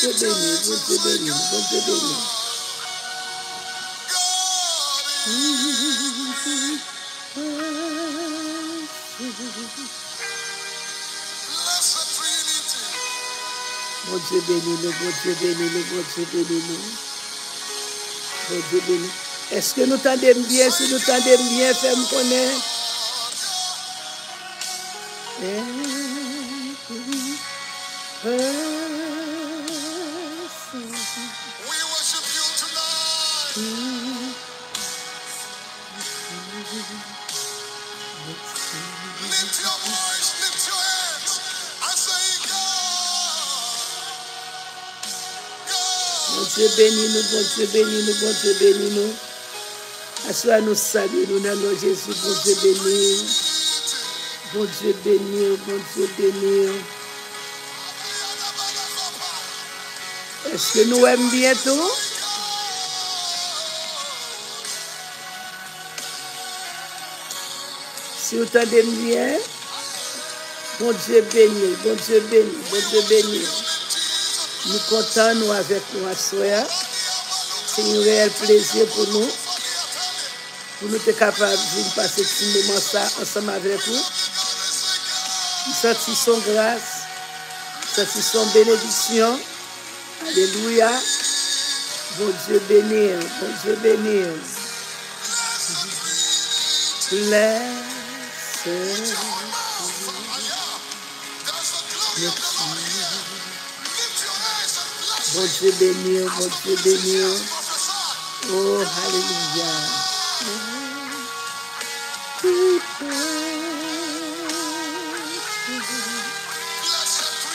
te beni, bon te beni, bon te beni. Bon te beni nou, bon te beni nou, bon te beni nou. Bon te beni. Eske nou tande mbyen, si nou tande mbyen, fèm konen. beni nou, bon Dieu beni nou, bon Dieu beni nou. Aswa nou sali nou nan nou Jésus, bon Dieu beni nou. Bon Dieu beni nou, bon Dieu beni nou. Eske nou wèm bietou? Si ou tande m bien, bon Dieu beni, bon Dieu beni, bon Dieu beni. Nous comptons nous avec nous à. C'est un réel plaisir pour nous. Pour nous être capables de passer ce moment ça ensemble avec vous. Nous sentissons grâce, nous sentissons bénédiction. Alléluia. Bon Dieu bénir, bon Dieu bénir. Bon Dieu béni, bon Dieu béni. Oh, alléluia.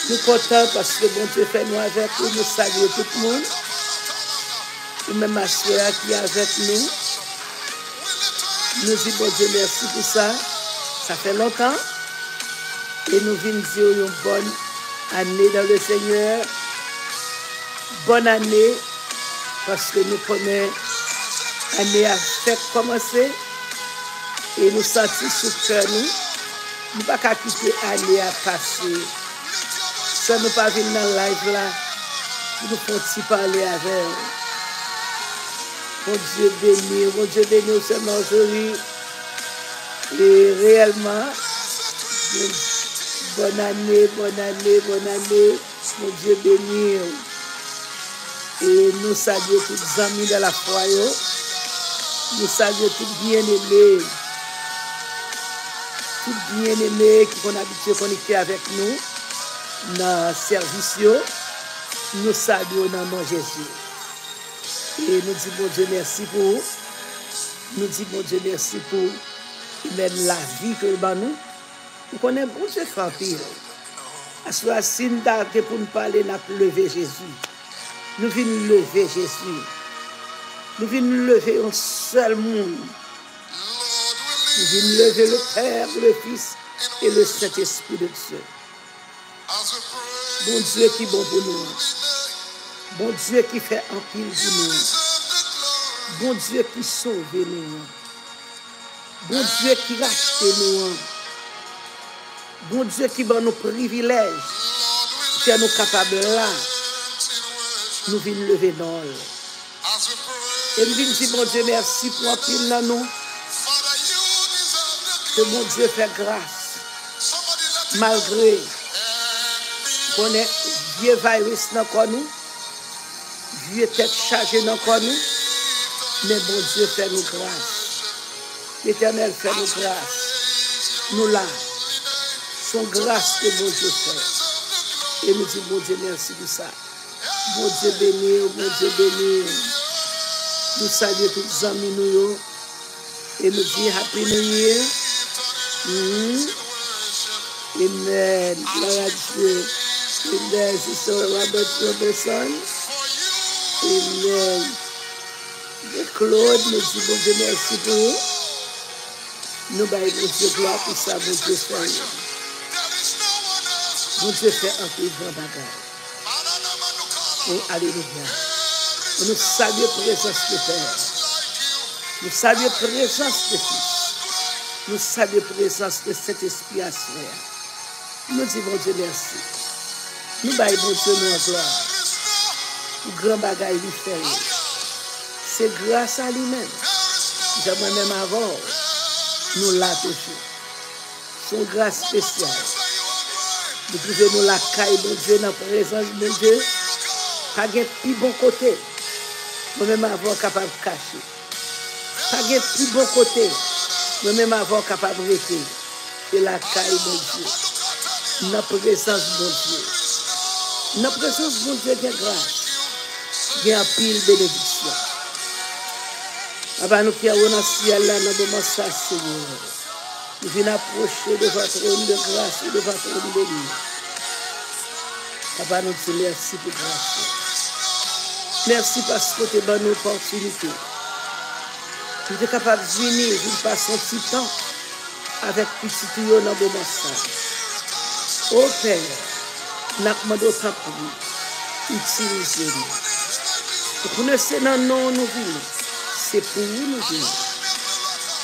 Nous content parce que bon Dieu fait nous avec nous, nous saluons tout le monde. Et même ma soeur qui est avec nous. Nous disons bon Dieu merci pour ça. Ça fait longtemps. Et nous venons dire une bonne année dans le Seigneur. bon ane, paske nou konen ane a fèk komanse, e nou santi sou kè nou, nou pa kakite ane a pase. Se nou pa vin nan live la, nou konti pale avèl. Mon Dieu béni, mon Dieu béni ou se manjori. E reyelman, bon ane, bon ane, bon ane, mon Dieu béni ou. E nou salye tout zami de la fwayo. Nou salye tout bien eme. Tout bien eme ki kon abitye konekte avèk nou. Nan servisyo. Nou salye ou nan nan Jezou. E nou di bon Dieu mersi pou. Nou di bon Dieu mersi pou. Men la vi ke ban nou. Nou konen bon Dieu krampil. Aswa sin da te pou nou pale na pleve Jezou. Nous venons lever Jésus. Nous venons lever un seul monde. Nous venons lever le Père, le Fils et le Saint-Esprit de Dieu. Bon Dieu qui est bon pour nous. Bon Dieu qui fait un pile pour nous. Bon Dieu qui sauve nous. Bon Dieu qui rachète nous. Bon Dieu qui donne nos privilèges. Qui est nous capables Nous venons lever dans pray Et nous disons, bon Dieu, merci pour un pile dans nous. Que mon Dieu fait grâce. Malgré qu'on ait vieux virus dans nous, vieux tête chargée dans nous, mais bon Dieu fait nous grâce. L'éternel fait nous grâce. Nous là, son grâce que bon Dieu fait. Et nous disons, bon Dieu, merci pour ça. Bon Dieu béni, bon Dieu béni. Nous saluons tous les amis nous. Et nous disons Happy New Year. Mm. Amen. Gloire à Dieu. Amen. C'est sur Robert Robertson. Amen. De Claude, nous disons bon Dieu merci pour vous. Nous baillons bon Dieu gloire pour ça, bon Dieu Seigneur. Bon Dieu fait un plus grand bagage. Alléluia. Nous saluons présence de Père. Nous saluons présence de Fils. Nous saluons présence de cet esprit à. Nous disons Dieu merci. Nous baillons Dieu nous en gloire. Pour grand bagage lui faire. C'est grâce à lui-même. J'aimerais même avant, nous l'a toujours. Son grâce spéciale. Nous pouvons nous la caille, bon Dieu, dans la présence de Dieu. pa gen pi bon kote, mwen men ma avon kapab kache. Pa gen pi bon kote, mwen men ma avon kapab rete. E la kaye bon Diyo. Na presans bon Diyo. Na presans bon Diyo gen grase. Gen apil benediksyon. Aba nou ki a ou nan siel la nan beman sa seyon. Nou vin aproche de vatron de grase, de vatron de li. Aba nou ti mersi pou grase. Merci parce que tu as donné l'opportunité. Tu es capable de venir, de passer un petit temps avec petit tuyau dans le ça. Ô Père, nous demandons autant pour nous. Utilisez-nous. Pour nous, c'est dans nous nous vivons. C'est pour vous nous vivons.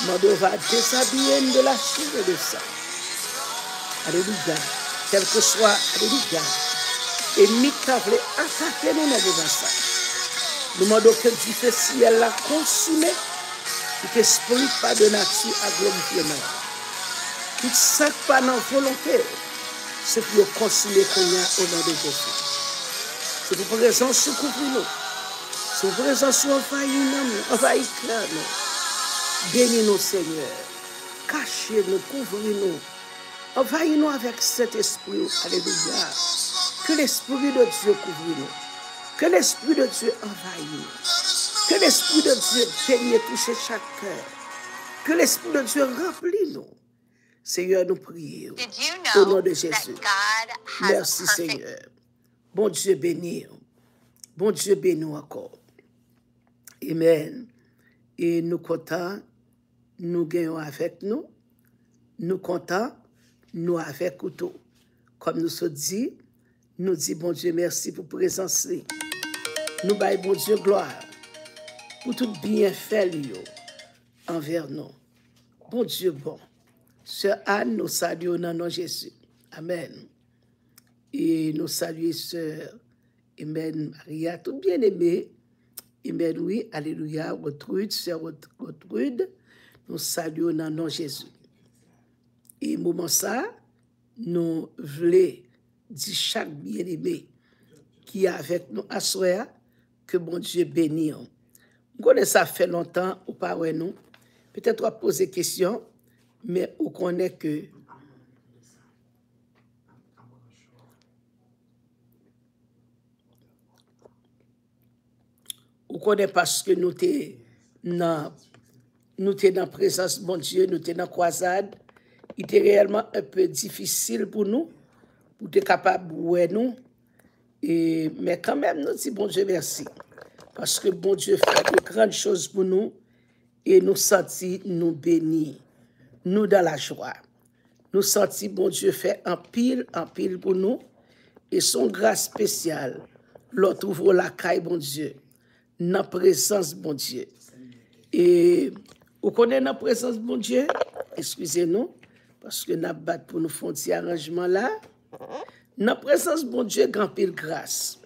Nous va déshabiller de la et de ça. Alléluia. Quel que soit, Alléluia. Et Mika voulait attaquer nous dans devant ça. Nous demandons que Dieu fait ciel la consumé. Et que l'esprit pas de nature à glorifier. Tout ça pas dans volonté, c'est pour le consumer qu'on a au nom de Jésus. C'est pour présence sur nous. C'est pour présence sur envahir nous. Bénis-nous, Seigneur. Cachez-nous, couvrez-nous. Envahis-nous avec cet esprit. Alléluia. Que l'esprit de Dieu couvre nous. Que l'Esprit de Dieu envahisse. Que l'Esprit de Dieu baigne toucher chaque cœur. Que l'Esprit de Dieu remplit nous. Seigneur, nous prions. Au nom de Jésus. Merci, Seigneur. Bon Dieu béni. Bon Dieu béni encore. Amen. E nou kontan, nou genyon avèk nou. Nou kontan, nou avèk koutou. Kom nou so di, nou di bon Dieu merci pou prezensi. Nous baillons bon Dieu gloire pour tout bien fait envers nous. Bon Dieu bon. Sœur Anne, nous saluons dans nom Jésus. Amen. Et nous saluons sœur Amen Maria, tout bien aimé. Amen, oui, Alléluia, Gertrude, sœur Gertrude, nous saluons dans nom Jésus. Et moment ça, nous voulons dire chaque bien-aimé qui est avec nous à soir, ke bon Diyo beni an. Mkone sa fe lontan ou pa wè nou, petèt wap pose kesyon, mè ou konè ke ou konè paske nou te nan nou te nan prezans bon Diyo, nou te nan kwazad, ite reyelman un peu difisil pou nou, pou te kapab wè nou, Et, mais quand même, nous disons bon Dieu merci. Parce que bon Dieu fait de grandes choses pour nous et nous sentir nous bénis, nous dans la joie. Nous sentir bon Dieu fait en pile, en pile pour nous et son grâce spéciale. L'autre trouve la caille, bon Dieu, dans présence, bon Dieu. Et vous connaissez dans présence, bon Dieu, excusez-nous, parce que nous battons pour nous faire un arrangement là. Nan prezans bon Dje, gen pil grase.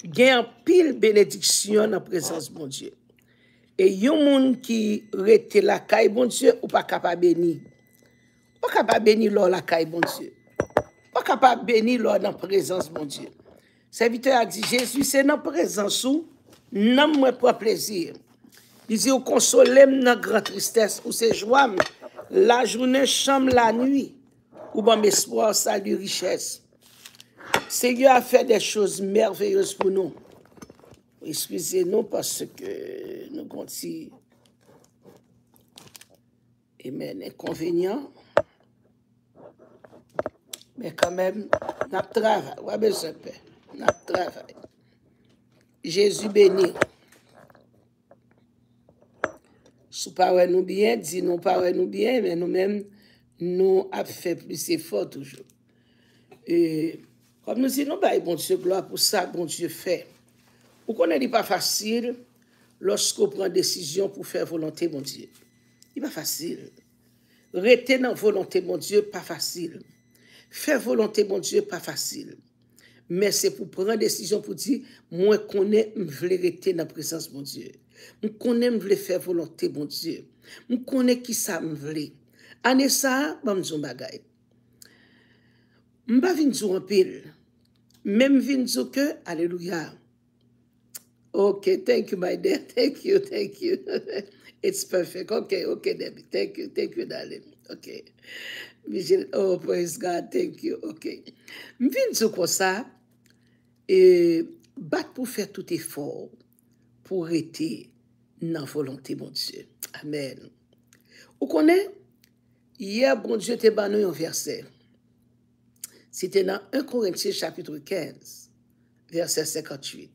Gen pil benediksyon nan prezans bon Dje. E yon moun ki rete lakay bon Dje, ou pa kapa beni. Ou kapa beni lor lakay bon Dje. Ou kapa beni lor nan prezans bon Dje. Servite a di, Jezu se nan prezans ou, nan mwen pou a plezir. Dizi ou konsolem nan gran tristesse, ou se jwam la jounen chanm la nwi, ou ban mespoir sa li richesse. Seigneur a fait des choses merveilleuses pour nous. Excusez-nous parce que nous comptons Amen. Inconvénient. Mais quand même, nous travaillons. Nous travaillons. Jésus béni. Sou pawe nou byen, di nou pawe nou byen, men nou men nou ap fe plis efor toujou. E... Kom nou zi nou baye bon Diyo gloa pou sa bon Diyo fè. Ou konen li pa fasil losko pren desisyon pou fè volante bon Diyo. Li pa fasil. Rete nan volante bon Diyo pa fasil. Fè volante bon Diyo pa fasil. Men se pou pren desisyon pou di, mwen konen m vle rete nan presans bon Diyo. M konen m vle fè volante bon Diyo. M konen ki sa m vle. Ane sa, ba m zon bagay. M ba vin zon apil. Mem vin sou ke, aleluya. Ok, thank you my dear, thank you, thank you. It's perfect, ok, ok Debbie, thank you, thank you darling. Ok, oh praise God, thank you, ok. M vin sou kon sa, e bat pou fè tout efor, pou rete nan volonté bon Dieu. Amen. Ou konen, yè bon Dieu te ban nou yon versè. C'était dans 1 Corinthiens chapitre 15, verset 58.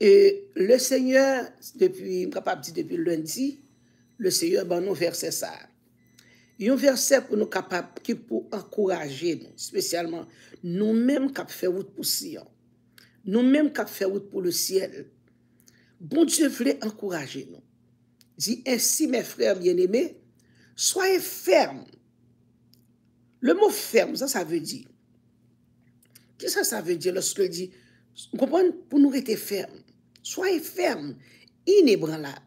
Et le Seigneur, depuis, capable dit depuis lundi, le Seigneur ban nou verset sa. Yon verset pou nou kapab ki pou ankoraje nou, spesyalman nou menm kap fè wout pou Sion. Nou menm kap fè wout pou le Siel. Bon Dieu vle ankoraje nou. Di, ensi, mes frères bien-aimés, soyez fermes Le mot ferme, ça, ça veut dire. Qu'est-ce que ça veut dire lorsque dit, vous comprenez, pour nous rester ferme. Soyez ferme, inébranlable.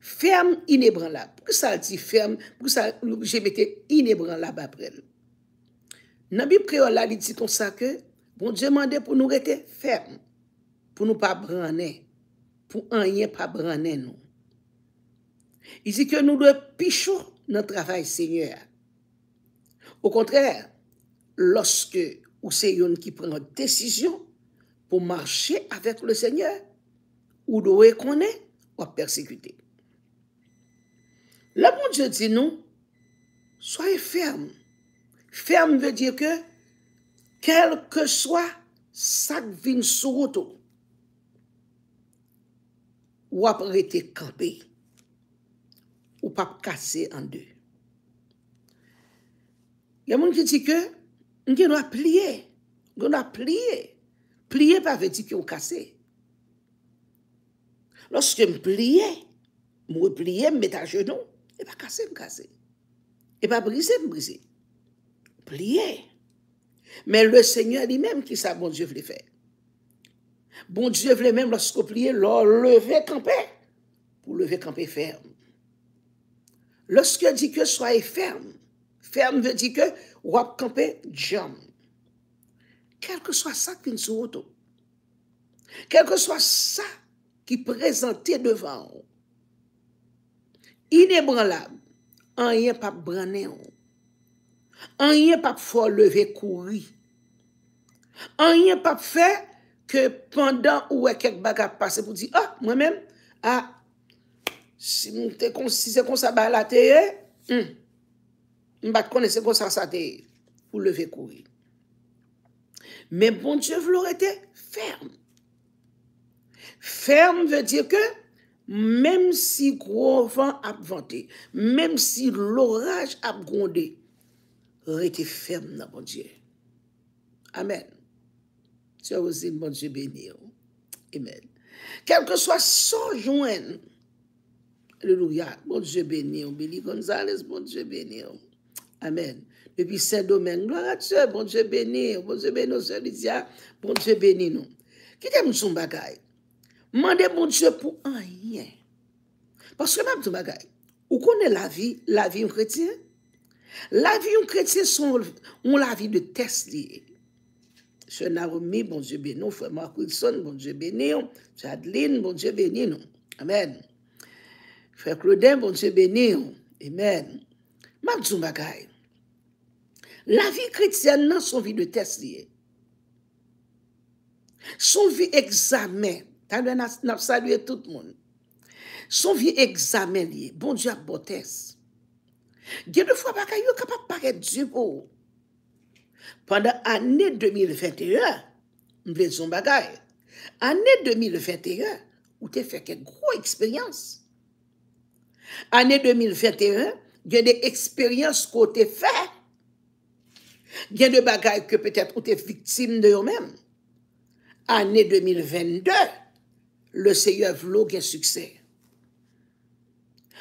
Ferme, inébranlable. Pourquoi ça dit ferme? Pourquoi ça, j'ai mis inébranlable après? Dans la Bible créole, il dit comme ça que, bon Dieu demandait pour nous rester ferme, pour nous pas branler, pour rien pas branler nous. Il dit que nous devons pichot notre travail, Seigneur. Au contraire, lorsque ou c'est yon qui prend une décision pour marcher avec le Seigneur, ou doit qu'on est, ou persécuté. Là, bon Dieu dit non, soyez ferme. Ferme veut dire que, quel que soit ça vient sur auto, ou après été campé, ou pas cassé en deux. Il y a des gens qui disent que nous doit plier. Nous doit plier. Plier pas veut dire qu'on cassé. Lorsque je plie, je plie, je mets à genoux, et pas casser, je casser. Et pas briser, je briser. Plier. Mais le Seigneur lui-même qui ça, bon Dieu voulait faire? Bon Dieu voulait même lorsqu'on pliait, leur lever camper. Pour lever camper ferme. Lorsque dit que soyez ferme, Ferme ve di ke wap kampe jam. Kelke swa sa ki vin sou woto. Kelke swa sa ki prezante devan ou. Inebranlab, an yen pap branen ou. An yen pap fò leve kouri. An yen pap fè ke pandan ouwe kek baga pase pou di, ah, mwen men, ah, si mwen te konsi se konsa ba la teye, hmm, Mbat kone se kon sa sa te pou leve kouri. Men bon Dieu vlo rete ferme. Ferme ve dire ke menm si gro van ap vante, menm si l'oraj ap gonde, rete ferme nan bon Dieu. Amen. Dieu ose bon Dieu beni yo. Amen. Kelke swa son jwen, Aleluya, bon Dieu beni yo. Billy Gonzalez, bon Dieu beni yo. Amen. Depuis ces domaines, gloire à Dieu, bon Dieu béni, bon Dieu béni nos sœurs bon Dieu béni nous. Qui t'aime son bagay? Mandez bon Dieu pour rien. Parce que même ton bagay, ou connaît la vie, la vie un chrétien? La vie un chrétien, sont, ont la vie de test lié. Je Naomi, bon Dieu béni nous, frère Marc Wilson, bon Dieu béni nous, Jadline, bon Dieu béni nous. Amen. Frère Claudin, bon Dieu béni nous. Amen. Mabdou bagay, La vi kretyen nan son vi de test liye. Son vi examen. Talwe nan salye tout moun. Son vi examen liye. Bon diya bo test. Gye de fwa baka yo kapap paret diyo pou. Pendan ane 2021, mble zon bagay. Ane 2021, ou te feke gro eksperyans. Ane 2021, gye de eksperyans ko te fek. Gen de bagay que peut-être ou te victime de eux-mêmes. Année 2022, le Seigneur voulait un succès.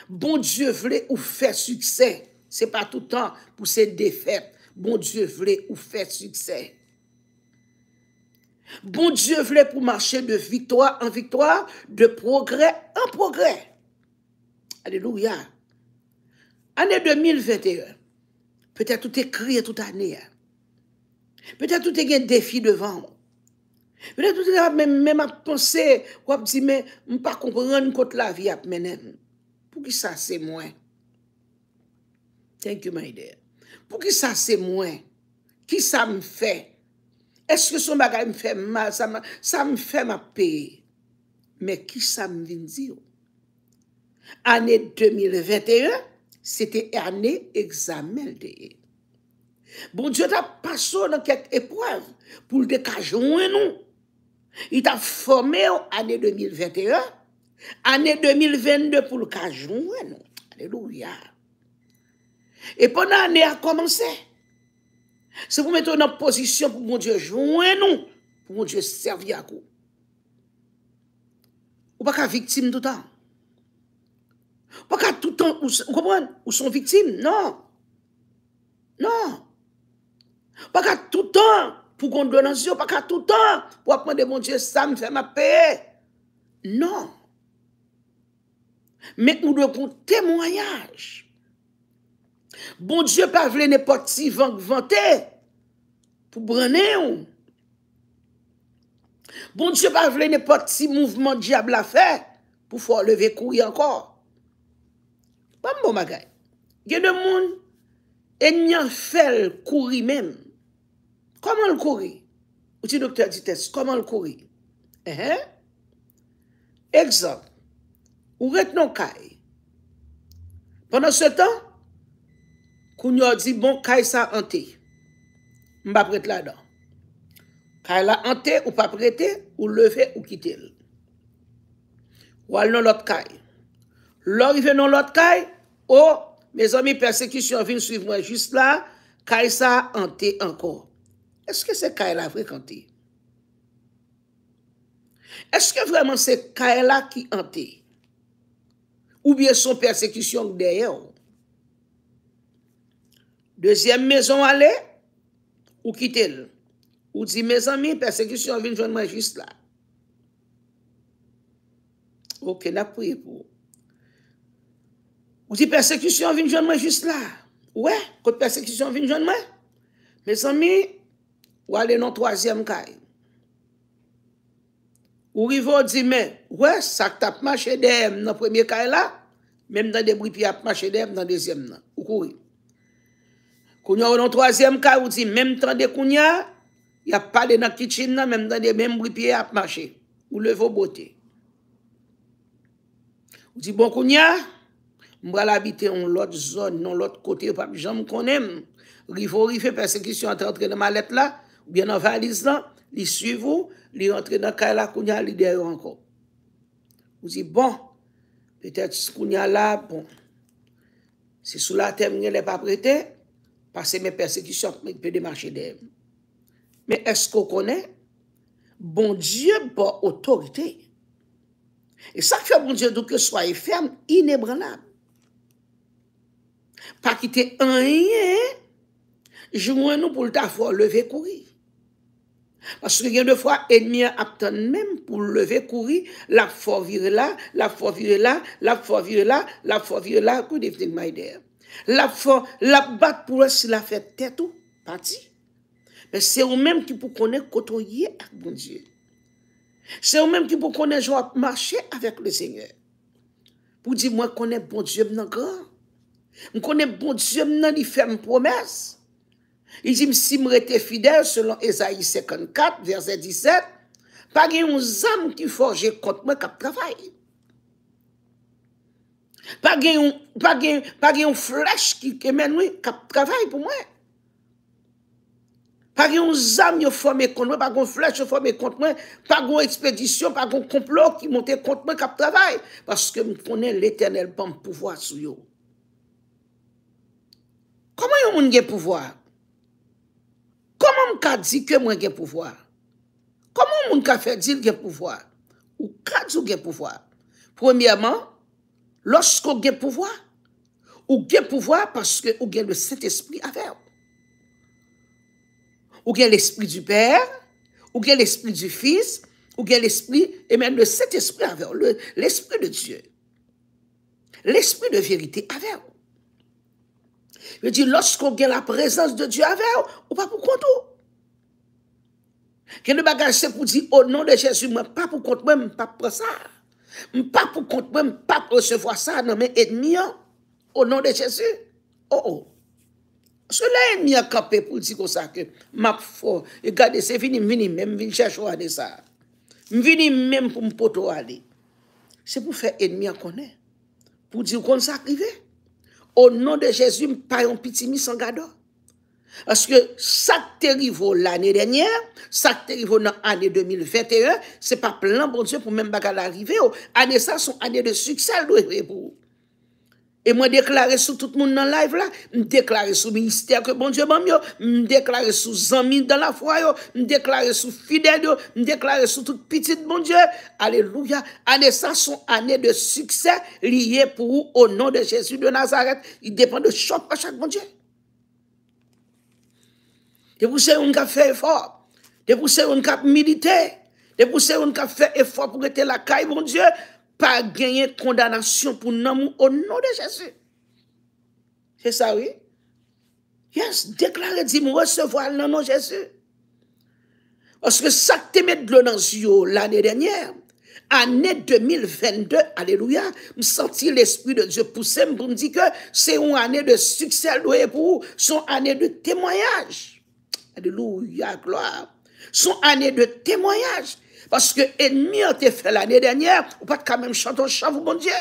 Bon Dieu voulait ou faire succès. C'est pas tout le temps pour ses défaites. Bon Dieu voulait ou faire succès. Bon Dieu voulait pour marcher de victoire en victoire, de progrès en progrès. Alléluia. Année 2021. Petè tout te kriye tout anè ya. Petè tout te gen defi devan. Petè tout te ap mèm ap pense, wap di mè, m pa kompren kote la vi ap menèm. Pou ki sa se mwen? Thank you my dear. Pou ki sa se mwen? Ki sa m fè? Eske son bagay m fè mal? Sa m fè m ap peye? Mè ki sa m vin di yo? Anè 2021, Sete ane examen de ye. Bon, Diyo ta paso nan ket epwav pou l dekajouen nou. I ta fome yo ane 2021, ane 2022 pou l kajouen nou. Aleluya. E pwana ane a komanse, se pou meton nan posisyon pou moun Diyo jouen nou, pou moun Diyo servi akou. Ou baka viktim toutan. Pas qu'à tout le temps, ou, vous comprenez, ou sont victimes, non. Non. Pas qu'à tout le temps, pour condolence, pas qu'à tout le temps, pour apprendre, mon Dieu, ça me fait ma paix. Non. Mais nous devons témoignage. Bon Dieu, pas voulu n'importe si vanter pour brenner. Bon Dieu, pas voulu n'importe si mouvement diable a fait pour faire lever courir encore. Pam bon bagay. Gen de moun, enyan fel kouri men. Koman l kouri? Ou ti doktor di test, koman l kouri? Ehe? Eh? eh? Ekzamp, ou ret non kay. Pendan se tan, koun yo di bon kay sa ante. Mba pret la dan. Kay la ante ou pa prete, ou leve ou kitel. Ou al non lot kay. Lor ife non lot kay, o, oh, me zami persekisyon vin suiv mwen jist la, kay sa ante ankor. Eske se kay la frekante? Eske vreman se kay la ki ante? Ou bien son persekisyon derye ou? Dezyem mezon ale, ou kite l. Ou di, me zami, persekisyon vin jwen mwen jist la. Ok, na priye pou ou. Ou di persekisyon vin joun mwen jist la. Ouè, kote persekisyon vin joun mwen. Me zami, ou ale nan troasyem kay. Ou rivo di men, ouè, sak tap mache dem nan premye kay la, menm nan debri pi ap mache dem nan dezyem nan. Ou kouri. Kounya ou nan troasyem kay, ou di menm tan de kounya, ya pale nan kitchen nan, menm nan de menm bripi ap mache. Ou levo bote. Ou di bon kounya, Mbral habite yon lot zon, yon lot kote, pap jom konem. Rifo rife persekisyon ante entre nan malet la, ou bien nan valiz la, li suivou, li entre nan kaila kounya li deyo anko. Ou zi bon, petet kounya bon, la, bon. Se sou la tem nye le pa prete, pase men persekisyon mwen pe demache deyo. Men esko konen, bon Diyo bo otorite. E sa ki fè bon Diyo do ke soye ferme, inebranab. pa kite anye, joun nou pou lta fwa leve kouri. Paske gen de fwa, enye ap tan men pou leve kouri, la fwa vire la, la fwa vire la, la fwa vire la, la fwa vire la, kou defning may der. La fwa, la bat pou lè si la fè tèt ou, pati. Men se ou menm ki pou konè koto ye ak bon Diyo. Se ou menm ki pou konè jou ap marchè avèk le Seigneur. Pou di mwen konè bon Diyo mnan gran. M konen bon Diyo m nan li fèm promes. I di m si m rete fidèl selon Ezaïe 54, verset 17, pa gen yon zam ki forje kont mwen kap travay. Pa gen yon, yon, yon flèche ki kemen mwen kap travay pou mwen. Pa gen yon zam yo fòmè kont mwen, pa gen yon flèche yo fòmè kont mwen, pa gen yon ekspedisyon, pa gen yon complot ki monte kont mwen kap travay. Paske m konen l'Eternel ban pouvoa sou yo. Comment yon moun gen pouvoir? Comment on dit que moi j'ai pouvoir? Comment on peut faire dire que pouvoir? Ou ka dit que pouvoir? Premièrement, lorsqu'on a pouvoir, ou a pouvoir parce que ou a le Saint-Esprit avec ou a l'Esprit du Père, ou a l'Esprit du Fils, ou a l'Esprit, et même le Saint-Esprit avec l'Esprit de Dieu. L'Esprit de vérité avec je dis, lorsqu'on a la présence de Dieu avec vous, ou pas pour compte Que le bagage c'est pour dire, au nom de Jésus, moi, pas pour compte moi, pas pour ça. Pas pour compte moi, pas pour recevoir ça dans mes ennemis, au nom de Jésus. Oh oh. Parce que là, l'ennemi a campé pour dire comme ça que, ma foi, regardez, c'est fini, vini même, vini chercher à de ça. Vini même pour me poto aller. C'est pour faire ennemi à connaître. Pour dire qu'on ça arrivé. Au nom de Jésus, pas un petit mis en gado. Parce que ça t'arrive l'année dernière, ça t'arrive dans l'année 2021, c'est pas plein bon Dieu pour même bagarre arriver. Oh. Année ça, son année de succès, pour et moi déclarer sur tout le monde dans le live là, me déclarer sur le ministère que bon Dieu m'a mis, me déclarer sur amis dans la foi, me déclarer sur fidèles, me déclarer sur toute petite bon Dieu. Alléluia. Année ça sont années de succès liées pour vous au nom de Jésus de Nazareth. Il dépend de chaque chaque bon Dieu. De vous savez on a fait effort. De vous savez on a milité. De vous savez on a fait effort pour être la caille bon Dieu pas gagner condamnation pour nous au nom de Jésus. C'est ça, oui? Yes, déclarer, dit moi recevoir le nom de Jésus. Parce que ça que tu mets de l'eau dans l'année dernière, année 2022, alléluia, me senti l'Esprit de Dieu pousser pour me dire que c'est une année de succès pour son année de témoignage. Alléluia, gloire. Son année de témoignage. Paske enmi an te fe l'anye denyer, ou pat ka menm chanton chavou bon diye.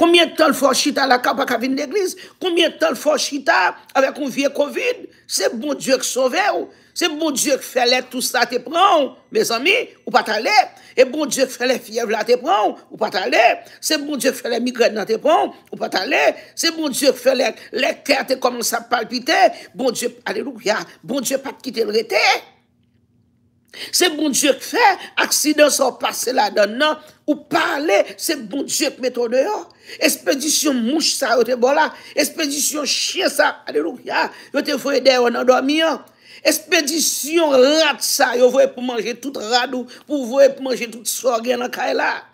Koumyen ton fò chita la ka pa ka vin l'eglise? Koumyen ton fò chita avèk ou vie kovid? Se bon diye k sove ou? Se bon diye k fè lè tout sa te pran ou? Me zami, ou pat alè? E bon diye k fè lè fiev la te pran ou? Ou pat alè? Se bon diye k fè lè migren la te pran ou? Ou pat alè? Se bon diye k fè lè lè kèr te koman sa palpite? Bon diye, alè lou ya, bon diye pat kite l'rete? C'est bon Dieu qui fait, accident sont passé là-dedans, ou parler, c'est bon Dieu qui met au dehors. Expédition mouche ça, vous bon là. Expédition chien ça, alléluia. Vous te fait aider on endormir. Expédition rat ça, vous voyez pour manger tout radou, pour vous pour manger tout sorgue dans la là.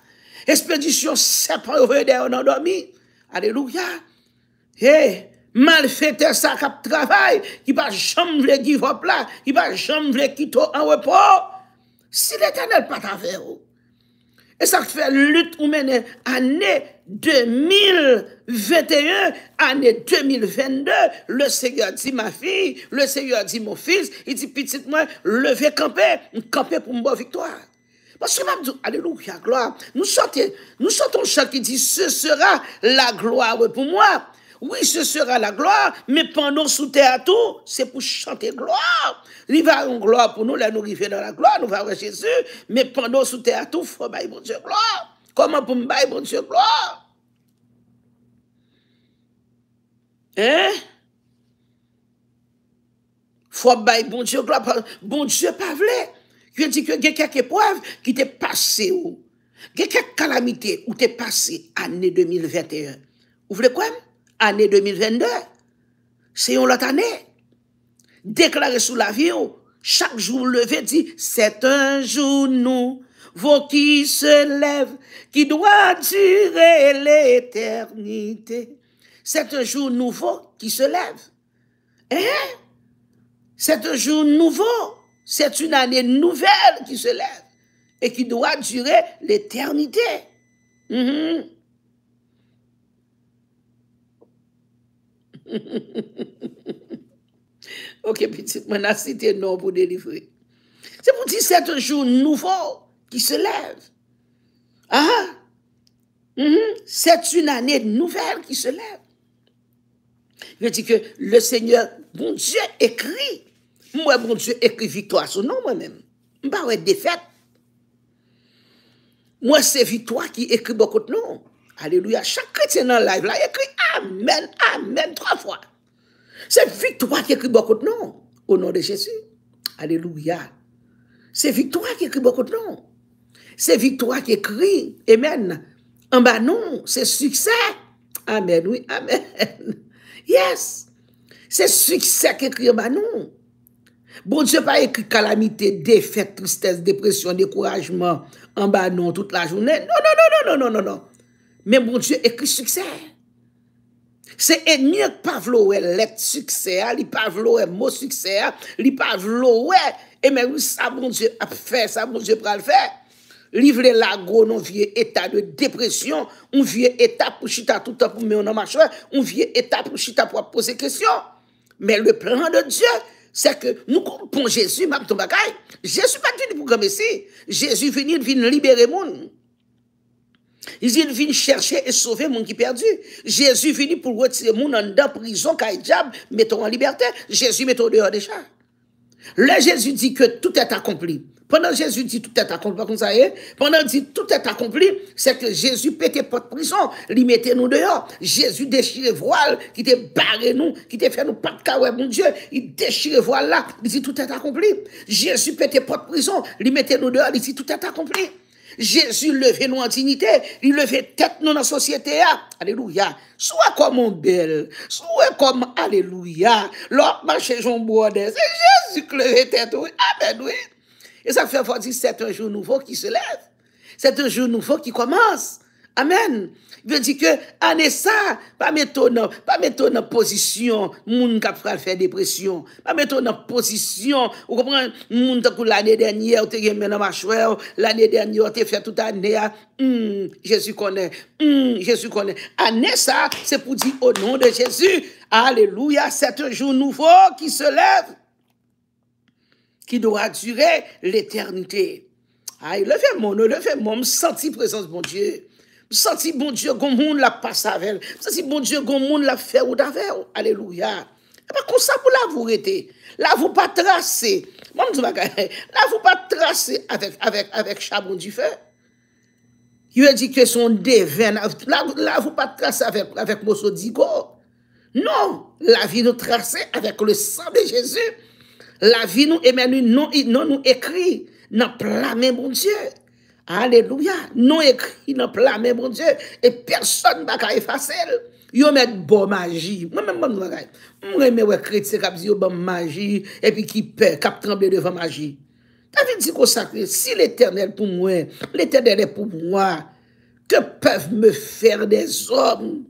Expédition serpent, vous voyez aider on endormir. Alléluia. Hey, malfete sa kap travay, ki pa jom vle divop la, ki pa jom vle kito an wepo, si l'Eternel pat avè ou. E sa k fè lout ou menè anè 2021, anè 2022, le Seigneur di ma fi, le Seigneur di mon fils, il di pitit mwen, leve kampe, kampe pou mbo viktoar. Parce que même Alléluia, gloire. Nous sortons, nous sortons chant qui dit, ce sera la gloire pour moi. Oui, ce sera la gloire, mais pendant sous terre tout, c'est pour chanter gloire. Il va une gloire pour nous, là nous dans la gloire, nous allons Jésus, mais pendant sous terre tout, il faut bailler bon Dieu gloire. Comment pour me bailler bon Dieu gloire? Hein? Faut bailler bon Dieu gloire, bon Dieu pas vrai. Je dis que y a quelques épreuves qui t'est passé ou, il y a quelques calamités où t'es passé année 2021. Vous voulez quoi? Année 2022, c'est une autre année. Déclaré sous la vie, Chaque jour levé dit, c'est un jour nouveau qui se lève, qui doit durer l'éternité. C'est un jour nouveau qui se lève. Hein? C'est un jour nouveau. C'est une année nouvelle qui se lève et qui doit durer l'éternité. Mhm. ok, petit, on a cité non pour délivrer. C'est pour dire c'est un jour nouveau qui se lève. Ah, mhm. c'est une année nouvelle qui se lève. Je dis que le Seigneur, bon Dieu, écrit. Moi, bon Dieu, écrit victoire sur nom moi-même. Je ne pas défaite. Moi, c'est victoire qui écrit beaucoup de noms. Alléluia. Chaque chrétien dans le live là, écrit Amen, Amen, trois fois. C'est victoire qui écrit beaucoup de noms. Au nom de Jésus. Alléluia. C'est victoire qui écrit beaucoup de noms. C'est victoire qui écrit Amen. En bas, non, c'est succès. Amen, oui, Amen. Yes. C'est succès qui écrit en bas, non. Bon Dieu pas écrit calamité, défaite, tristesse, dépression, découragement en bas, non, toute la journée. Non, non, non, non, non, non, non, non. Mais bon Dieu écrit succès. C'est pas vouloir l'être succès, li pas vouloir mot succès, li pas vouloir et même ça bon Dieu a fait, ça bon Dieu le faire. Livrer la go non vieux état de dépression, un vieux état pour chita tout le temps pour mettre dans marche, un vieux état pour chita pour poser question. Mais le plan de Dieu, c'est que nous comprenons Jésus, m'a. Jésus pas venu pour comme ici. Jésus venu vient libérer monde. Il vient chercher et sauver monde qui perdu. Jésus venu pour retirer monde en prison, car diable, mettons en liberté. Jésus mettons dehors déjà. Là, Jésus dit que tout est accompli. Pendant Jésus dit tout est accompli, est, pendant dit tout est accompli, c'est que Jésus pétait de prison, il mettait nous dehors. Jésus déchirait voile, qui te barré nous, qui te fait nous pas de cas, mon Dieu, il déchirait voile là, il dit tout est accompli. Jésus pétait de prison, il mettait nous dehors, il dit tout est accompli. Jésus levé nous en dignité, il levé tête nous dans la société. Ah, alléluia. Soit comme on belle, soit comme Alléluia. L'autre marché Jean Bordet, c'est Jésus qui levé tête. Oui. Amen, oui. Et ça fait 17 un jour nouveau qui se lève. C'est un jour nouveau qui commence. Amen. Il veut dire que, année ça, pas mettre pas en position, moun qui a fait dépression. Pas en position, vous comprenez, moun qui l'année dernière, ou te gagné dans ma l'année dernière, tu fait toute année, hum, Jésus connaît, hum, Jésus connaît. Année ça, c'est pour dire au nom de Jésus, Alléluia, c'est un jour nouveau qui se lève qui doit durer l'éternité. Aïe, le fait mon, le fait mon, me senti présence bon Dieu. Senti bon Dieu, gon monde la passe avec. Senti bon Dieu, gon monde la fait ou d'avec. Alléluia. Pas comme ça pour la vous rester. Là, vous pas tracer. Je là, vous pas tracer avec, avec, avec charbon du feu. Il a dit que son devin, là, là, vous pas tracer avec, avec Mosso. Non, la vie nous tracer avec le sang de Jésus. La vie nous émet non, non nous écrit dans plamé mon Dieu. Alléluia. Non écrit dans plamé mon Dieu. Et personne ne va effacer. Yo met bon magie. Moi-même, moi, moi, moi, moi, moi, chrétien qui dit bon magie, et puis qui peur, qui tremble devant magie. David dit consacré, si l'éternel pour moi, l'éternel est pour moi, que peuvent me faire des hommes?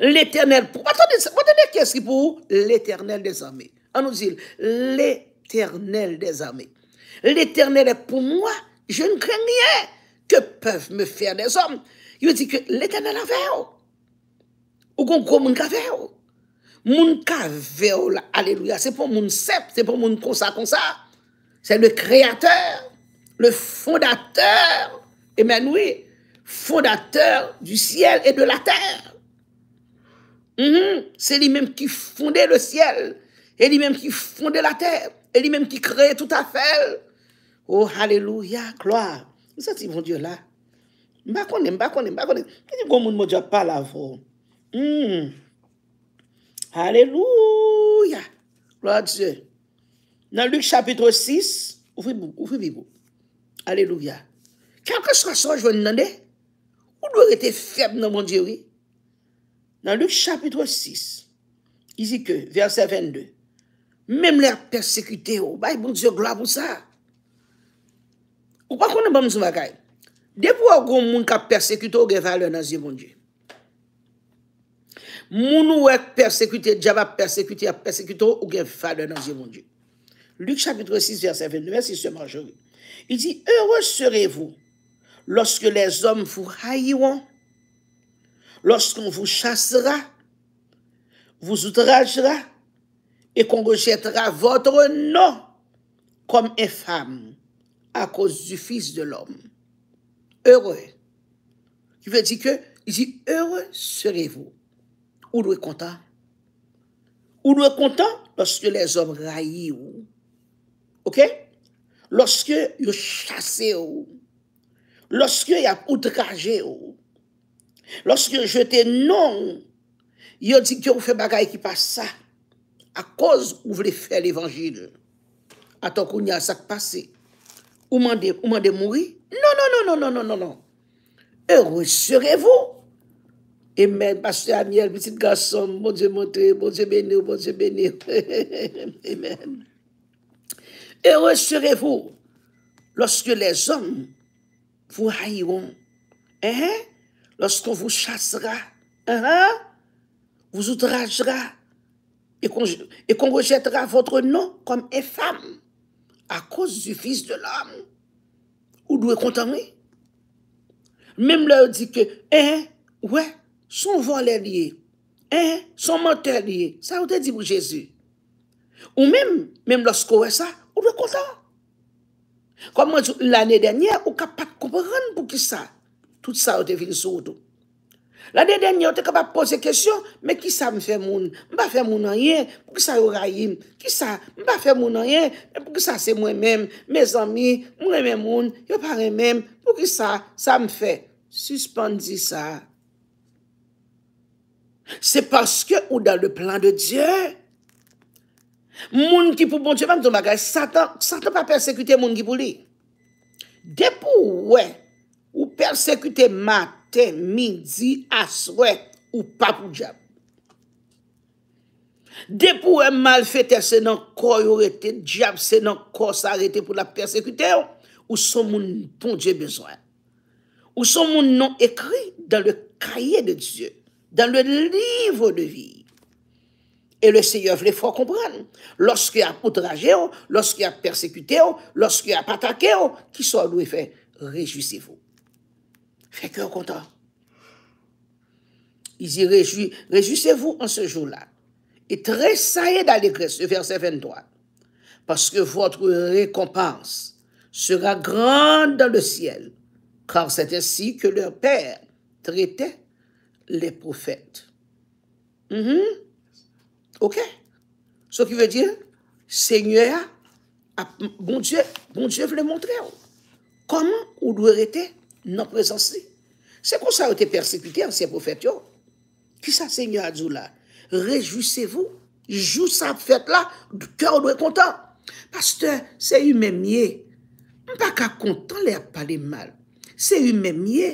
L'éternel pour, attendez, attendez, qu'est-ce qui pour? L'éternel des armées? Nous l'éternel des armées. L'éternel est pour moi, je ne crains rien que peuvent me faire des hommes. Il dit que l'éternel a fait. Ou qu'on gros moun ka fait. Moun ka fait, alléluia, c'est pour moun sep, c'est pour moun comme ça, comme ça. C'est le créateur, le fondateur, Emmanuel, fondateur du ciel et de la terre. Mhm. C'est lui-même qui fondait le ciel et lui-même qui fondait la terre, et lui-même qui crée tout à fait. Oh, haleluya, kloa. Mwen senti bon Diyo la. Mba konen, mba konen, mba konen. Kè di goun moun moun Diyo pala vò? Hmm. Haleluya. Kloa Diyo. Nan Luke chapitre 6, oufri bibou, oufri bibou. Haleluya. Kelke swa swa jwen nan de? Ou dwe rete feb nan moun Diyo wè? Nan Luke chapitre 6, izi ke, verset 22. Mem lè persekute yo. Bay bon Diyo gloa pou sa. Ou qu'on est pas monsieur bagay. Depuis qu'on moun ka persécuté, ou gen valeur dans yeux bon Dieu? Moun ou est persécuté, diable a a persécuté, ou gen bon Dieu. Luc chapitre 6, verset 22, merci ce Marjorie. Il dit, heureux serez-vous lorsque les hommes vous haïront, lorsqu'on vous chassera, vous outragera et qu'on rejettera votre nom comme infâme à cause du Fils de l'homme. Heureux. Il veut dire que, il dit, heureux serez-vous. Ou doit content. Ou doit content lorsque les hommes raillent. OK? Lorsque ils chassent. Lorsque ils outragé. Lorsque je te non, ils dit que vous faites bagaille qui passe ça. À cause où vous voulez faire l'évangile. Attends qu'on y a ça qui passe. Ou mandez, ou mourir? Non, non, non, non, non, non, non, non. Heureux serez-vous? Amen. Pasteur Amiel, petit garçon, mon Dieu montre, mon Dieu béni, mon Dieu béni. Amen. Heureux serez-vous lorsque les hommes vous haïront. Hein? Lorsqu'on vous chassera. Hein? Vous outragera. Et qu'on rejettera votre nom comme infâme à cause du fils de l'homme. Ou doit contenter. Même là, dit que, hein, eh, ouais, son vol est lié. Hein, eh, son menteur est lié. Ça, on te dit pour Jésus. Ou même, même lorsqu'on est ça, on doit content. Comme l'année dernière, on ne peut pas comprendre pour qui ça. Tout ça, on devine sur tout. La de denye yo te kapap pose kesyon, me ki sa m fe moun? M ba fe moun anyen, pou ki sa yo rayim? Ki sa? M ba fe moun anyen, pou ki sa se mwen men? Me zami, m reme moun, yo pare men, pou ki sa? Sa m fe? Suspandi sa. Se paske ou dan le plan de Diyo, moun ki pou bon Diyo, m ton bagay, satan, satan pa persekute moun ki pou li. Depou we, ou persekute mat, maten, midi, aswe, ou pa pou diab. Depou e mal fete se nan kor yo rete, diab se nan kor sa rete pou la persekute yo, ou son moun bon Diyo bezwen. Ou son moun non ekri dan le kaye de Diyo, dan le livre de vi. Et le Seigneur vle fwa kompran. Lorske ap outraje yo, lorske ap persekute yo, lorske ap atake yo, ki so alou e fe, rejouisevou. Fait cœur content. Il dit, Réjouis, réjouissez-vous en ce jour-là. Et tressaillez d'allégresse, verset 23. Parce que votre récompense sera grande dans le ciel. Car c'est ainsi que leur Père traitait les prophètes. Mhm. OK? Ce qui veut dire, Seigneur, bon Dieu, bon Dieu veut le montrer. Comment on doit arrêter nan prezans li. Se kon sa yo te persepite ansyen profet yo. Ki sa se nyo adzou la? Rejouisevou. Jou sa fèt la, kèr ou nou e kontan. Pasteur, se yu memye. Mpa ka kontan le ap pale mal. Se yu memye.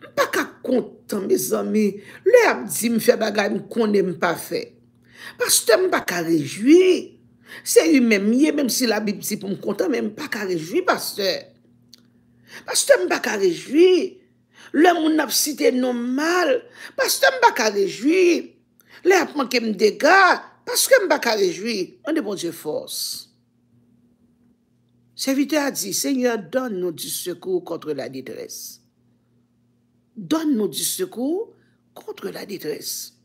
Mpa ka kontan, me zami. Le ap di mfe bagay m konen mpa fe. Pasteur, mpa ka rejoui. Se yu memye, mèm si la bib si pou m kontan, mpa ka rejoui, pasteur. Paske m baka rejwi. Le moun ap site non mal. Paske m baka rejwi. Le ap manke m dega. Paske m baka rejwi. An de bon dieu fos. Servite a di, Seigneur, donne nou di sekou kontre la ditresse. Donne nou di sekou kontre la ditresse.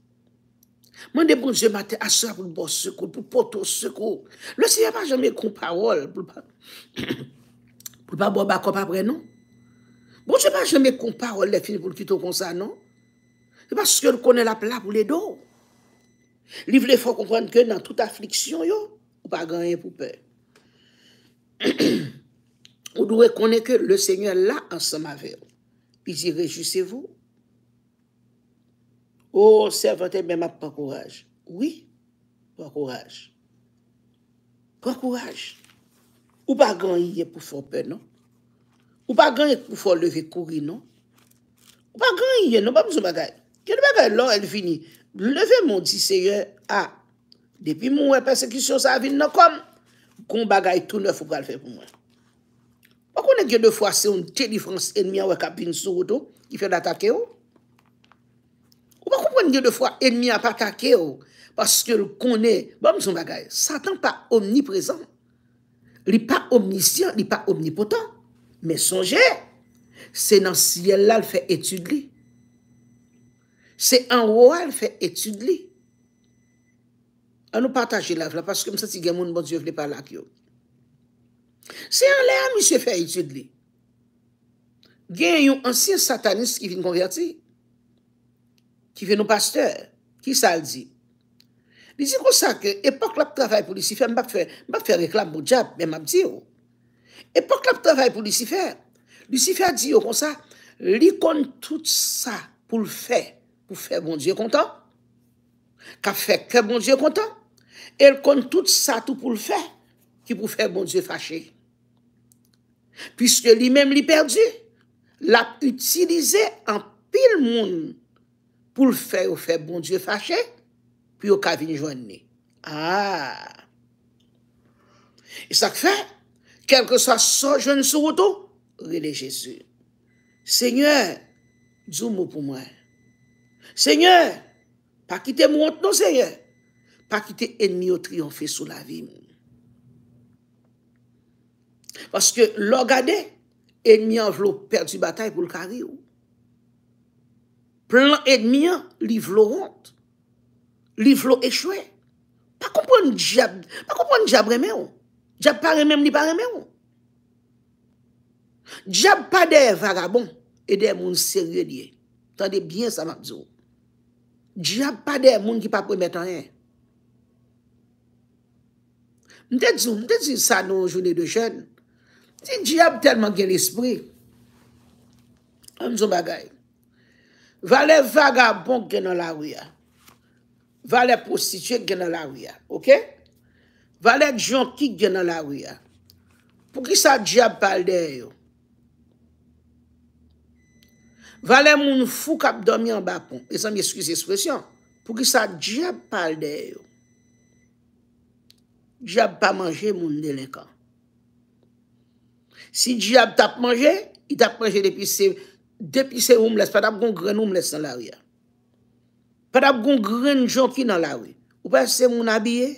Mwen de bon je mate aswa pou bo sekou, pou poto sekou. Le Seigneur pa jame kon parol. Ou pa bo bakop apre nou? Bon, se pa jeme kon parol le fin pou l'kito kon sa, non? Se pa se konen la pla pou le do. Li vle fò konpwen ke nan tout afliksyon yo, ou pa ganyen pou pe. ou dwe konen ke le seigneur la ansam avè. Pi di rejuse vou. Ou oh, servante mèm ap pa kouraj. Oui, pa kouraj. Pa kouraj. Ou pa gan yè pou fò pè non? Ou pa gan yè pou fò leve kouri non? Ou pa gan yè non, pa mou sou bagay. Kè nou bagay lò el vini? Leve moun di seye a. Ah, depi moun wè persekisyon sa vin nan kom, kon bagay tou nef ou pral fè pou mwen. Ou konen gen de fwa se yon telifrans enmyan wè kapin sou woto, ki fè d'atake yo? Ou pa konen gen de fwa enmyan pa atake yo, paske l konen, ba mson bagay, satan pa omniprezent. Li pa omnisyan, li pa omnipotent. Men sonje, se nan siel la l fè etude li. Se an woa l fè etude li. An nou pataje la vla, paske msa ti gen moun bon diyo vle pa lak yo. Se an le a misye fè etude li. Gen yon ansyen satanist ki vin konverti. Ki vin nou pasteur. Ki sa l di? Li di kon sa ke, epok la p travay pou Lucifer, mbap fè, mbap fè reklam pou Djab, men mbap di yo. Epok la p travay pou Lucifer, Lucifer di yo kon sa, li kon tout sa pou l fè, pou fè bon Diyo kontan, ka fè ke bon Diyo kontan, el kon tout sa tout pou l fè, ki pou fè bon Diyo fache. Piske li mèm li perdi, la utilize an pil moun, pou l fè ou fè bon Diyo fache, pi yo ka vin jwen ni. Ah! E sa k fe, kelke sa so jwen sou woto, rele Jezu. Senyor, djou mou pou mwen. Senyor, pa kite mwont nou, senyor. Pa kite enmi yo triyonfe sou la vi moun. Paske lò gade, enmi an vlo perdi batay pou l'kari ou. Plan enmi an, li vlo ront. li vlo echwe. Pa kompon diab, pa kompon diab reme ou. Diab pa remem li pa reme ou. Diab pa de vagabon, e de moun serye liye. Tande bien sa mabzou. Diab pa de moun ki pa premet an en. Mte djou, mte djou sa nou jouni de jen. Ti diab telman gen l'esprit. An mzou bagay. Vale vagabon gen nan la ouya. Vale prostituye gen nan la ouya. Ok? Vale djonki gen nan la ouya. Pou ki sa diab pal de yo? Vale moun fou kap domi an bapon. E san mi eskuse espresyon. Pou ki sa diab pal de yo? Diab pa manje moun delinkan. Si diab tap manje, i tap manje depi se, depi se oum les, pa tap gon gren oum les nan la ouya. Pa tap gon gren jonki nan la ouya. Ou pa se moun abye,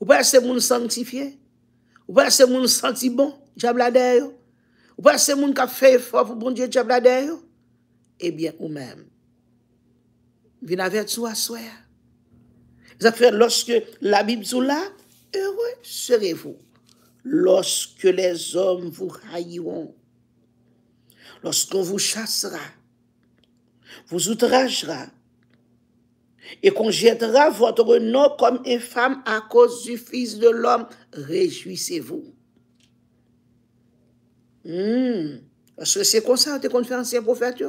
ou pa se moun sanctifiye, ou pa se moun santi bon, diap la deyo, ou pa se moun ka fey fof ou bon diap la deyo, ebyen ou men, vin avet sou aswaya. Zak fè, loske la bib sou la, heureux serez-vous. lorsque les hommes vous haïront, lorsqu'on vous chassera, vous outragera, et qu'on jettera votre nom comme infâme à cause du Fils de l'homme, réjouissez-vous. Hmm. Parce que c'est comme ça que tu ancien prophète.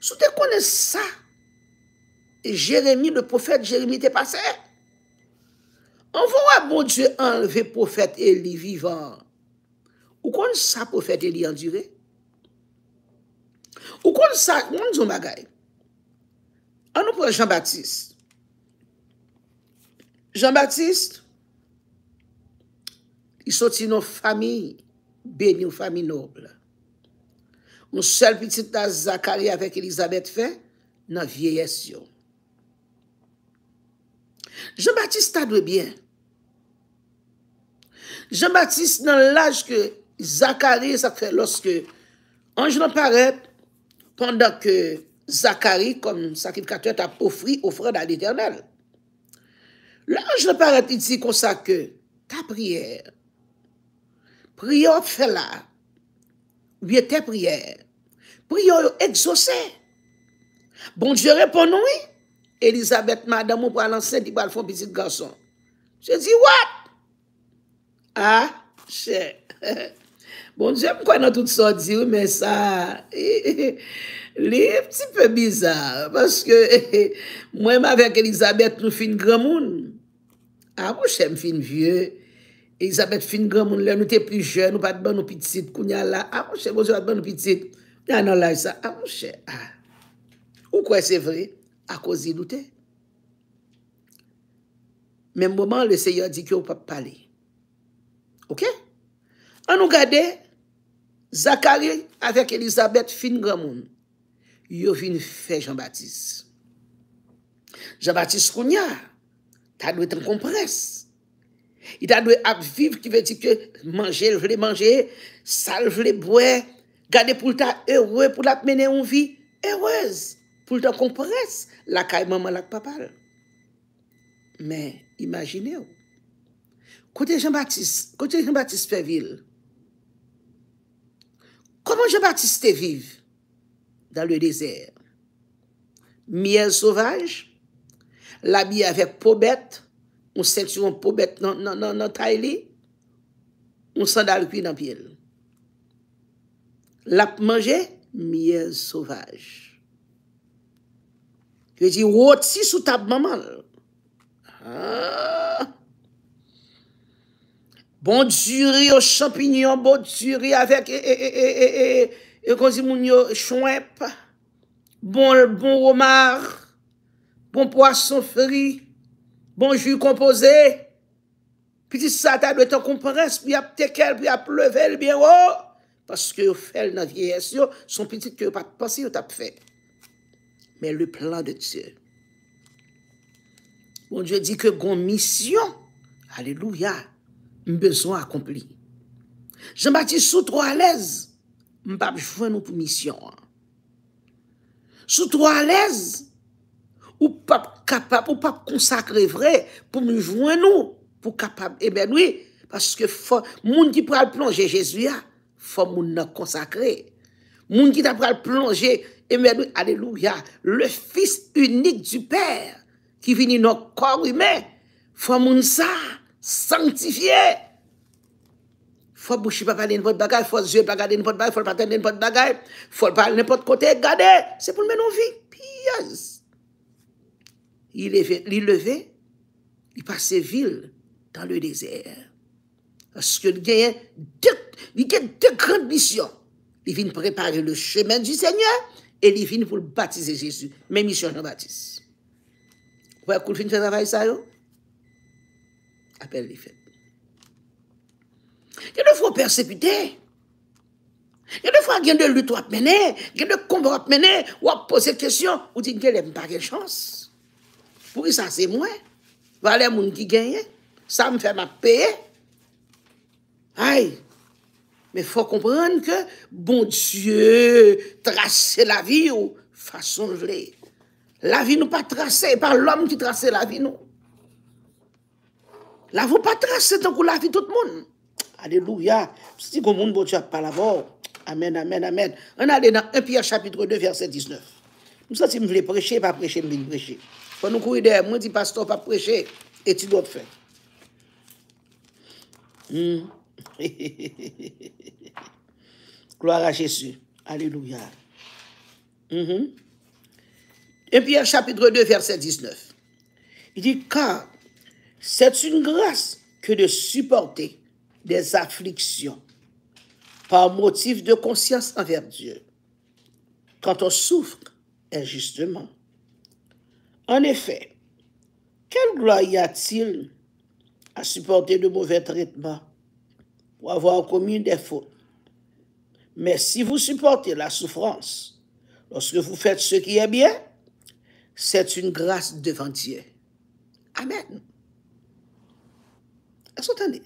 Si tu connais ça, Jérémie, le prophète Jérémie, t'est passé. On va bon Dieu enlever prophète Élie vivant. Ou kon sa prophète Élie enduré? Ou kon sa, moun zon bagay. An nou pou Jean-Baptiste. Jean-Baptiste, i soti nou fami, beni ou fami noble. Moun sel pitit ta Zakari avèk Elisabeth fè, nan vieyes yo. Jean-Baptiste ta dwe bien. Jean-Baptiste nan laj ke Zakari sa fè loske anj nan paret pandan ke Zakari kom sakrifkatwet ap ofri ofran al eternel. Lanj le paret iti konsa ke ta priyer, priyo fe la, ouye te priyer, priyo yo exose. Bon, je repon nou e, Elisabeth madame ou pral ansen di bal fon pitit ganson. Je di, what? Ah, che. Bon, je mkwen nan tout sa di ou, men sa... Li e pti pe bizar, paske mwen ma vek Elizabeth nou fin gran moun. A mwen chem fin vie, Elizabeth fin gran moun, lè nou te pli jen, nou pat ban nou pitit, kounya la, a mwen chem, mwen se pat ban nou pitit, nan nan la y sa, a mwen chem, a. Ou kwen se vre, a kozi nou te. Men mouman le seyo di ki ou pa pale. Ok? An nou gade, Zakari avek Elizabeth fin gran moun. yo vin fè Jean-Baptiste. Jean-Baptiste Kounia, ta dwe tan kompres. I ta dwe ap viv ki ve di ke manje, l vle manje, sal vle bwe, gade pou l ta ewe pou l ap mene yon vi, ewez, pou l tan kompres, lakay e maman lak papal. Men, imagine ou. Kote Jean-Baptiste, kote Jean-Baptiste Peville, koman Jean-Baptiste te vive? dans le désert. Miel sauvage, l'habillé avec peau bête, on ceinture peau bête dans le taille, on sandal cuit dans pied. Lap manje, miel sauvaj. Kwe di, wot si sou tab mamal. Ah. Bon djuri yo champignon, bon djuri avèk e, eh, e, eh, e, eh, E kon si moun yo chouep, bon, bon romar, bon poason feri, bon ju kompoze, piti sata dwe tan kompres, pi ap tekel, pi ap level, bi yo, oh, paske yo fel nan vieyes yo, son piti ki yo pat pasi yo tap fe. Men le plan de Diyo. Bon Diyo di ke gon misyon, aleluya, m bezon akompli. Jean-Baptiste sou tro alèz, mpap jwen nou pou misyon an. Sou tro alèz, ou pap kapab, ou pap konsakre vre, pou nou jwen nou, pou kapab ebenoui, eh paske fò, moun ki pral plonje Jezu ya, fò moun nan konsakre. Moun ki ta pral plonje, ebenoui, eh aleluya, le fils unik du Père, ki vini nan kor imè, fò moun sa, sanctifiè, Faut bouche pas parler n'importe bagaille, faut yeux pas regarder n'importe bagaille, faut pas attendre n'importe bagaille, faut pas n'importe côté garder. C'est pour le mener en vie. Pièce. Il levé, il levé, il passait ville dans le désert. Parce que il gagne deux, deux grandes missions. Il vient préparer le chemin du Seigneur et il vient pour baptiser Jésus. Même mission Jean-Baptiste. Vous voyez qu'il fait travail ça, yo? Appelle les fêtes. Gen de fwa persepite. Gen de fwa gen de lut wap mene, gen de komb wap mene, wap pose kesyon, ou di gen lem pa gen chans. Pou ki sa se mwen? Vale moun ki genye, sa m fè m ap peye. Ay, me fò komprenn ke bon Diyo trase la vi ou fason vle. La vi nou pa trase, e pa l'om ki trase la vi nou. La vou pa trase tan kou la vi tout moun. Alléluia. Si comme monde Dieu pas là-bas. Amen, amen, amen. On allait dans 1 Pierre chapitre 2 verset 19. Nous ça si me voulez prêcher, pas prêcher, me venir prêcher. Quand nous courir derrière, moi dis pasteur pas prêcher et tu dois faire. Hmm. Gloire à Jésus. Alléluia. Mhm. Et Pierre chapitre 2, verset 19. Il dit, car c'est une grâce que de supporter des afflictions par motif de conscience envers Dieu, quand on souffre injustement. En effet, quelle gloire y a-t-il à supporter de mauvais traitements pour avoir commis des fautes? Mais si vous supportez la souffrance lorsque vous faites ce qui est bien, c'est une grâce devant Dieu. Amen. Est-ce que vous entendez?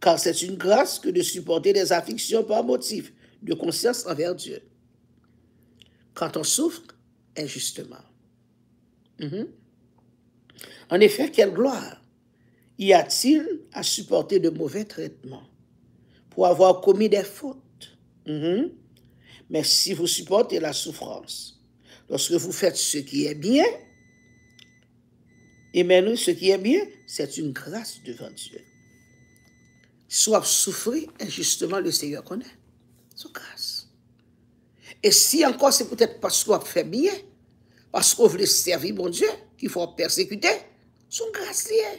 Car c'est une grâce que de supporter des afflictions par motif de conscience envers Dieu. Quand on souffre injustement. Mhm. En effet, quelle gloire y a-t-il à supporter de mauvais traitements pour avoir commis des fautes? Mhm. Mais si vous supportez la souffrance, lorsque vous faites ce qui est bien, et maintenant, ce qui est bien, c'est une grâce devant Dieu. sou ap soufri, enjustement le seyo konen. Sou kase. E si ankon se pwetet paskou ap febye, paskou vle servi bon Diyo, ki fwa persekute, sou kase liye.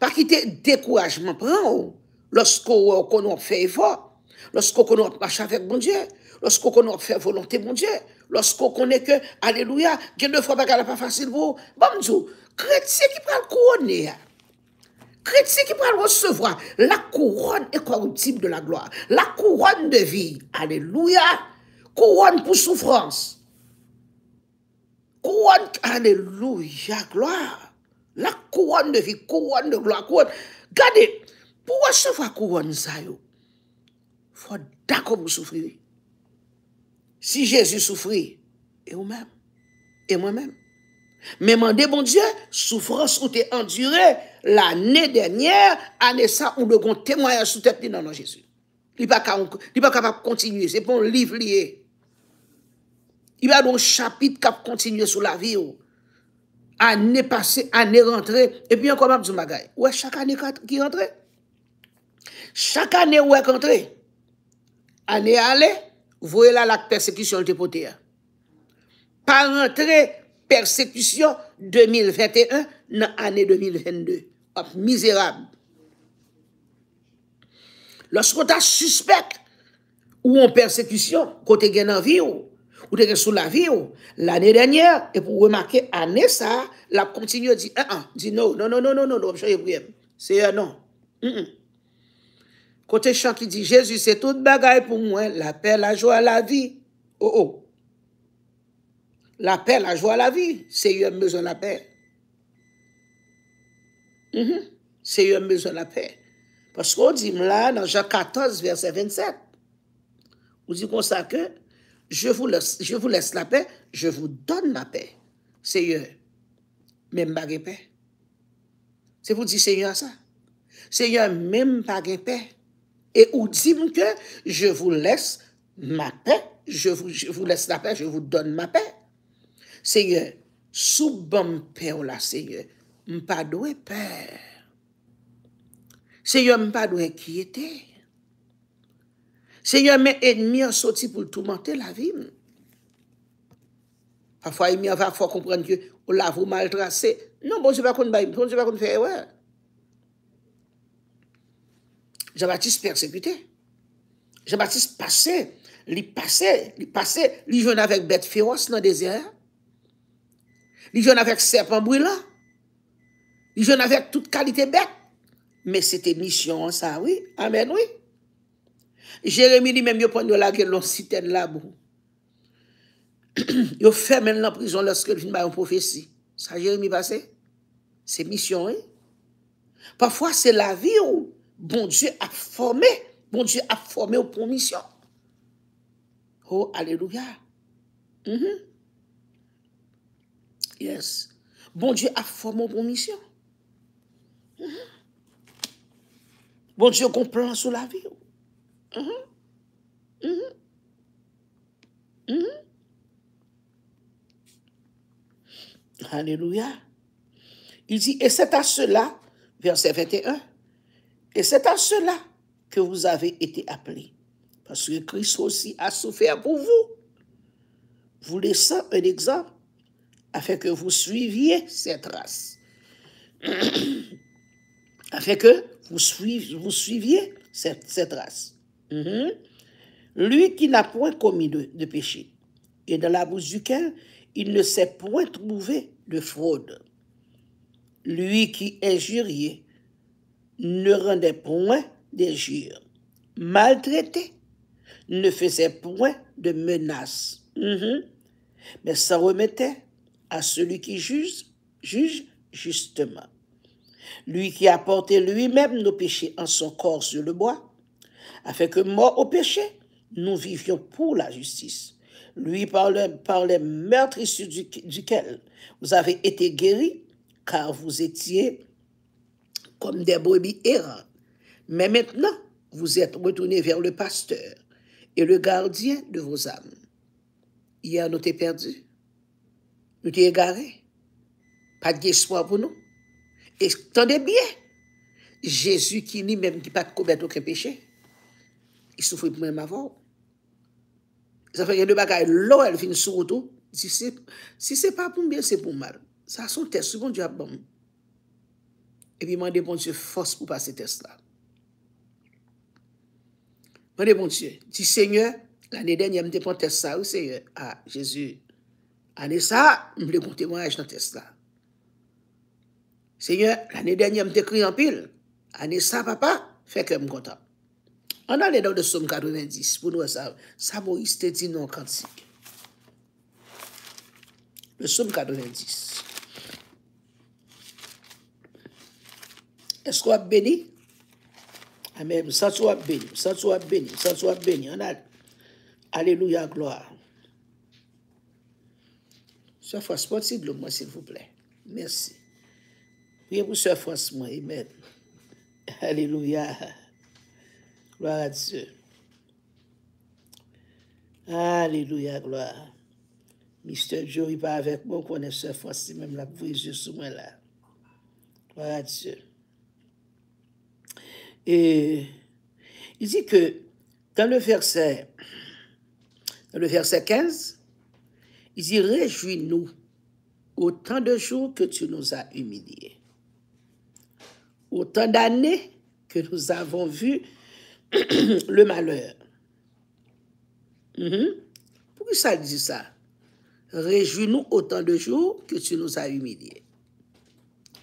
Pa ki te dekouajman pran ou, losko konon ap fe evo, losko konon ap macha vek bon Diyo, losko konon ap fe volante bon Diyo, losko konen ke, aleluya, gen ne fwa bagala pa fasil vou, bamdou, kret se ki pral konen ya. Chrétien qui prend recevoir la couronne incorruptible de la gloire, la couronne de vie, alléluia, couronne pour souffrance, couronne, alléluia, gloire, la couronne de vie, couronne de gloire, couronne, regardez, pour recevoir couronne ça, yo, faut d'accord pour souffrir. Si Jésus souffrit, et vous-même, et moi-même. Mais demandez, bon Dieu, souffrance ou t'es enduré l'année dernière, année ça, on le témoignage sous tête non, non, Jésus. Il n'est pas capable de continuer, c'est pour un livre lié. Il va dans un chapitre qui continuer sur la vie. oh. Année passée, année rentrée, et puis encore du bagay. Ouais, chaque année qui rentre. Chaque année, ouais, qui rentre? Année allée, vous voyez là la persécution de poté. Pas rentrer persécution 2021 dans l'année 2022. Hop, misérable. Lorsqu'on t'a suspect ou en persécution, côté gen en vie ou, ou t'es sous la vie l'année dernière, et pour remarquer, année ça, la continue dit, ah, ah, dit non, non, non, non, non, non, non, c'est un non. Mm -mm. Côté chant qui dit, Jésus, c'est toute bagaille pour moi, la paix, la joie, la vie. Oh, oh. La paix, la joie, la vie. C'est un besoin de la paix. Mm -hmm. Se yon bezon la pe. Paske ou di m la nan Jean 14 verset 27. Ou di kon sa ke, je vous, laisse, je vous laisse la pe, je vous donne la pe. Se yon, men bagay pe. Se pou di se yon sa. Se yon men bagay pe. E ou di m ke, je vous laisse ma pe, je vous, je vous laisse la pe, je vous donne ma pe. Se yon, sou bom pe ou la se yon. mpa dwe per. Se yo mpa dwe kiyete. Se yo men enmi an soti pou l'toumante la vim. Pafwa enmi an va fwa komprende ki ou la vou mal trase. Non, bon, se va kon bayim, bon, se va kon feye wè. Jean-Baptiste persekute. Jean-Baptiste pase, li pase, li pase, li jwen avèk bet feroz nan dezyer. Li jwen avèk serpent brûlant. Jouait avec toute qualité bête. Mais c'était mission, ça, oui. Amen, oui. Jérémie dit même, il prend la gueule dans citerne là. Il fait même la prison lorsque il finit une prophétie. Ça, Jérémie passé. C'est mission, oui. Parfois, c'est la vie où bon Dieu a formé, bon Dieu a formé pour mission. Oh, alléluia. Mhm. Yes. Bon Dieu a formé pour mission. Bon Dieu comprend sur la vie. Mhm. Mhm. Mhm. Alléluia. Il dit, et c'est à cela, verset 21, et c'est à cela que vous avez été appelés. Parce que Christ aussi a souffert pour vous, vous laissant un exemple afin que vous suiviez cette race. Afin que vous suiviez, cette, race. Mhm. Lui qui n'a point commis de, péché, et dans la bouche duquel il ne s'est point trouvé de fraude. Lui qui injuriait ne rendait point d'injures, maltraité, ne faisait point de menaces, Mhm. mais s'en remettait à celui qui juge, juge justement. Lui qui a porté lui-même nos péchés en son corps sur le bois, afin que, mort au péché, nous vivions pour la justice. Lui, par, le, par les meurtres issus du- duquel vous avez été guéris, car vous étiez comme des brebis errantes. Mais maintenant, vous êtes retournés vers le pasteur et le gardien de vos âmes. Hier, nous t'es perdus. Nous t'es égarés. Pas d'espoir pour nous. Et tendez bien, Jésus qui lui-même qui pas commettre aucun péché, il souffre pour même avant. Ça fait que deux bagages, l'eau, elle finit sur auto. Si c'est si c'est pas pour bien, c'est pour mal. Ça son test, bon Dieu bon. Et puis demandez bon Dieu force pour passer test là. Demandez bon Dieu, dit Seigneur, l'année dernière me dépend test ça, ou Seigneur, ah Jésus, année ça, me le compter moi dans test là. Seigneur, l'année dernière, je t'écris en pile. Année ça, papa, fait que je suis content. On allait dans le psaume 90 pour nous savoir. Ça, Moïse te dit non cantique. Le psaume 90. Est-ce qu'on a béni? Amen. Ça, tu as béni. Ça, tu as béni. Ça, tu as béni. On a... Alléluia, gloire. Ça, faut sportif, le moi, s'il vous plaît. Merci. France, moi. Amen. Alléluia. Gloire à Dieu. Alléluia, gloire. Mister Joe, il pas avec moi, on connaît Sœur France, même la brise sous moi là. Gloire à Dieu. Et il dit que dans le verset, dans le verset 15, il dit Réjouis-nous autant de jours que tu nous as humiliés, autant d'années que nous avons vu le malheur. Mhm. Pourquoi ça dit ça? Réjouis-nous autant de jours que tu nous as humiliés.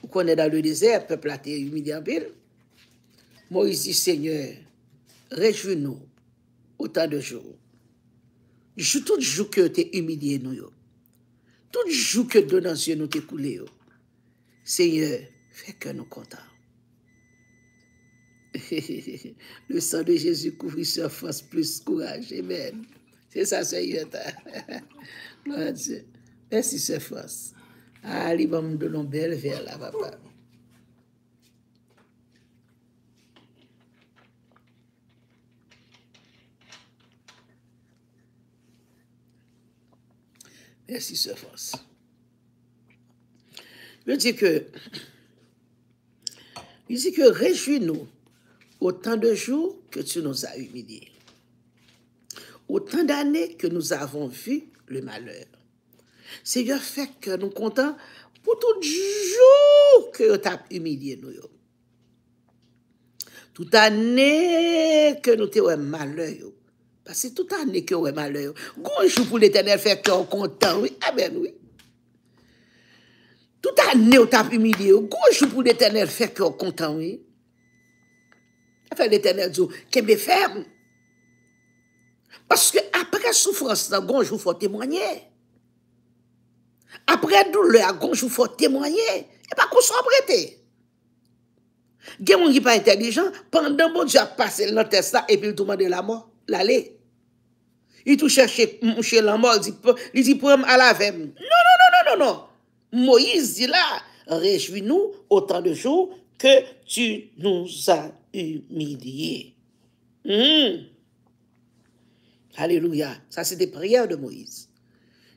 Vous connaissez dans le désert, le peuple a été humilié en pile. Moïse dit, Seigneur, réjouis-nous autant de jours. Jou tout jour que tu humilié nous. yo. Tout jour que dans yeux nous coulé. Seigneur, fais que nous contents. Le sang de Jésus couvre sur force plus courage. Amen. C'est ça, Seigneur. Gloire à Dieu. Merci, Sœur France. Ah, il va me donner un bel verre là, papa. Merci, Sœur France. Je dis que, il dit que réjouis-nous Autant de jours que tu nous as humiliés. Autant d'années que nous avons vu le malheur. Seigneur, fais que nous comptons pour tout jour que tu as humilié nous. Tout année que nous t'avons malheur. Parce que tout année que nous malheur. Gonjou pour l'éternel, fait que nous content. Oui, amen, oui. Tout année que tu as humilié. Gonjou pour l'éternel, fait que nous content. Oui. Enfin, l'éternel dit, qu'elle est ferme. Parce que après souffrance, là, gon jour faut témoigner. Après douleur, gon jour faut témoigner. Et pas qu'on soit prêté. Gen moun qui pas intelligent, pendant bon Dieu a passé le test là, et puis il demande la mort, l'aller. Il tout cherché chez la il dit pour à la veine. Non, non, non, non, non, non. Moïse dit là, réjouis-nous autant de jours que tu nous as humiliés. Hmm. Alléluia. Ça, c'est des prières de Moïse.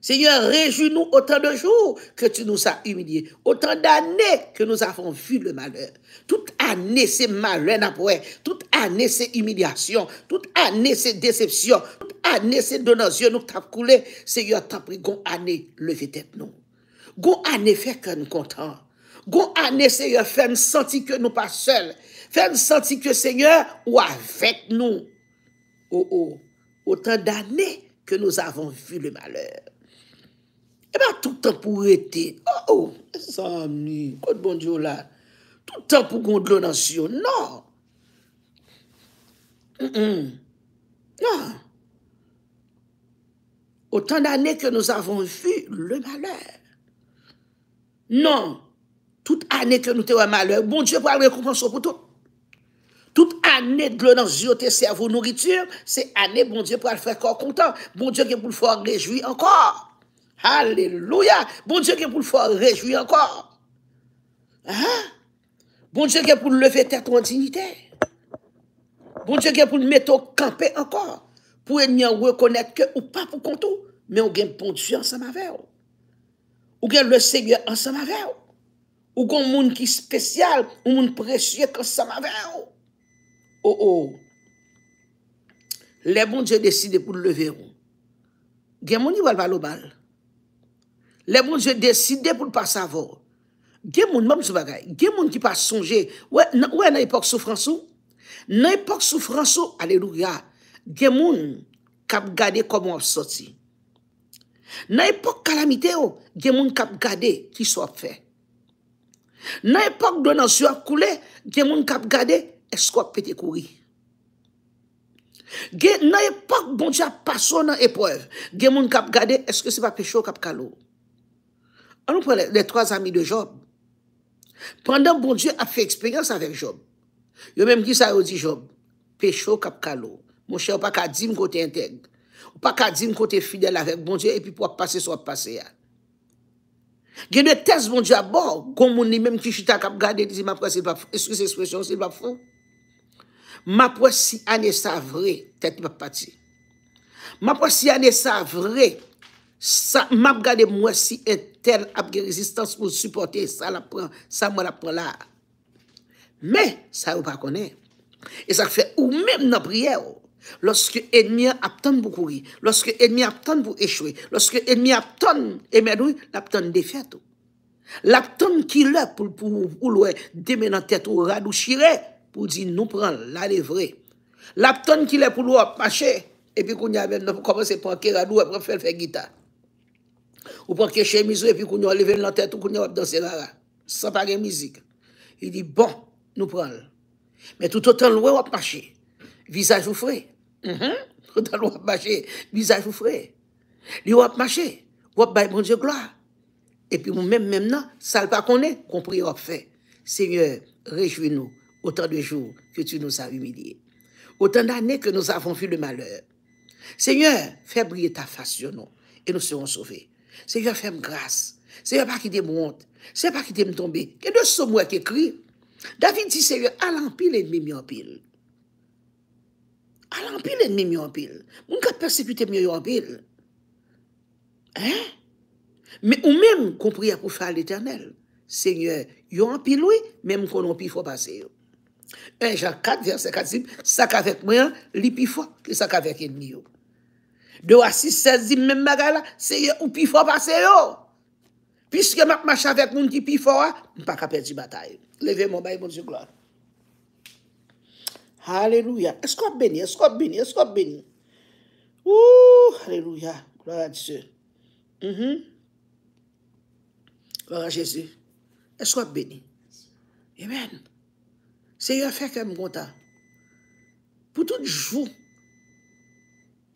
Seigneur, réjouis-nous autant de jours que tu nous as humiliés, autant d'années que nous avons vu le malheur. Toute année, c'est malheur après. Toute année, c'est humiliation. Toute année, c'est déception. Toute année, c'est de nos yeux, nous t'as coulé. Seigneur, t'as pris gon année, levez tête nous. Gon année fait que nous contents. Gon année, Seigneur, fait nous sentir que nous pas seuls. Fèm santi ke seigneur ou avèk nou. Ou oh, ou, oh, otan d'anè ke nou avon vu le malèr. Eman toutan pou rete. Ou oh, oh ou, san mi, kote bon diyo la. Toutan pou gondlo nan siyo. Non. Mm -mm. Non. Otan d'anè ke nou avon vu le malèr. Non. Tout anè ke nou te wè malèr. Bon diyo pou al rekompansyon pou tout. Tout ane glou nan zyote servou nouritur, se ane bon Diyo pou al fè kor kontan. Bon Diyo gen pou l fò rejoui ankor. Halelouya! Bon Diyo gen pou l fò rejoui ankor. Ha? Bon Diyo gen pou l leve tèt an dignité. Bon Diyo gen pou l meto kampe ankor. Pou en yon rekonèt ke ou pa pou kontou. Men ou gen bon Diyo ansan ma vè ou. Ou gen le Seigneur ansan ma vè ou. Ou gen moun ki spesyal, ou moun presye ansan ma vè ou. oh oh, le bon Dje deside pou leve ou, gen moun i wal bal ou bal. Le bon Dje deside pou pa savor. Gen moun mèm sou bagay, gen moun ki pa sonje, wè nan, nan epok soufransou, nan epok soufransou, aleluya, gen moun kap gade koman wap soti. Nan epok kalamite yo, gen moun kap gade ki so ap fe. Nan epok donansyo ap koule, gen moun kap gade eskop pete kouri. Gen nan epok bon di ap paso nan epoev. Gen moun kap gade, eske se pa pechou kap kalou. An nou pren le troaz ami de Job. Pendan bon di ap fe eksperyans avek Job. Yo menm ki sa yo di Job. Pechou kap kalou. Mon chè ou pa ka di m kote enteg. Ou pa ka di m kote fidel avek bon di epi pou ap pase so ap pase ya. Gen de test bon di ap bo. Kon moun ni menm ki chita kap gade, di zi ma prese, eske se ekspresyon se ap fon. map wè si anè sa vre, tèt map pati. Map wè si anè sa vre, sa, map gade mwè si etel ap gen rezistans pou supporte sa la pran, sa mwen la pran la. Mè, sa yo pa konè. E sa fè ou mèm nan priè yo. Lorske enmi ap ton pou kouri, lorske enmi ap ton pou echwe, lorske enmi ap ton emenou, ap ton defet yo. Lap ton ki lè pou, pou, pou lwe demen an tèt ou radou chire. Pour dire nous prend la vrai. L'aptan qui l'a pour l'eau marcher, et puis qu'on y a même, commencer par un radou, après faire faire guitare. Ou que chemise, et puis qu'on y a levé dans tête ou qu'on y a danser là, sans pas de musique. Il dit, bon, nous prenons. Mais tout autant loin, on marcher. Visage ou frais. Mhm. Tout autant loin, on marcher. Visage ou frais. Li wap marcher. Wap bay bon Dieu gloire. Et puis, même maintenant, ça le pas connaît, compris, wap fait. Seigneur, réjouis-nous autant de jours que tu nous as humiliés. Autant d'années que nous avons vu le malheur. Seigneur, fais briller ta face sur nous et nous serons sauvés. Seigneur, fais-moi grâce. Seigneur, pas quitter mon honte. Seigneur, pas quitter me tomber. Que de ce mot qui écrit, David dit, Seigneur, à l'empile l'ennemi mis en pile. À l'empile l'ennemi mis en pile. Mon cas persécuté mis en pile. Hein? Mais ou même qu'on prie pour faire l'éternel. Seigneur, yo en pile oui, même qu'on en pile faut passer. 1 Jean 4, verset 45, sa ka vek mwen, li pi fwa, ki sa ka vek enmi yo. De wa 6, 16, di men bagay la, se yo ou pi fwa pase yo. Piske mak macha vek moun ki pi fwa, mpa ka perdi batay. Leve moun bay, moun zi glor. Haleluya. Eskop beni, eskop beni, eskop beni. Ouh, haleluya. Glor a Diyo. Mm -hmm. Glor a Jezu. Eskop beni. Amen. Se yo fè kèm konta. Pou tout jvou.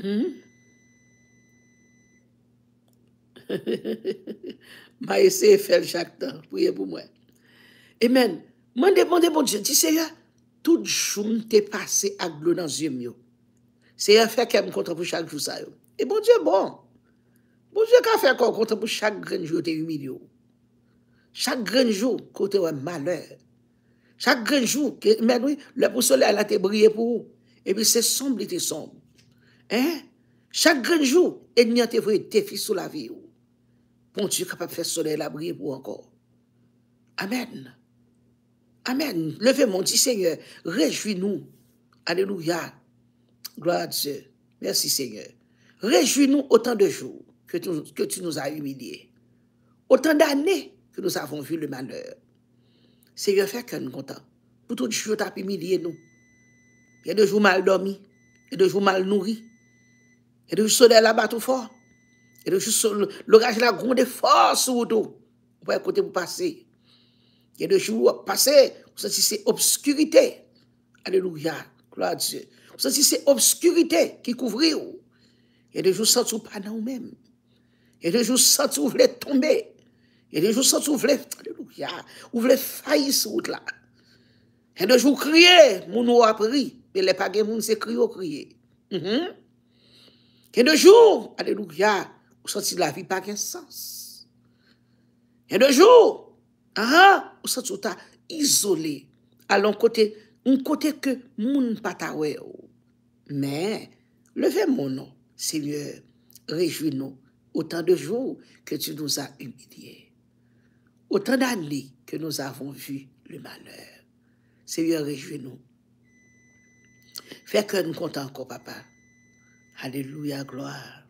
Hmm? Ma esè fèl chak tan. Pouye pou mwen. E men, mwen deponde bon diyo. Ti se yo, tout jvou mte pase ak glou nan zyem yo. Se yo fè kèm konta pou chak jvou sa yo. E bon diyo bon. Bon diyo ka fè kon konta pou chak grenjou te humil yo. Chak grenjou kote wè malèr. Chaque grand jour, le soleil a été brillé pour vous. Et puis c'est sombre, il était sombre. Hein? Chaque grand jour, ennemi a été vrai défi sur la vie. ou. Bon Dieu capable de faire soleil la briller pour encore. Amen. Amen. Levez mon dit Seigneur, réjouis-nous. Alléluia. Gloire à Dieu. Merci Seigneur. Réjouis-nous autant de jours que tu nous as humiliés. Autant d'années que nous avons vu le malheur. Seigneur, fais que nous contents. Pour tout jour, tu as humilié nous. Il y a des jours mal dormis. Il y a des jours mal nourris. Il y a des jours soleil là-bas tout fort. Il y a des jours l'orage là gronde fort sur tout. Vous pouvez écouter pour passer. Il y a des jours où passer, vous sentez c'est obscurité. Alléluia. Gloire à Dieu. Vous sentez c'est obscurité qui couvre. vous. Il y a des jours sans pas dans vous-même. Il y a des jours sans vous voulez tomber. Il y a des ya, ou vle fayi sout la. E dojou kriye, moun ou apri, pe le page moun se kriyo kriye. Mm -hmm. E dojou, aleluya, ou mm-hmm. soti la vi pa gen sens. E dojou, aha, ou soti ou ta izole, alon kote, un kote ke moun pata we ou. Men, leve moun nou, seigneur, rejounou, autant de jours que tu nous as humiliés. Autant d'années que nous avons vu le malheur. Seigneur, réjouis-nous. Fais que nous comptons encore, papa. Alléluia, gloire.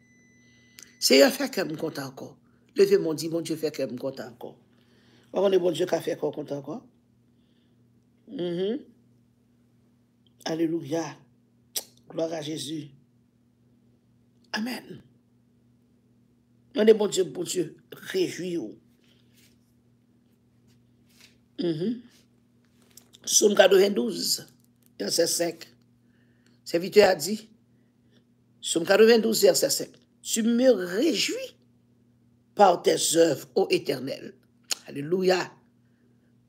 Seigneur, fais que nous comptons encore. Levez mon dit, mon Dieu, fais que nous comptons encore. On est bon Dieu qui a fait qu'on compte encore. Mhm. Alléluia. Gloire à Jésus. Amen. Demandez bon Dieu, bon Dieu, réjouis-vous. Mhm. Somme 92, verset 5. Serviteur a dit, Somme 92, verset 5. Tu me réjouis par tes œuvres, ô Éternel. Alléluia.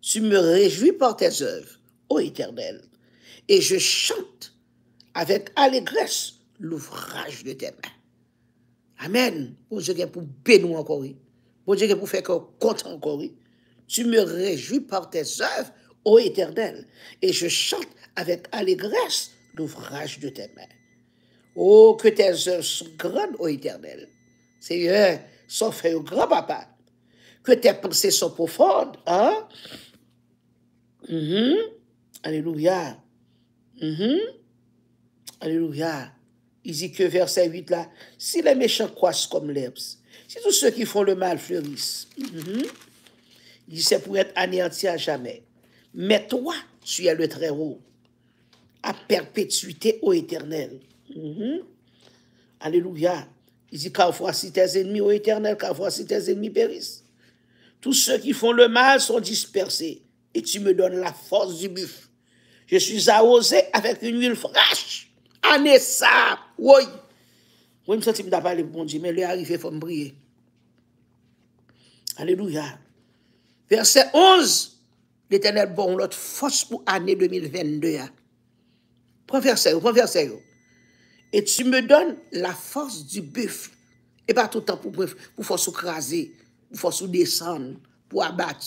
Tu me réjouis par tes œuvres, ô Éternel. Et je chante avec allégresse l'ouvrage de tes mains. Amen. Bon Dieu pour bénir encore. Bon Dieu pour faire content encore. Tu me réjouis par tes œuvres, ô Éternel, et je chante avec allégresse l'ouvrage de tes mains. Oh, que tes œuvres sont grandes, ô Éternel. Seigneur, sont fait au grand papa. Que tes pensées sont profondes, hein? Mhm. Alléluia. Mhm. Alléluia. Il dit que verset 8 là, si les méchants croissent comme l'herbe, si tous ceux qui font le mal fleurissent, mhm, dit c'est pour être anéanti à jamais. Mais toi, tu es le très haut, à perpétuité au éternel. Mhm. Alléluia. Il dit car voici tes ennemis au éternel, car voici tes ennemis périssent. Tous ceux qui font le mal sont dispersés, et tu me donnes la force du buffle. Je suis arrosé avec une huile fraîche. Ça, oui. Oui, je me sens parler bon Dieu, mais lui arrivé, il faut me prier. Alléluia. Verset 11. L'Éternel bon l'autre force pour année 2022. hein. Prends verset, prends verset. Et tu me donnes la force du buffle. Et pas tout le temps pour, pour force pour force descendre, pour abattre,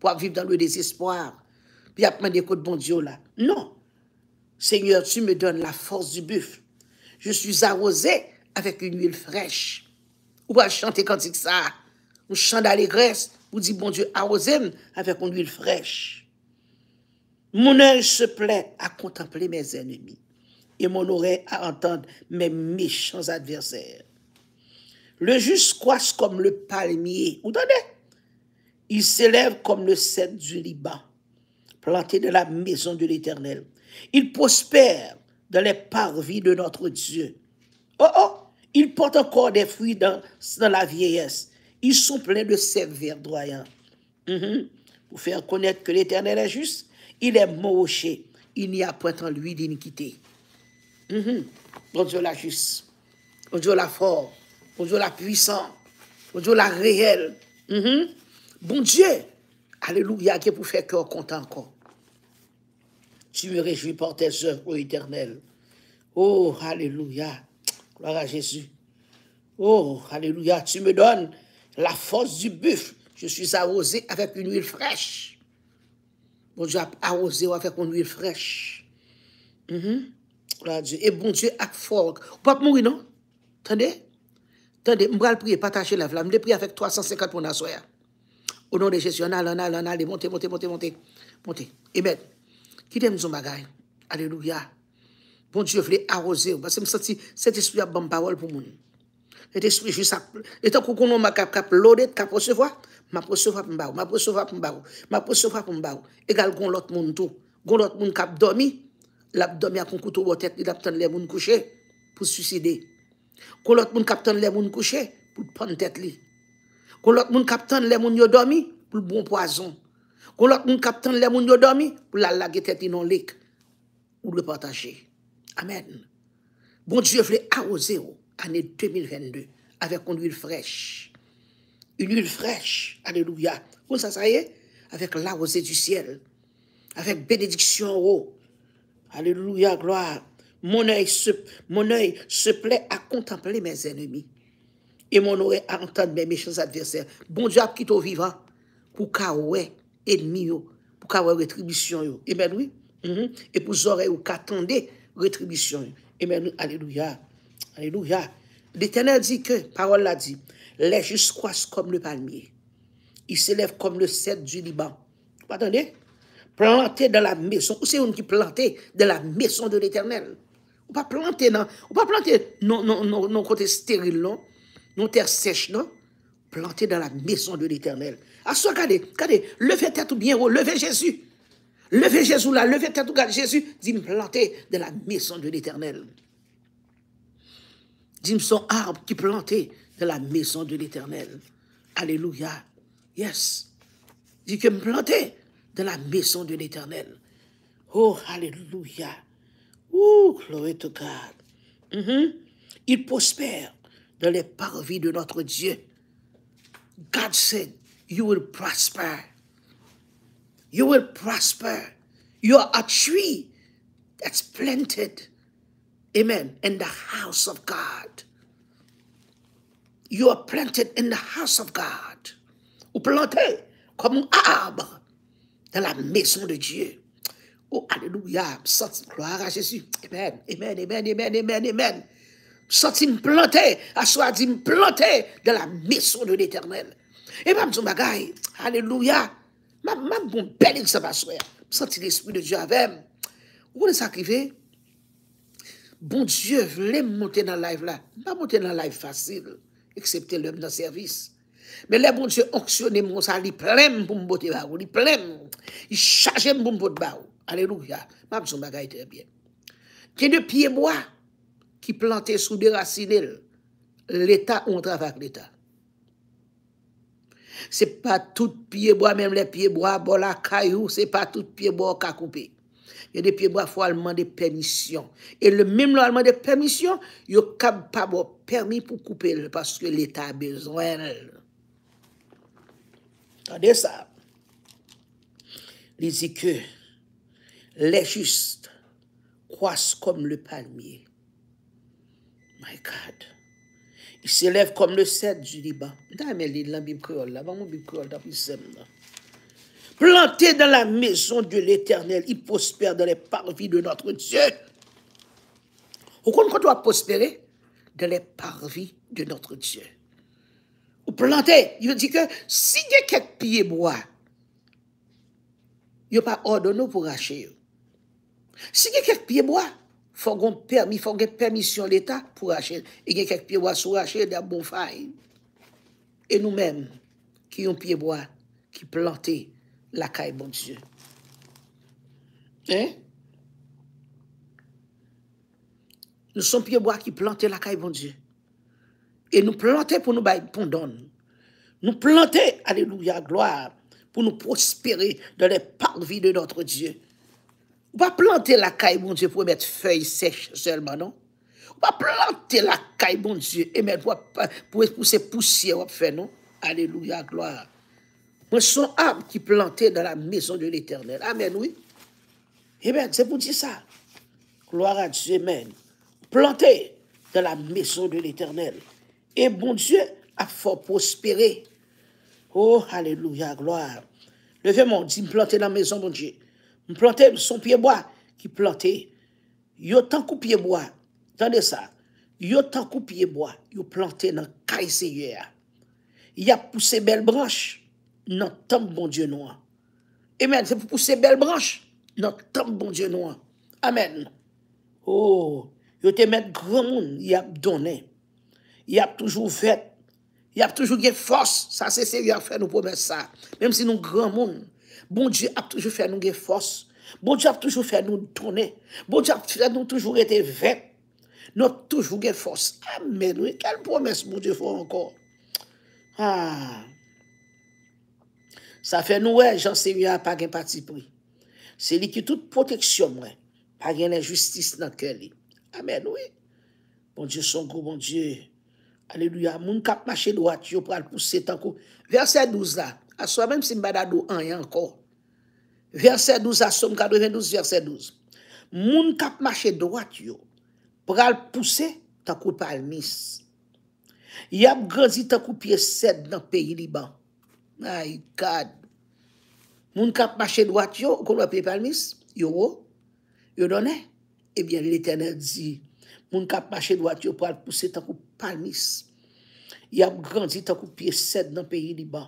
pour vivre dans le désespoir. Puis après des de bon Dieu là. Non. Seigneur, tu me donnes la force du buffle. Je suis arrosé avec une huile fraîche. Ou va chanter quand c'est ça. On chante d'allégresse. Ou dit, bon Dieu, arrosez avec une huile fraîche. Mon œil se plaît à contempler mes ennemis et mon oreille à entendre mes méchants adversaires. Le juste croisse comme le palmier. Vous entendez? Il s'élève comme le cèdre du Liban, planté de la maison de l'Éternel. Il prospère dans les parvis de notre Dieu. Oh oh, il porte encore des fruits dans, dans la vieillesse. Ils sont pleins de sève verdoyant. Mhm. Pour faire connaître que l'Éternel est juste, il est mon rocher. Il n'y a point en lui d'iniquité. Mhm. Bon Dieu la juste. Bon Dieu la fort. Bon Dieu la puissant. Bon Dieu la réelle. Mhm. Bon Dieu. Alléluia, qui est pour faire cœur content encore. Tu me réjouis par tes œuvres, ô éternel. Oh, Alléluia. Gloire à Jésus. Oh, Alléluia. Tu me donnes la force du buffle. Je suis arrosé avec une huile fraîche. Bon Dieu a arrosé avec une huile fraîche. Mhm. Gloire à Dieu. Et bon Dieu a fort. Pas mourir, non? Attendez? Attendez, je vais prier, partager la flamme. Je prier avec 350 pour soirée. Au nom de Jésus, on a, on a, on allez, montez, montez, montez, montez, montez. Amen. Qui t'aime son bagage? Alléluia. Bon Dieu, voulait arroser. Parce que je me sens cet esprit a bonne parole pour moi. et esprit juste et tant qu'on on m'a cap cap l'autre cap recevoir m'a recevoir pour m'a recevoir pour m'a m'a recevoir pour m'a égal gon l'autre monde tout. Gon l'autre monde cap dormi l'abdomen a couteau au tête il a les moun coucher pour suicider. Gon l'autre monde cap tendre les moun coucher pour prendre tête li. Gon l'autre monde cap tendre les moun yo dormi pour le bon poison. Gon l'autre monde cap tendre les moun yo dormi pour la laguer tête non lik ou le partager. Amen. Bon dieu veut arroser année 2022 avec une huile fraîche. Une huile fraîche. Alléluia. Où ça, ça y est? Avec la rosée du ciel. Avec bénédiction. Oh. Alléluia, gloire. Mon œil se, mon œil se plaît à contempler mes ennemis. Et mon oreille à entendre mes méchants adversaires. Bon Dieu quitté au vivant pour kaoué ennemi pour kaoué rétribution. Amen, oui. Mhm. Et pour oreilles ou qu'attendez rétribution. Amen, alléluia. Alléluia. L'Éternel dit que, parole l'a dit, les justes comme le palmier. Ils s'élèvent comme le cèdre du Liban. Vous attendez? Planté dans la maison. Ou c'est une qui planté dans la maison de l'Éternel. Ou pas planté non, ou pas planté non, non, non, non côté stérile, non, non terre sèche, non? Planté dans la maison de l'Éternel. À soi, regardez, regardez, levez tête ou bien haut, levez Jésus. Levez Jésus là, levez tête ou Jésus, dit planté dans la maison de l'Éternel. Dis-moi son arbre qui planté dans la maison de l'éternel. Alléluia. Yes. Dis que me planté dans la maison de l'éternel. Oh, alléluia. Oh, glory to God. Mhm. Il prospère dans les parvis de notre Dieu. God said, You will prosper. You will prosper. You are a tree that's planted, Amen. In the house of God. You are planted in the house of God. Ou planté comme un arbre dans la maison de Dieu. Oh, alléluia. Senti gloire à Jésus. Amen. Amen, amen, amen, amen, amen. Senti me planté, assois dit me planté dans la maison de l'éternel. Et même son bagaille. Alléluia. Ma, ma bon bel exemple à soi. Senti l'esprit de Dieu avec. Où est-ce arrivé? Bon Diyo vle monte nan live la. Mpa monte nan live fasil. Eksepte lèm nan servis. Men lè bon Diyo onksyonè moun sa li plem pou mbote ba ou. Li plem. Li chaje m pou mbote ba ou. Aleluya. Mpa mson bagay terbyen. Kè de piye mwa ki plante sou derasinel. L'Etat on travak l'Etat. Se pa tout piye boa, mèm le piye boa, bo la kayou, se pa tout piye boa ka koupe. Et depuis, il faut demander permission. Et le même l'allemand de permission, il n'y a pas de permis pour couper parce que l'État a besoin. Attendez ça. Il dit que les justes croissent comme le palmier. My God. Ils s'élèvent comme le cèdre du Liban. Dame, l'île, la Bible créole, là, mon Bible créole, là, puis là. Planté dans la maison de l'éternel, il prospère dans les parvis de notre Dieu. Vous comprenez qu'on doit prospérer dans les parvis de notre Dieu. Ou planter, il veut dire que si il y a quelques pieds bois, il n'y a pas ordonné pour racheter. Si il y a quelques pieds bois, il faut qu'on permis, faut qu'on permission l'État pour acheter. Et il y a quelques pieds bois sur acheter des bons failles. Et nous-mêmes, qui ont pieds bois, qui plantés la caille, bon Dieu. Hein? Nous sommes pieds bois qui plantés la caille, bon Dieu. Et nous planter pour nous bailler. Nous planter, alléluia, gloire, pour nous prospérer dans les parvis de notre Dieu. On va planter la caille, bon Dieu, pour mettre feuilles sèches seulement, non? On va planter la caille, bon Dieu, et mettre pour, pour pousser poussière, faire, non? Alléluia, gloire. Son arbre qui planté dans la maison de l'éternel. Amen, oui. Eh bien, c'est pour dire ça. Gloire à Dieu, amen. Planté dans la maison de l'éternel. Et bon Dieu a fort prospéré. Oh, alléluia, gloire. Levez-moi, dit, me planter dans la maison, bon Dieu. Me planter son pied bois qui planté. Yo tant coup pied bois. Attendez ça. Yo tant coup pied bois. Yo planté dans caille Seigneur. Il a poussé belle branche. nan tan bon Diyo nou an. Amen, se pou pouse bel branche, nan tan bon Diyo nou an. Amen. Oh, yo te met gran moun, y ap donen. Y ap toujou fet. Y ap toujou gen fos. Sa se se y ap fè nou promes sa. Mem si nou gran moun, bon Diyo ap toujou fè nou gen fos. Bon Diyo ap toujou fè nou donen. Bon Diyo ap fè nou toujou rete vet. Nou toujou gen fos. Amen. Kel promes bon Diyo fò ankon. Ah, Sa fe nou we, jan se yon pa gen pati pri. Se li ki tout proteksyon mwen, pa gen injustice nan ke li. Amen, we. Bon Diyo son kou, bon Diyo. Aleluya, moun kap mache do at yo pral pousse tankou. Verset 12 la, aswa menm si mbada do an yan kon. Verset 12 asom, 92 verset 12. Moun kap mache do at yo, pral pousse tankou palmis. Yap grandit tankou piye sed nan peyi liban. My God. Moun kap mache dwat yo, kon wap ye palmis, yo wo, yo donè. Eh Ebyen l'Eternel di, moun kap mache dwat yo pou al pousse takou palmis. Yap grandi takou piye sed nan peyi liban.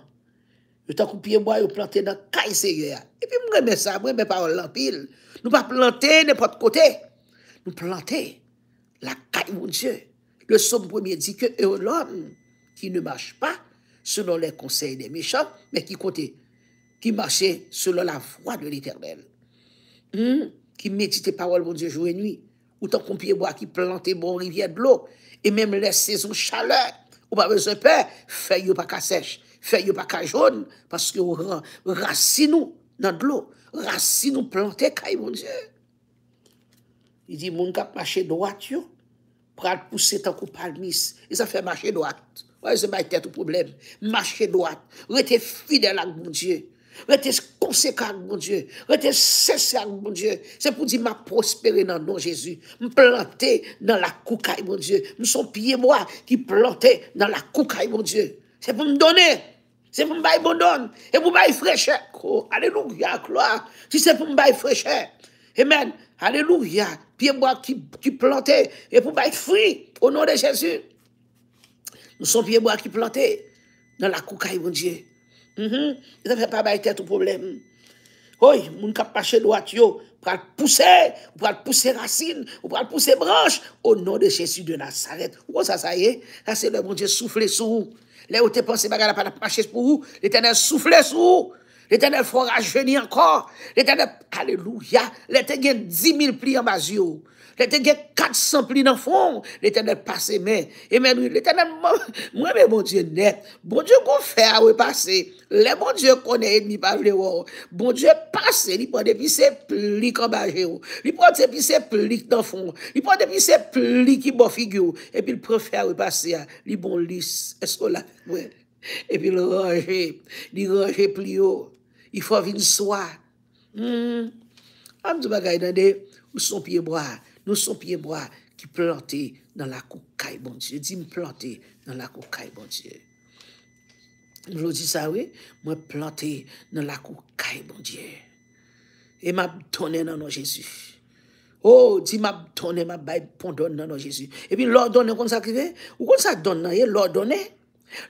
Yo takou piye mwa yo plante nan kay seye ya. Epi mwen reme sa, mwen reme parol lan pil. Nou pa plante ne pot kote. Nou plante la kay moun Diyo. Le som premier di ke e o lom ki ne mache pa, selon les conseils des méchants, mais qui comptait, qui marchait selon la voie de l'éternel. Hmm, Qui méditait parole mon Dieu jour et nuit. ou tant qu'on pied bois qui planté bon rivière de l'eau, et même les saisons chaleur, ou pas besoin de peur, yo pas qu'à sèche, yo pas qu'à jaune, parce que racine nous dans de l'eau, racine nous planté, caille mon Dieu. Il dit, moun kap marcher droite yo, pral pousser tant qu'on palmis, et ça fait marcher droite. Ouais, c'est ma au problème. Marcher droite, rester fidèle avec mon Dieu. Rester conséquent avec mon Dieu. Rester sincère avec mon Dieu. C'est pour dire, m'a prospéré dans le nom de Jésus. Me planter dans la coucaille, mon Dieu. Me son pied, moi, qui planté dans la coucaille, mon Dieu. C'est pour me donner. C'est pour me bailler bon donne. Et pour me bailler fraîcheur. Oh, alléluia, gloire. Si c'est pour me bailler fraîcheur. Amen. Alléluia. Pied bois qui, qui planté. Et pour me bailler fruit. Au nom de Jésus. Nous sommes pieds bois qui plantés dans la coucaille, mon Dieu. Mhm. Ça ne fait pas bailler au problème. Oui, moun kap pache droite yo, pral pousser, ou pral pousser racine, ou pral pousser branche, au nom de Jésus de Nazareth. Ou ça, ça y est, ça c'est le bon Dieu soufflé sur vous. Là où t'es pensé, bagarre pas marcher pour vous, l'éternel soufflé sur vous. L'éternel fera rajeunir encore. L'éternel, alléluia, l'éternel 10 000 plis en bas. l'Éternel 400 plis dans le fond, l'Éternel passe mais Et même l'Éternel moi mais bon Dieu net. Bon Dieu qu'on fait à repasser. Le bon Dieu connaît ennemi pas le voir. Bon Dieu passe, il prend depuis ses plis en bas Il prend depuis ses plis dans le fond. Il prend depuis ses plis qui bon figure et puis il préfère repasser Il bon lisse. Est-ce que là ouais. Et puis le ranger, li ranger plis haut. Il faut venir soir. Hmm. Am di bagay nan de ou son pied bois. Nou son piyeboa ki plante nan la koukay bon Diyo. Di m plante nan la koukay bon Diyo. M lo di sa we, mwen plante nan la koukay bon Diyo. E map tonen nan nou Jezu. Oh, di map tonen, map bay pon don nan nou Jezu. E pi lor donen kon sa krive, ou kon sa don nan ye, lor donen.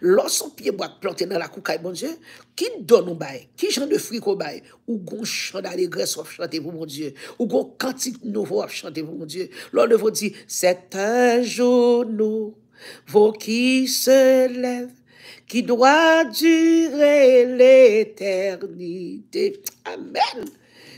Lorsqu'on pied bois planté dans la coucaille, bon Dieu, qui donne au bail, qui chante de fric au bail, ou gon chant d'allégresse ou chanter pour mon Dieu, ou gon cantique nouveau à chanter pour mon Dieu? L'ordre vous dit, c'est un jour nouveau qui se lève, qui doit durer l'éternité. Amen.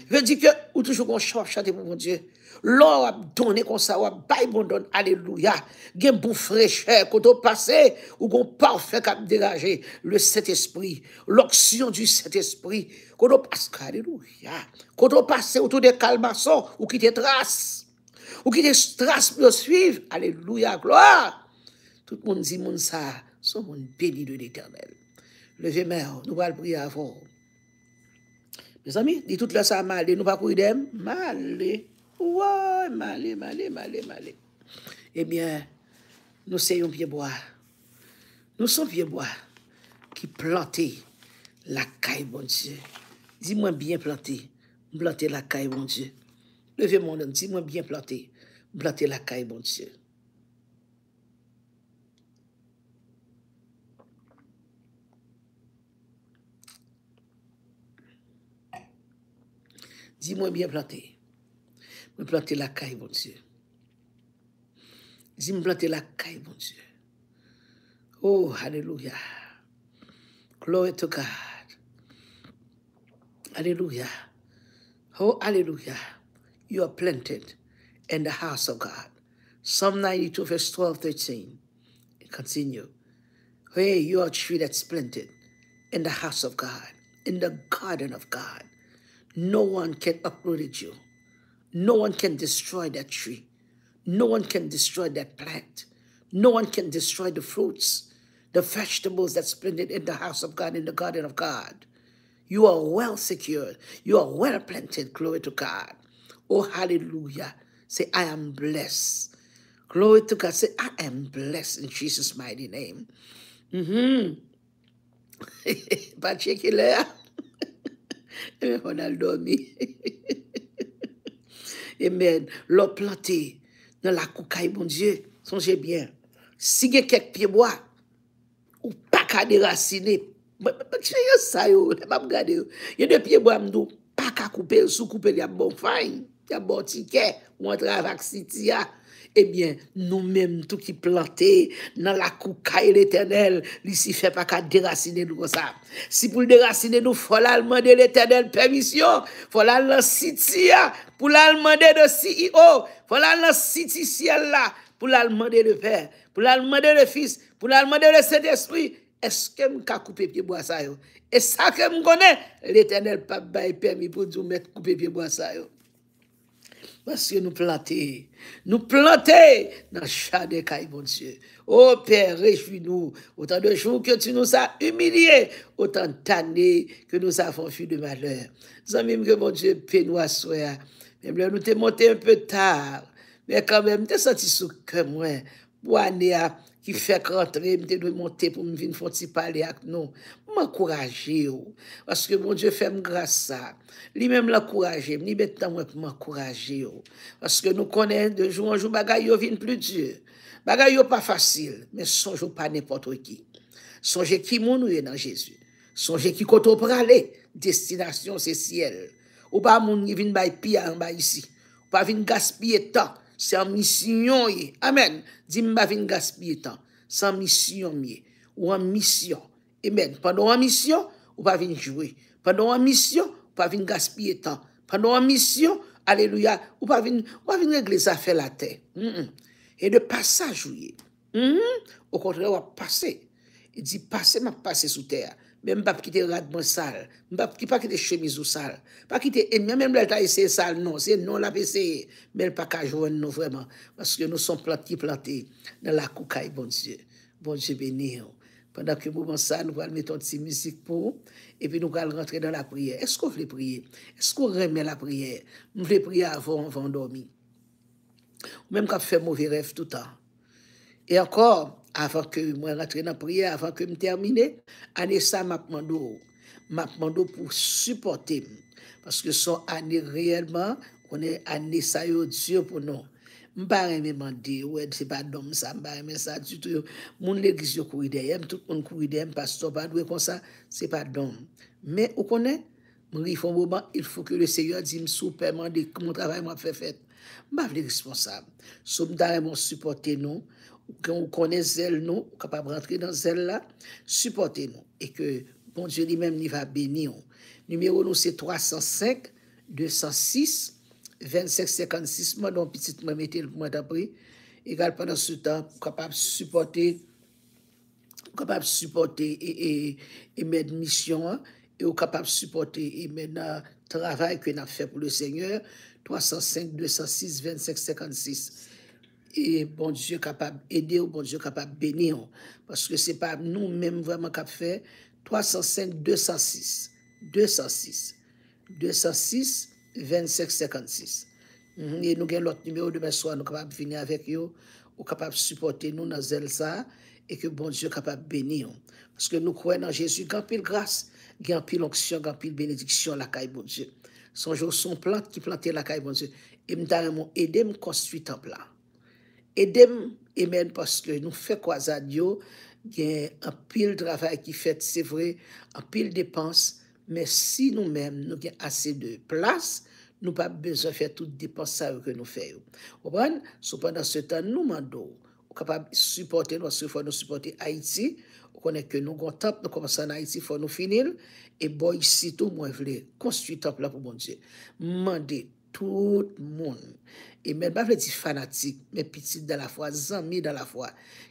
Je dis que, ou toujours qu'on chante chanter pour mon Dieu. Lò ap donè kon sa wap bay bon don, aleluya. Gen bon frechè, koto pase, ou kon parfè kap deraje, le set espri, l'oksyon du set espri, koto pase, aleluya. Koto pase, ou tou de kalmason, ou ki te tras, ou ki te tras pou yo suiv, aleluya, gloa. Tout moun zi moun sa, son moun beni de l'Eternel. Leve mèr, nou wal pri avon. Mes ami, di tout la sa mal, nou pa kou idem, mal, le. Mal, mal, mal, mal. Eh bien, nous sommes pied bois. Nous sommes pied bois qui planté la caille, bon Dieu. Dis-moi bien planté, planté la caille, bon Dieu. Levez mon homme, dis-moi bien planté, planté la caille, bon Dieu. Dis-moi bien planté. Me planter la caille, mon Dieu. Dis-moi planter la caille, mon Dieu. Oh, hallelujah. Glory to God. Hallelujah. Oh, hallelujah. You are planted in the house of God. Psalm 92, verse 12, 13. Continue. Hey, you are a tree that's planted in the house of God, in the garden of God. No one can uproot you. No one can destroy that tree. No one can destroy that plant. No one can destroy the fruits, the vegetables that's planted in the house of God, in the garden of God. You are well secured. You are well planted. Glory to God. Oh, hallelujah. Say, I am blessed. Glory to God. Say, I am blessed in Jesus' mighty name. Mm-hmm. Pas checker l'heure. Amen. L'on planté dans la koukaille, mon Dieu. Songez bien. Si gen quelques pieds bois, ou pas qu'à déraciner. ça yo, m'a regardé yo. Y a des pieds bois m'dou, pas qu'à couper, sous couper y a bon fine, y a bon ticket, ou entre avec City ah. Eh Ebyen, nou menm tou ki plante nan la koukaye l'Eternel, li si fe pa ka derasine nou kon sa. Si pou derasine nou, fol alman de l'Eternel permisyon, fol alman siti ya, pou l'alman de de si i o, fol alman siti si el la, pou l'alman de le Père, pou l'alman de le Fils, pou l'alman de le Saint-Esprit, eske m ka koupe piye bo asay yo? E sa ke m konen, l'Eternel pa baye permi pou djou met koupe piye bo asay yo. Paske nou plante, nou plante nan chade kay bon Dieu. Oh Père, réjouis nous. Autant de jours que tu nous as humiliés, autant d'années que nous avons fui de malheur. Zanmim que mon Dieu nous assoya. Même là, nous t'es monté un peu tard. Mais quand même, t'es senti sous que moi. Pour année ki fek rentre, mte dwe monte pou m vin foti pale ak nou. M akouraje yo, paske bon Dje fèm grasa. Li mèm l'akouraje, m ni betan wèk m akouraje yo. Paske nou konen de jou anjou bagay yo vin plu dje. Bagay yo pa fasil, men sonjou pa nepot wè ki. Sonje ki moun ou ye nan Jezu. Sonje ki koto prale, destinasyon se siel. Ou pa moun ni vin bay pi an bay isi. Ou pa vin gaspye tan. C'est en mission. Amen. Dis m'ba vin gaspiller temps. C'est en mission. Ou en mission. Amen. Pendant en mission, ou pas vin jouer. Pendant en mission, ou pas vin gaspiller temps. Pendant en mission, alléluia, ou pas vin régler les affaires la terre. Et de passage, oui. Mhm. Au contraire, on va passer. Il dit, passer, m'a passer sous terre. Même pas quitter radement sale. Pas pas quitter chemise ou sale. Pas quitter ennemi. Même là, t'as essayé sale. Non, c'est non, l'a essayé. Mais elle pas qu'à joindre nous vraiment. Parce que nous sommes plantés, plantés dans la coucaille, bon Dieu. Bon Dieu béni. nous. Pendant que moment ça, nous allons mettre une petite musique pour et puis nous allons rentrer dans la prière. Est-ce qu'on veut prier? Est-ce qu'on remet la prière? Nous voulons prier avant, avant dormir. Même quand fait mauvais rêve tout le temps. Et encore, avan ke mwen rentre nan priye, avan ke m termine, ane sa map mando, map mando pou supporte m, paske son ane reyelman, konen ane sa yo diyo pou nou. M pa reme mande, wè, se pa dom sa, m pa reme sa, tuto yo, moun l'eglis yo kouri deyem, tout moun kouri deyem, pastor pa dwe kon sa, se pa dom. Men, ou konen, m rifon mouman, il fò ke le seyo di m soupe mande, moun travay m wap fè fèt. M pa vle responsab. Sou m darè moun supporte nou, qu'on connaît zèle nous, capable rentrer dans zèle là, supporter nous. Et que bon Dieu lui-même il va bénir. Numéro nous c'est 305 206 25 56. Moi, donc, petite, moi, mettez le moi d'après. Égal pendant ce temps, capable supporter capable supporter et, et, et mettre mission hein, et ou capable supporter et maintenant travail que nous fait pour le Seigneur 305 206 25 56 et bon Dieu capable d'aider ou bon Dieu capable de bénir. Parce que c'est pas nous mêmes vraiment cap fait. 305 206 206 206 25 56 Mhm, Et nous avons l'autre numéro demain soir, nous sommes capables de venir avec eux, ou capables de supporter nous dans zèle ça, et que bon Dieu capable de bénir. Parce que nous croyons en Jésus, grand pile grâce, grand pile onction, grand pile bénédiction, la caille bon Dieu. Son jour, son plante qui plantait la caille bon Dieu. Et nous aider à construire temple là. edem emen paske nou fe kwa zadyo, gen an pil travay ki fet, se vre, an pil depans, men si nou men nou gen ase de plas, nou pa bezon fè tout depans sa yo ke nou fè yo. Oban, sou pandan se tan nou mando, ou kapab supporte nou, se fò nou supporte Haiti, ou konen ke nou gon tap, nou komansan Haiti, fò nou finil, e boy si tou mwen vle, konstu tap la pou bon diye. Mande, tout moun. E men pa vle di fanatik, men pitit da la fwa, zanmi da la fwa.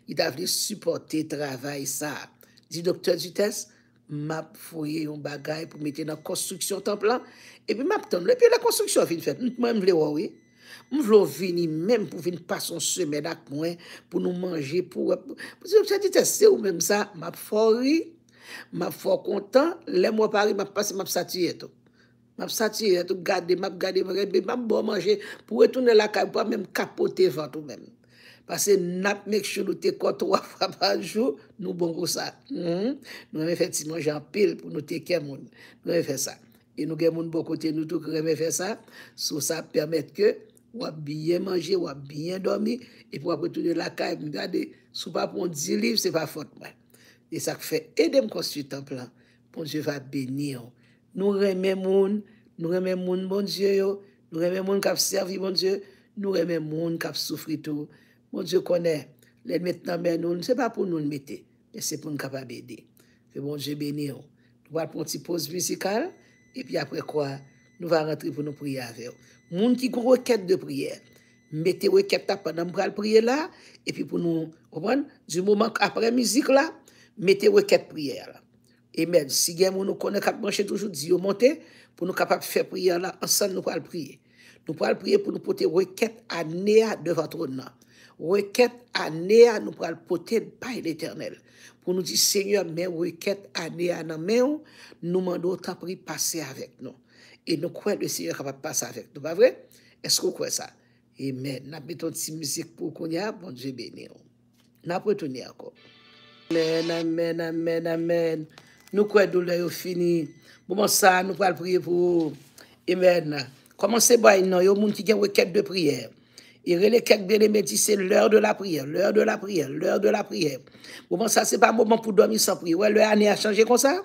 I da vle supporte travay sa. Di doktor du test, map foye yon bagay pou mette nan konstruksyon tan plan, e pi map ton. Le pi la konstruksyon vin fet, mwen vle wawi. Mwen vlo vini menm pou vini pason semen ak mwen pou nou manje pou wep. Pou se mwen te se ou menm sa, map fori, map for kontan, lem wapari, map pase, map satye to. Map satire tout gade, map gade mrebe, map bo manje pou etounen la kay pou an menm kapote vantou menm. Pase nap mek chou nou te kontou wap wap anjou, nou bon kousa. Mm? Nou reme fè ti manje an pil pou nou te kemoun. Nou reme fè sa. E nou gen moun bon kote nou tou ki reme fè sa. Sou sa permèt ke wap biye manje, wap biye domi, e pou wap etounen la kay pou gade sou pa pon di liv, se pa fote mwen. E sa k fè edem konstuit an plan pou nou je va beni an. Nous remet moun, nous remet moun bon Dieu nous remet moun qui a servi bon Dieu, nous monde qui a souffert tout. Mon Dieu connaît. Les maintenant, mais nous, ce n'est pas pour nous le mettre, mais c'est pour nous capables d'aider. Que bon Dieu bénisse. Nous allons prendre une petite pause musicale, et puis après quoi, nous allons rentrer pour nous prier avec vous. Monde qui une requête de prière, mettez requête pendant que nous prier là, et puis pour nous, comprendre, du moment après musique là, mettez requête prière. E med, si gen moun nou konen kap manche toujou di yo monte, pou nou kapap fe priye la, ansan nou pral priye. Nou pral priye pou nou pote reket anea devan tron nan. Reket anea nou pral pote bay l'Eternel. Pou nou di, Seigneur, men reket anea nan men ou, nou mando ta pri pase avek nou. E nou kwen le Seigneur kapap pase avek nou, ba vre? Esko kwen sa? E men, nap beton si mizik pou konya, bon je bene ou. Nap retouni akon. Amen, amen, amen, amen. Nous que douleur fini? Bon, ça, nous allons prier pour. Amen. Commencez par non, il y a des gens qui ont une requête de prière. Il les quelques dit c'est l'heure de la prière, l'heure de la prière, l'heure de la prière. Bon, ça, c'est pas un moment pour dormir sans prier. Ouais, l'année a changé comme ça?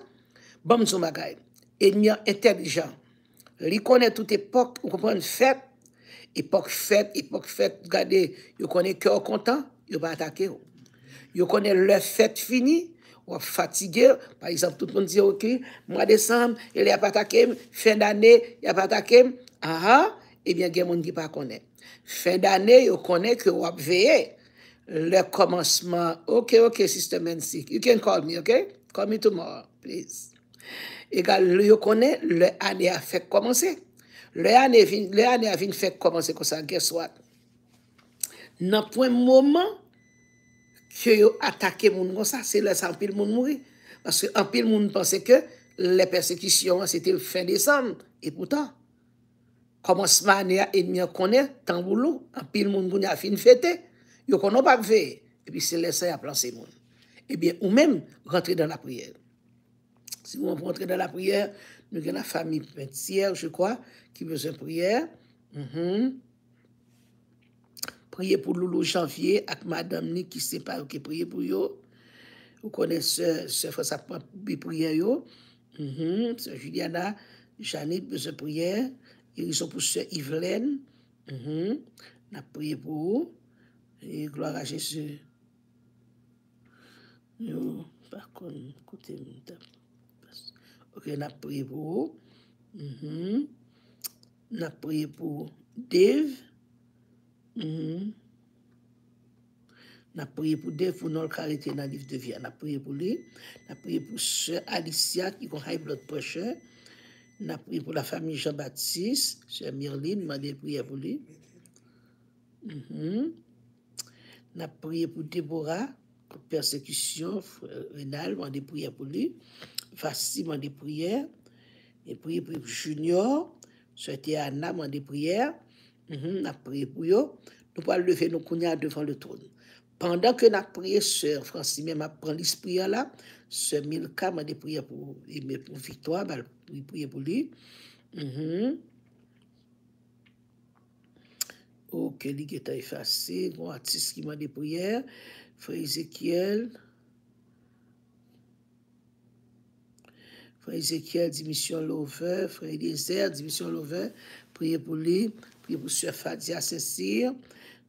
Bon, son bagay. Ennemi intelligent. Il connaît toute époque, vous comprenez, fête. Époque fête, époque fête, regardez, il connaît cœur content, il va attaquer. Il connaît le fête fini, ou fatigué. Par exemple, tout le monde dit, OK, mois décembre, il n'y a pas attaqué, fin d'année, il n'y a pas attaqué. Ah ah, eh bien, il y a des gens qui ne pas connaître. Fin d'année, ils connaissent que vous veillé. Le commencement, OK, OK, Sister NC, you can call me, OK? Call me tomorrow, please. Egal, yo connaît, le année a fait commencer. Le année, vin, le année a fait commencer comme ça, guess what? Nan point moment, que yo attaqué moun comme ça, c'est là ça pile moun mourir. Parce que en pile moun pensait que les persécutions c'était le fin décembre et pourtant commencement année ennemi connaît tant boulot, en pile moun moun a fin fêter, yo connaît pas veiller et puis c'est laissé à placer moun. Eh bien ou même rentrer dans la prière. Si vous rentrez dans la prière, nous avons la famille Pentière, je crois, qui besoin de prière. Mhm. priye pou loulou janvye ak madam ni ki sepa ou ki priye pou yo. Ou konen se, se fosak bi priye yo. Mm -hmm. Se Juliana, Janit be se priye. Irison pou se Yvelène. Mm -hmm. Na priye pou ou. E gloar a Jezu. Yo, par kon, koute moun ta. Ok, na priye pou ou. Mm -hmm. Na priye pou Dave. Mm -hmm. Na priye pou defou non karete nan liv de via. Na priye pou li. Na priye pou se Alicia ki kon high blood pressure. Na priye pou la fami Jean-Baptiste. Se Myrline, mande priye pou li. Mm -hmm. Na priye pou Deborah. Persekisyon renal, mande priye pou li. Fassi, mande priye. E priye pou Junior. Se te Anna, mande priye. Mm -hmm, n'a prié pour eux. Nous pas lever nos cognats devant le trône. Pendant que n'a prié, sœur Francine m'a pris l'esprit là. Sœur Milka m'a dit prier pour, pour Victoire, m'a prier pour lui. Oh, mm -hmm. Ok, li qui était effacé. Bon, artiste qui m'a dit prière. Frère Ezekiel. Frère Ezekiel, dimission Lover. Frère Eliezer, dimission Lover. Priez pour lui. Priye pou Sè Fadia Sessir,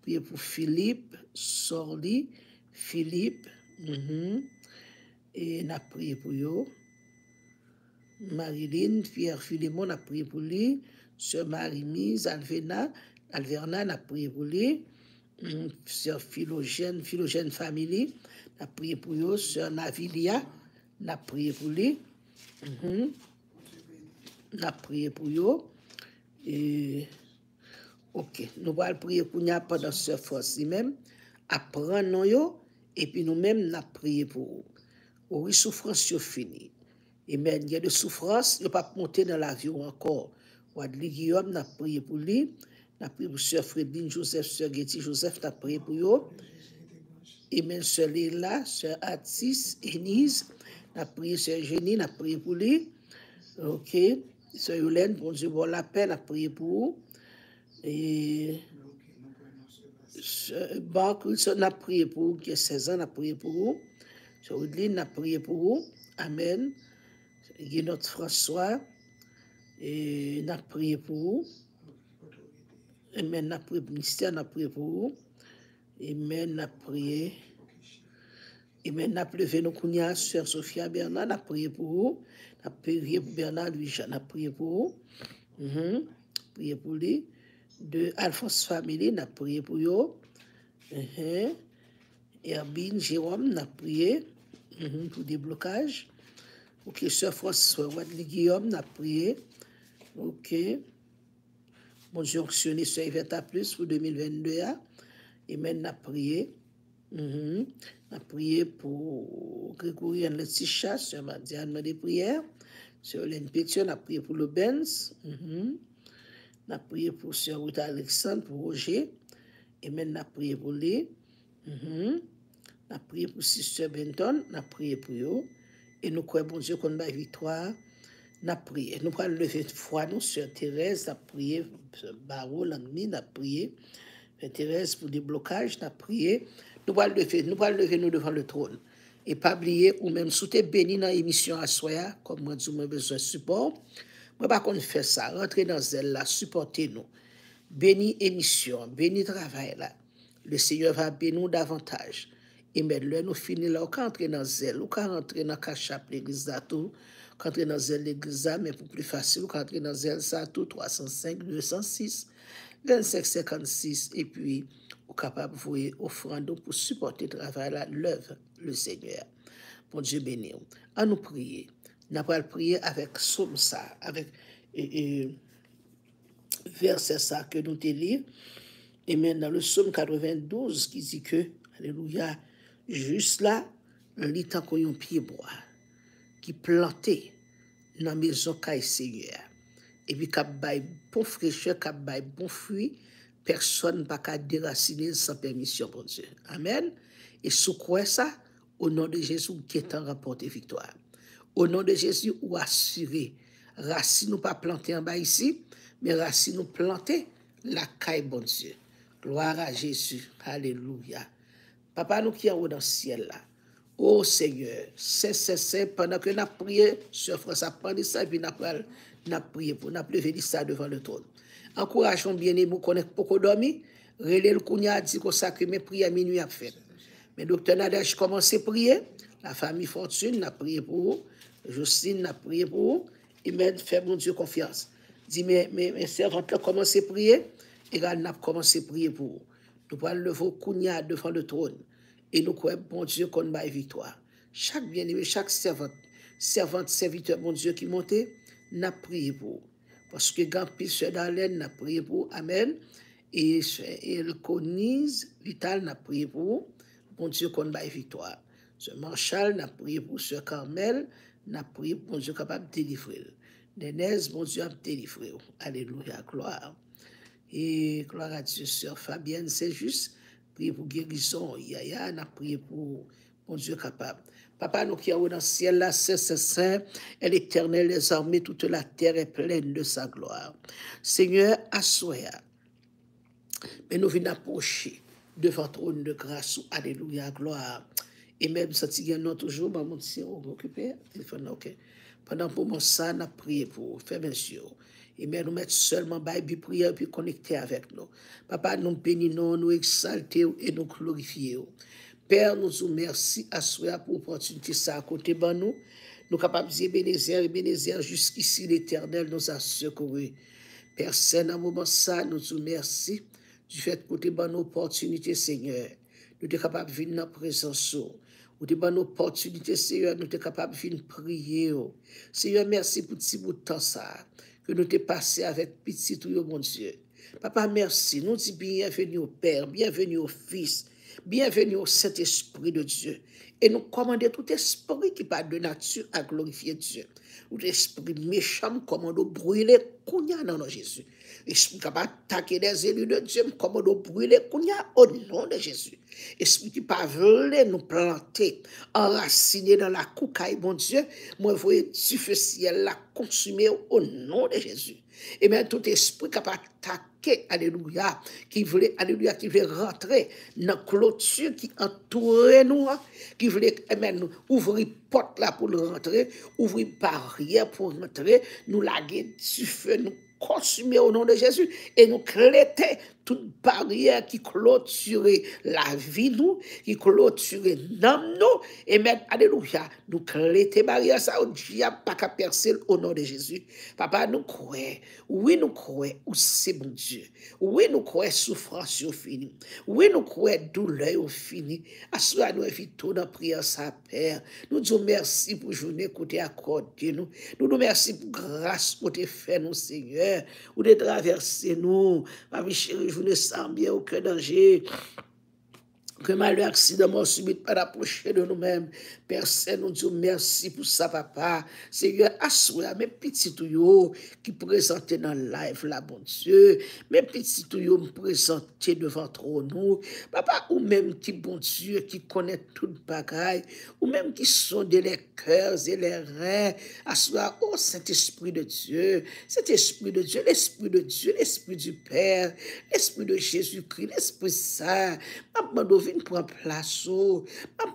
priye pou Philippe Sorli, Philippe, mm -hmm. e na priye pou yo. Marilyn, Pierre Filemon, na priye pou li. Sè Marimise, Alvena, Alverna, na priye pou li. Mm-hmm. Sè Philogène, Philogène Family, na priye pou yo. Sè Navilia, na priye pou li. Mm -hmm. Na priye pou yo. E... Ok, nou wal priye kounya padan se fos li men, apren nou yo, epi nou men na priye pou ou. Ou yi soufrans yo fini. E men, yi de soufrans, yo pa ponte nan l'avyon ankor. Wad li Giyom na priye pou li, na priye pou se Fredin, Joseph, se Geti, Joseph na priye pou yo. E men, se Leila, se Atis, Eniz, na priye se Geni, na priye pou li. Ok, se Yolen, bon diyo bon la pen, na priye pou ou. E... Bak, na priye pou ou, ki e 16 an na priye pou ou. Choudline na priye pou ou. Amen. E Genot François, e, na priye pou ou. Amen, na priye pou minister, na priye pou ou. Amen, na priye. Amen, na priye nou kounya, Sœur Sofia Bernard, na priye pou ou. Na priye pou Bernard, lui, na priye pou ou. Mm -hmm. Priye pou li. de Alphonse Family, na priye pou yo. Uh -huh. Erbin, Jérôme, na priye uh -huh, pou deblokaj. Ok, Sir François Wadli Guillaume, na priye. Ok. Bonjonctionné Sir Yvette Plus pou 2022 ya. E men na priye. Mm -hmm. Na priye pou Gregory and Leticia, Sir Madiane, na de priye. Sir Olympique, na priye pou Lobenz. Mm -hmm. N'a prié pour Sœur Ruth Alexandre, pour Roger. Amen, n'a prié pour lui. Mhm. N'a prié pour Sister Benton, n'a prié pour eux. Et nous croyons, bon Dieu, qu'on a victoire. N'a prié. Nous prenons lever foi, nous, Sœur Thérèse, n'a prié, Barreau, Langny, n'a prié. Thérèse, pour des blocages, n'a prié. Nous allons lever, nous allons lever nous devant le trône. Et pas oublier, ou même sous tes bénis dans l'émission à soya, comme moi, dis moi besoin de support. Moi, pas qu'on fait ça, rentrer dans elle là, supportez-nous. Béni émission, béni travail là. Le Seigneur va bénir nous davantage. Et maintenant, nous finissons là, on peut entrer dans zèle, on peut rentrer dans Cachap, l'église d'Atou, on peut entrer dans zèle, l'église d'Atou, mais pour plus facile, on peut entrer dans zèle, Satou, 305, 206, 25, 56, et puis, on est capable de voir offrande pour supporter le travail là, l'œuvre, le Seigneur. Bon Dieu béni. À nous prier. Nous allons prier avec somme ça, avec et, et, verset ça que nous lisons. Et maintenant, le psaume 92 qui dit que, Alléluia, juste là, un lit tant qu'on y a un pied bois, qui planté dans la maison caille Seigneur. Et puis, qui bail bon fraîcheur, qui bail bon fruit, personne pas qu'à déraciner sans permission, bon Dieu. Amen. Et sous quoi ça, au nom de Jésus, qui est en rapporté victoire. Au nom de Jésus, ou assuré, racine nous pas planté en bas ici, mais racine nous planté la caille, bon Dieu. Gloire à Jésus. Alléluia. Papa, nous qui sommes dans le ciel là. Oh Seigneur, c'est, c'est, c'est, pendant que nous prié, sur François, prendre ça, et puis nous prié pour, nous levé ça devant le trône. Encourageons bien aimés, qu'on ait beaucoup dormi. Relais le Kounia dit qu'on sacre mes prières minuit à faire. Mais docteur Nadège commence à prier. La famille Fortune n'a prié pour vous. Justine n'a prié pour vous. Et même fait mon Dieu confiance. Dit, mes, mes, mes servantes ont commencé à prier? Et là, avons commencé à prier pour vous. Nous prenons le veau Kounia devant le trône. Et nous croyons, bon Dieu, qu'on va victoire. Chaque bien-aimé, chaque servante, servante, serviteur, bon Dieu, qui montait, n'a prié pour vous. Parce que quand Pisse Darlene n'a prié pour vous. Amen. Et Elconise Vital n'a prié pour vous. Bon Dieu, qu'on va victoire. Ce Marshall n'a prié pour ce Carmel, n'a prié pour Dieu capable de délivrer. Denez, bon Dieu, a délivré. Alléluia, gloire. Et gloire à Dieu, sœur Fabienne, c'est juste. Prier pour guérison. Yaya, n'a prié pour bon Dieu capable. Papa, nous qui sommes dans le ciel, là, c'est saint, et l'éternel, les armées, toute la terre est pleine de sa gloire. Seigneur, assoya. Mais nous venons approcher devant trône de grâce. Alléluia, gloire. E mèm sati gen nou toujou, mèm moun si ou mou okupè, telefon nan okè. Pendan pou moun sa, nan priye pou, fè mènsyo. E mèm nou mèt sèlman bay bi priye, pi konekte avèk nou. Papa, nou peni nou, nou eksalte ou, e nou glorifiye ou. Père, nou sou mersi aswea pou opotunite sa akote ban nou. Nou kapab zi Ebenezer, Ebenezer, jusqu'ici l'Eternel nou a sekoui. Père, sè nan mouman sa, nou sou mersi, du fèt kote ban nou opotunite, Seigneur. Nou te kapab vin nan prezansou. Ou te ban Seigneur, nous sommes capables de prier. Seigneur, merci pour ce bout de temps que nous t'ai passé avec petit tout, mon Dieu. Papa, merci. Nous disons bienvenue au Père, bienvenue au Fils, bienvenue au Saint-Esprit de Dieu. Et nous commandons tout esprit qui parle de nature à glorifier Dieu. Tout esprit méchant, commandons brûler Kounia dans Jésus. Esprit qui va attaquer des élus de Dieu, commandons brûler Kounia au nom de Jésus. Esprit qui pas voulu nous planter, enraciner dans la coucaille, mon Dieu, moi, voyez du feu ciel la consumer au nom de Jésus. Et bien, tout esprit qui va attaquer, alléluia, qui voulait, alléluia, qui voulait rentrer dans la clôture qui entourait nous, qui voulait, eh nous ouvrir porte là pour nous rentrer, ouvrir barrière pour rentrer, nous laguer du feu, nous consumé au nom de Jésus. Et nous cléter toute barrière qui clôturait la vie nous, qui clôturait l'âme nous, et même, alléluia, nous cléter barrière ça, au diable pas qu'à percer au nom de Jésus. Papa, nous croyons, oui, nous croyons, ou c'est bon Dieu. Oui, nous croyons souffrance au fini. Oui, nous croyons douleur au fini. Assois nous invitons dans prière sa Père. Nous disons merci pour journée côté accordé nous. Nous nous merci pour grâce pour te faire nous, Seigneur, ou de traverser nous. Ma chérie, vous ne sans bien aucun danger. Que malheur, accident, mort subite, pas rapprocher de nous-mêmes, Personne, nous disons merci pour ça, papa. Seigneur, assois mes petits tuyaux qui présentent dans le live, là, bon Dieu. Mes petits tuyaux me présenter devant trop nous. Papa, ou même qui, bon Dieu, qui connaît toute bagaille, ou même qui sont les cœurs et les reins. Assois, oh Saint-Esprit de Dieu, Saint-Esprit de Dieu, l'Esprit de Dieu, l'Esprit du Père, l'Esprit de Jésus-Christ, l'Esprit Saint. Prendre place. oh.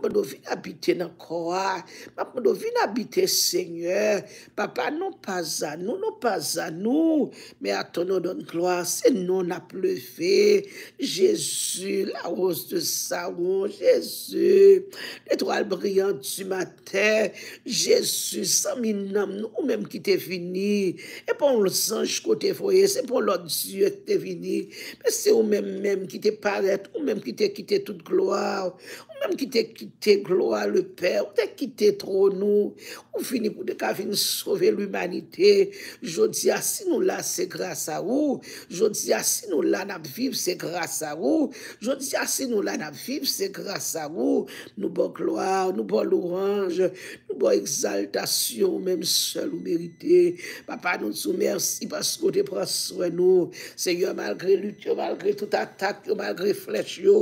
Vin habiter dans vin habiter, Seigneur. Papa, non pas à nous, non pas à nous, mais à ton nom de gloire. C'est nous, on a pleuvé. Jésus, la rose de Saron, Jésus, l'étoile brillante du matin, Jésus, sans minam, nous même qui t'es fini. Et pour le ange côté foyer, c'est pour l'autre Dieu qui t'es venu. Mais c'est ou même même qui t'est paraît, ou même qui t'est quitté toute gloire, Mèm ki te kite gloa le Père, ou te kite tronou, ou fini pou de ka vin sove l'humanite. Jodi a si nou la se grasa ou, jodi a si nou la nap viv se grasa ou, jodi a si nou la nap viv se grasa ou. Nou bo gloa, nou bo lourange, nou bo exaltasyon, mèm sol ou merite. Papa nou sou mersi pasko te praswe nou. Seigneur malgre lut yo, malgre tout atak yo, malgre flech yo,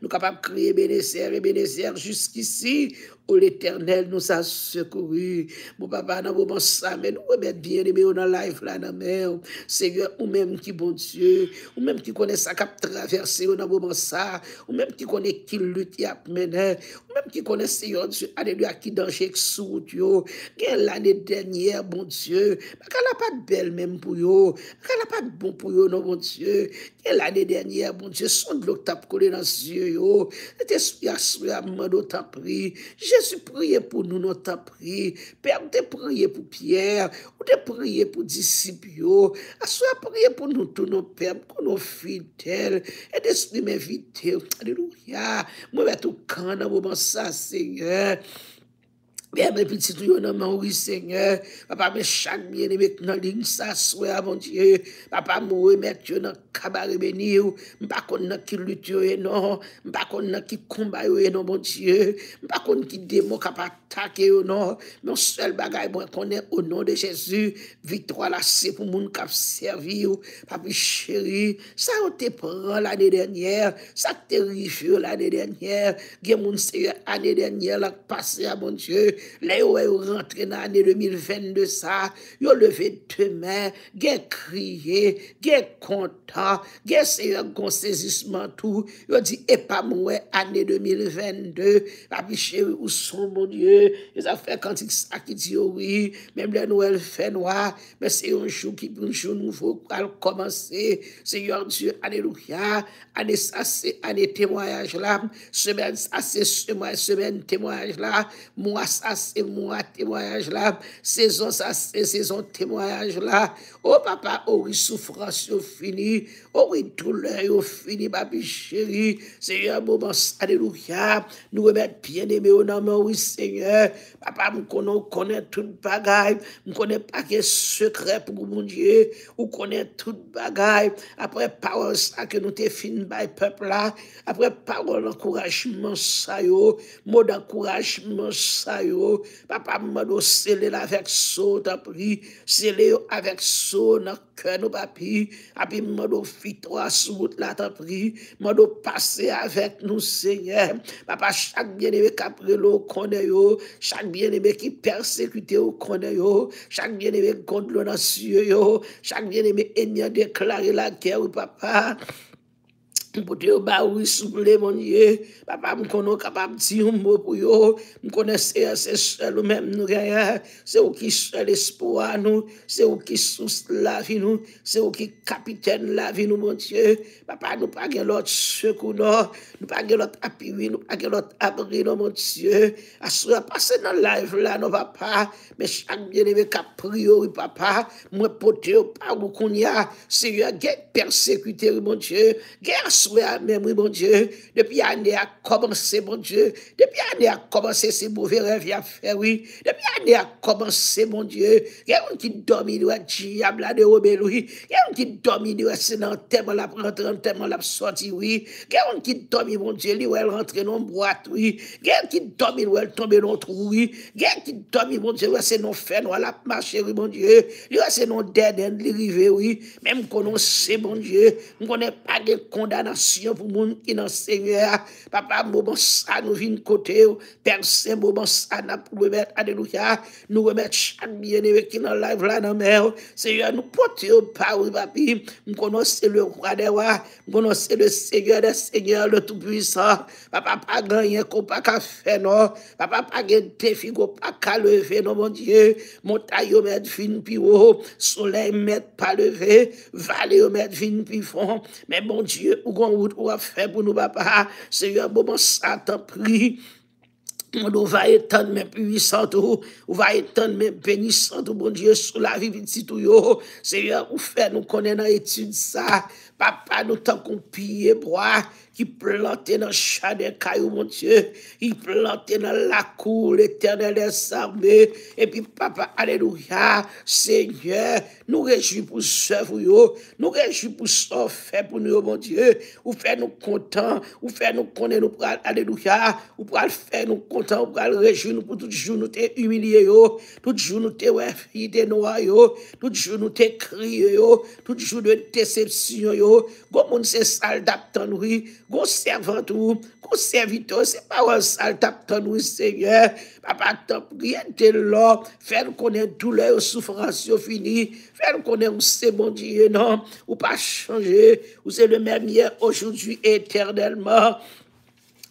nou kapap kriye bene seri, et bénéficiaire jusqu'ici. ou l'Eternel nou sa sekouri. Mou papa nan mou bon sa men, ou mè bien eme ou nan life la nan mè ou. Seye ou mèm ki bon Diyo, ou mèm ki kone sa kap traverse ou nan mou bon sa, ou mèm ki kone ki luti ap menè, ou mèm ki kone seyon Diyo, ane dwe ak ki danje ek sout yo. Gen l'ane denye, bon Diyo, baka la pat bel mèm pou yo, baka la pat bon pou yo nan bon Diyo. Gen l'ane denye, bon Diyo, son de l'ok tap kone nan zye yo, ete sou ya sou ya mando tap ri, je Jésus priye pou nou nou ta priye. Père, ou te priye pou Pierre, ou te priye pou disipyo. Aswa priye pou nou tou nou Père, pou nou fidèl. E desli men vide. Aleluya. Mwen met ou kan nan mouman sa, Seigneur. Bebe piti tou yo nan man wou seigneur, papa me chak biene mek nan ling sa swe avon diye, papa mou remet yo nan kabare beni yo, mpa kon nan ki lut yo enon, mpa kon nan ki komba yo enon bon diye, mpa kon ki demo kapatake yo non, mwen sel bagay mwen konen o non de Jezu, vitro la se pou moun kap servi yo, papi cheri, sa yo te pran l'ane denyer, sa te rifyo l'ane denyer, gen moun seye ane denyer lak pase a bon diye, Le yo yo rentre nan ane 2022 sa, yo leve temen, gen kriye, gen kontan, gen seyon konsezisman tou, yo di epa mwen ane 2022, api chewi ou son bon die, yo sa fe kantik sa ki di yo oh wii, mem le nou el fe noua, men seyon chou ki pou chou nou fo al komanse, seyon diyo ane loukia, ane sa se ane temoyaj la, semen sa se semen temoyaj la, mwa sa témoignage là. Saison c'est saison témoignage là. Oh papa, oh oui, souffrance yo fini. Oh oui, douleur yo fini, papi chéri. Seigneur, moment, alléluia. Nous remettre bien aimé au nom, oui, Seigneur. Papa, nous connaissons, connaît tout bagaille. Nous connaît pas que secret pour mon Dieu. Ou connaît tout bagaille. Après parole ça que nous te fin by peuple là. Après parole d'encouragement ça yo. Mot d'encouragement ça yo. yo, papa mado sele la vek so ta pri, sele yo avek so nan kè nou papi, api mado fito asout la ta pri, mado pase avek nou seye, papa chak bienebe kapre lo kone yo, chak bienebe ki persekute yo. Kone yo, chak bienebe kondlo nan sye yo, chak bienebe enye deklare la kè ou papa, Mpote yo ba ou souple monye, papa m konon kapap di yon mbo pou yo, m konen se ya se chel ou menm nou gaya, se ou ki chel espo a nou, se ou ki sous la vi nou, se ou ki kapiten la vi nou montye, papa nou pa gen lot chekou nou, nou pa gen lot apiwi, nou pa gen lot abri nou montye, asou a pase nan live la nou papa, me chak bieneme kapri yo papa, mwen pote yo pa ou konya, se yo a gen persekute montye, gen asou, souè a mèm wè, bon Diyo, depi anè a komanse, bon Diyo, depi anè a komanse se mouvè rev ya fè, wè, depi anè a komanse, bon Diyo, gen yon ki domi nou a djiyam la de oube lou, gen yon ki domi nou a senan teman la prantran, teman la psoti, wè, gen yon ki domi, bon Diyo, li wè rentre non boat, wè, gen yon ki domi nou a tombe non trou, wè, gen yon ki domi, bon Diyo, wè se non fè, nou a la pmache, wè, bon Diyo, li wè se non deden, li rive, wè, mèm konon se, bon Diyo, m konen pa de kondan siyon pou moun ki nan seigneur. Papa, mouman sa nou vin kote ou. Perse, mouman sa nan pou remet adelouya. Nou remet chak biyenewe ki nan live la nan mer. Seigneur, nou pote ou pa ou papi. Mkonon se le roi de roi. Mkonon se le seigneur de seigneur, le tout puissant. Papa, pa ganyen ko pa ka fe non. Papa, pa gen defi ko pa ka leve non, mon dieu. Monta yo met vin pi ou. Soleil met pa leve. Vale yo met vin pi fon. Men, mon dieu, ou kon. kon wout ou a fe pou nou papa. Seye, boman satan pri. Moun ou va etan men puissant ou, ou va etan men benissant ou, bon Diyo, sou la vivi titou yo. Seye, ou fe nou konen nan etude sa. Papa nou tan kon piye broa. qui plantait dans le chat des cailloux, mon Dieu, il plantait dans la cour, l'éternel des armées, et puis papa, alléluia, Seigneur, nous réjouis pour ce vous, nous réjouis pour ce fait pour nous, mon Dieu, ou fait nous contents, ou fait nous connaître, nous pour alléluia, ou pour faire nous contents, ou pour réjouir nous pour tout jour, nous t'es humilié, tout jour, nous t'es ouais, de noir, tout jour, nous t'es crié, tout jour, de déception, yo, comme on s'est sale tan, oui, go servant ou, go serviteur, c'est pas un sale d'aptan, oui, Seigneur, papa, tant rien de là, faire connaître douleur, souffrance, yo fini, faire connaître c'est mon Dieu, non, ou pas changer, ou c'est le même hier, aujourd'hui, éternellement,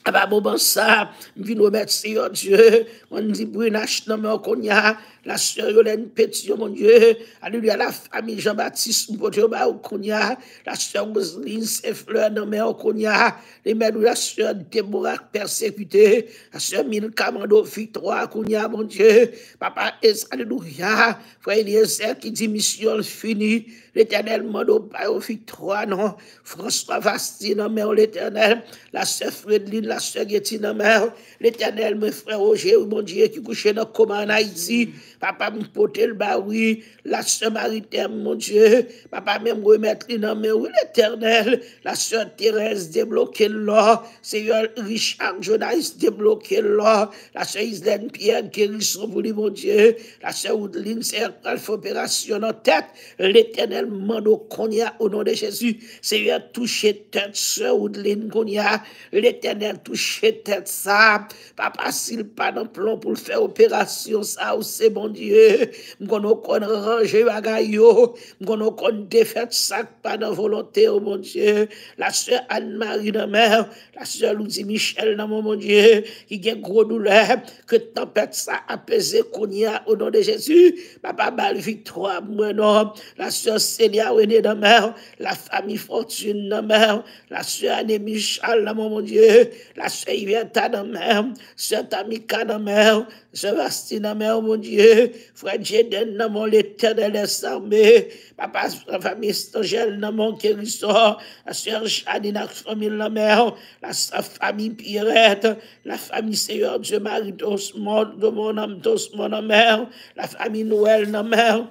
ah bah bon, bon ça, je viens remercier oh Dieu. On dit Brunache, non, mais on a la sœur Yolène Petit, mon Dieu. Alléluia, la famille Jean-Baptiste, mon Dieu, bah, on a la sœur Mousseline, ses fleurs, non, mais on a les mères la sœur Déborah persécutée, la sœur Milka Mando, victoire, qu'on a, mon Dieu. Papa, alléluia. Frère Eliezer qui dit mission finie. L'éternel Mando, au victoire, non. François Vasti, non, mais l'éternel. La sœur Fredline, la sœur Getty, non, mais l'éternel, mon frère Roger, mon Dieu, qui couchait dans comment en Haïti. Papa, me porter le baoui, la sœur Maritime, mon Dieu. Papa, même remettre mais oui, l'éternel? La sœur Thérèse, débloquer là. Seigneur Richard Jonas, débloquer là. La sœur Islaine Pierre, guérison pour lui, mon Dieu. La sœur Oudeline, c'est fait opération en tête. L'éternel mando qu'on y a au nom de Jésus. Seigneur, touchez tête, sœur Oudeline qu'on y a. L'éternel, touchez tête ça. Papa, s'il pas dans plan pour faire opération, ça, c'est bon Dieu. M'kono kon ranger bagay yo. M'kono kon défaire ça pas dans volonté, oh mon Dieu. La sœur Anne-Marie de mère, la sœur Louis Michel, dans mon Dieu, qui a gros douleur, que tempête ça apaisé qu'on y a au nom de Jésus. Papa, bal victoire, moi non. La sœur Célia René de mère, la famille Fortune de mère, la sœur Anne Michel, dans mon Dieu, la sœur Yvette de mère, sœur Tamika de mère, sœur Bastien de mère, mon Dieu, frère Jeden, dans mon l'éternel des armées, papa, la famille Stangel, dans mon guérisseur, la sœur Janine, la famille la mère, la famille Pierrette, la famille Seigneur Dieu Marie, Dosmon, de mon âme, Dosmon, la mère, la famille Noël, la mère,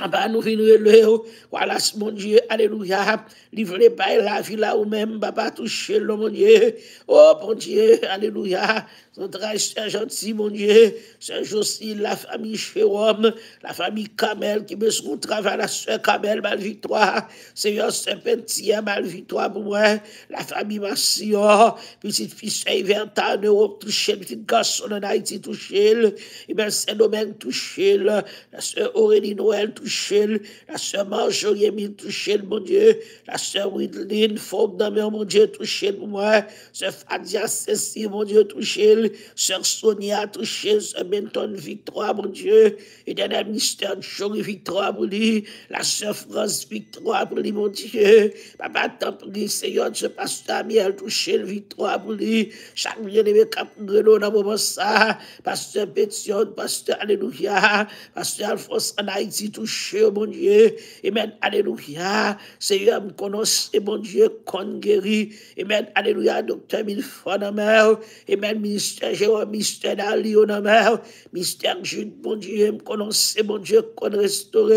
Papa, nous venons le voilà mon Dieu, alléluia, livré par la vie là ou même, papa, touché le mon Dieu, oh mon Dieu, alléluia, son très gentil, mon Dieu, c'est aussi la famille Jérôme, la famille Kamel qui me sont travail, la soeur Kamel, mal victoire, Seigneur Saint-Pentia, mal victoire pour moi, la famille Massillon, petite fille Saint-Verta, en Europe touché, petite garçon en Haïti touché, et bien Saint-Domingue touché, la soeur Aurélie Noël touché, touché, la sœur Marjorie touché, mon Dieu, la sœur Widline, Fauve d'Amère, mon Dieu, touché pour moi, sœur Fadia Cécile, mon Dieu, touché, sœur Sonia, touché, sœur Benton, victoire, mon Dieu, et dernier mystère, Jory, victoire pour lui, la sœur France, victoire pour lui, mon Dieu, papa, tant pis, Seigneur, ce pasteur Amiel, touché, victoire pour lui, chaque bien-aimé, cap, dans moment ça, pasteur Pétion, pasteur Alléluia, pasteur Alphonse en Haïti, touché, oh mon Dieu, Amen, Alléluia, Seigneur, me connaisse, mon Dieu, qu'on guérit, Amen, Alléluia, docteur Milford, Amen, Amen, ministère Jérôme, ministère d'Ali, Amen, ministère Jude, mon Dieu, me connaisse, mon Dieu, qu'on restaure,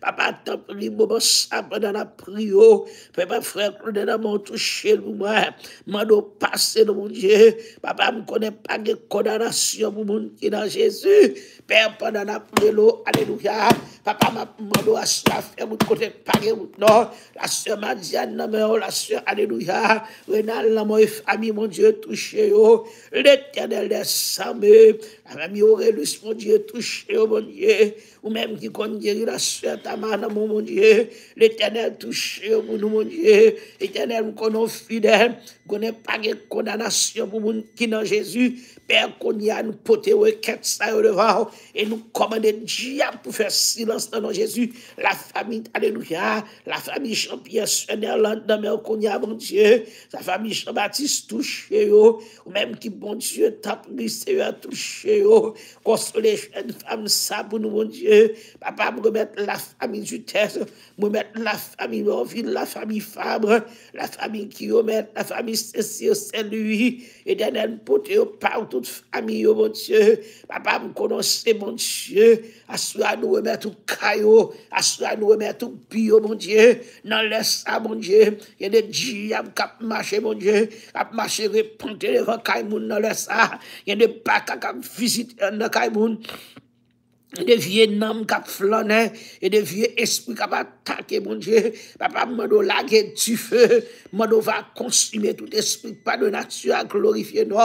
papa, tant pis, moment ça, pendant la prière, papa, frère, Claude, mon touché, moi, mando passer, mon Dieu, papa, me connaît pas de condamnation pour mon qui dans Jésus, Père, pendant la prière, alléluia, papa, mando a staff, moun kote pake moun non, la sœur Madiane nan men la sœur Alléluia, Renal nan moun famille, mon Dieu, touché yo, l'éternel des Samé, la famille Aurélus, mon Dieu, touché yo, mon Dieu, ou même qui kon guéri la sœur Tamar nan mon, mon Dieu, l'éternel touché yo, mon, mon Dieu, l'éternel moun konon fidèle, konen pake kondanasyon pou moun ki nan Jésus, Père konya nou pote we ket sa yo devan, et nous commander diable pour faire silence dans nos Jésus, la famille, alléluia, la famille Jean-Pierre Sunderland, dans mes qu'on y a, mon Dieu, la famille Jean-Baptiste touché, ou même qui, bon Dieu, tape, Seigneur, touché, consoler jeunes femmes, ça pour nous, mon Dieu, papa, me remettre la famille du test, me remettre la famille Morville, la famille Fabre, la famille Guillaume, la famille Cécile Saint-Louis, et d'un poté par toute famille, mon Dieu, papa, me connaisse, mon Dieu, Aswa nou remè tout kayo, aswa nou remè tout piyo, mon Diyo, nan lè sa, mon Diyo, yè de diyam kap mache, mon Diyo, kap mache repante devan kay moun nan lè sa, yè de baka kap vizite an nan kay moun. E de vie nam kap flanen, e de vie espri kap atake, bon Dje, papa mwado lage du fe, mwado va konsume tout espri pa de natu a glorifiye no,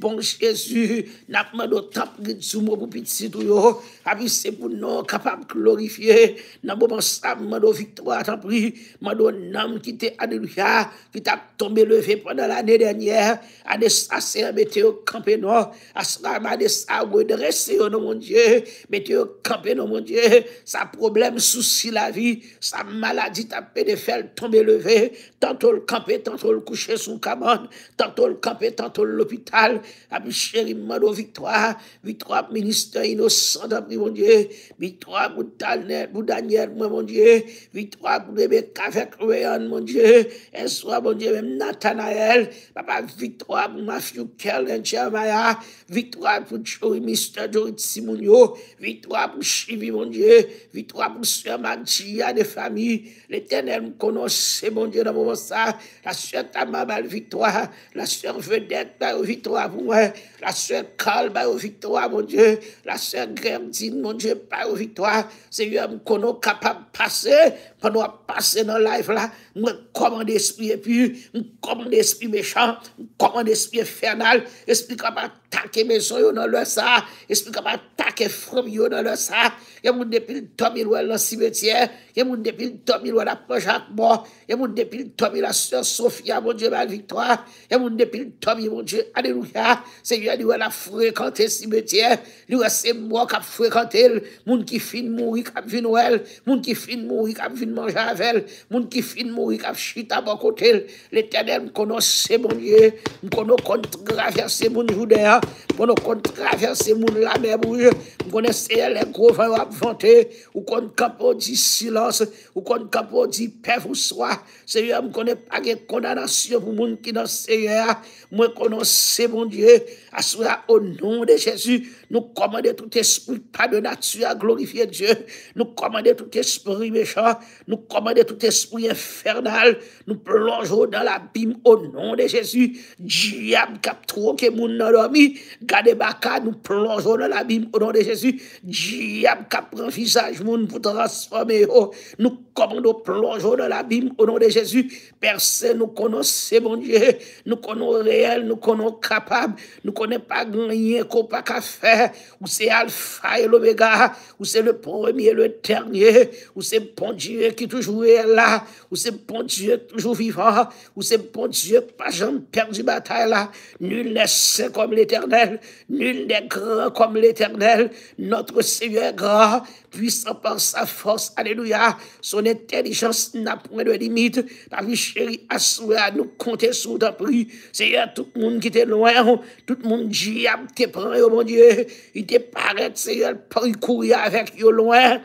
bon Jezu, nap mwado tap ridzou mwou pou pititou yo, api se pou nou kapap glorifiye, nan mwou pansam mwado victwa tan pri, mwado nam ki te adeluya, ki tap tombe leve pandan l'ane denye, ane sa se amete yo kampe no, asra amade sa wou de rese yo no, bon Dje, mette yo kampe nou moun die, sa problem souci la vi, sa maladi tape de fel tombe leve, tanto l kampe, tanto l kouche sou kamon, tanto l kampe, tanto l l'opital, api ah, chéri mado victoire, victoire minister innocent api moun die, victoire moun talnet, moun danyer moun die, victoire moun Rebecca vek weyan moun die, en soa moun die mèm Nathanael, papa victoire moun mafyou kel en chè maya, victoire moun chou mister Dorit Simoun yo, Victoire pour Chivi, mon Dieu. Victoire pour Sœur Magia des familles. L'éternel nous connaissait, mon Dieu, dans le moment ça. La Sœur Tamabal, victoire. La Sœur Vedette, bah, victoire pour moi. La Sœur Carl, bah, victoire, mon Dieu. La Sœur Gerdine, mon Dieu, pas victoire. Seigneur, nous connaissons capable de passer. Pan wap pase nan life la, mwen koman de espri epi, mwen koman de espri mechan, mwen koman de espri infernal, espri kama take meson yo nan lè sa, espri kama take from yo nan lè sa, yon moun depil tomil wè lan simetye, Yè moun depil tomil wad ap manjak mò. Yè moun depil tomil la sè Sofia, moun dje mal viktoa. Yè moun depil tomil, moun dje anelouya. Se yè li wad ap frekante simetye. Li wad se mò kap frekante el. Moun ki fin mouri kap vin wèl. Moun ki fin mouri kap vin manja avèl. Moun ki fin mouri kap chita bakotel. L'Eternel mkono se moun ye. Mkono kontraverse moun joudè. Mkono kontraverse moun la mè mouye. Mkono se yè lè gro vè wap vante. Ou kon kapo di silan. silans, ou kon kapo di pef ou swa, seye m konen page kondanasyon pou moun ki nan seye a, mwen konon se bon die, aswa o nou de Jezu, nou komande tout espri pa de natu a glorifiye Diyo, nou komande tout espri mechan, nou komande tout espri infernal, nou plonjo dan la bim o nou de Jezu, diyab kap tro ke moun nan domi, gade baka nou plonjo nan la bim o nou de Jezu, diyab kap pran visaj moun pou transforme yo, Nous commandons plongeons dans l'abîme au nom de Jésus. Personne nous connaissons, bon Dieu. Nous connaissons réel, nous connaissons capable. Nous connaissons pas rien qu'on pas qu'à faire. Ou c'est Alpha et l'Oméga. Ou c'est le premier et le dernier. Ou c'est bon Dieu qui toujours est là. Ou c'est bon Dieu toujours vivant. Ou c'est bon Dieu pas jamais perdu bataille là. Nul n'est saint comme l'éternel. Nul n'est grand comme l'éternel. Notre Seigneur est grand, puissant par sa force. Alléluia. sa, son intelijans na pwen de limit, papi cheri aswe a nou konte sou ta pri, se ya tout moun ki te loin, tout moun di ap ah, te pran yo oh bon die, i te paret se ya pri kouya avek yo loin,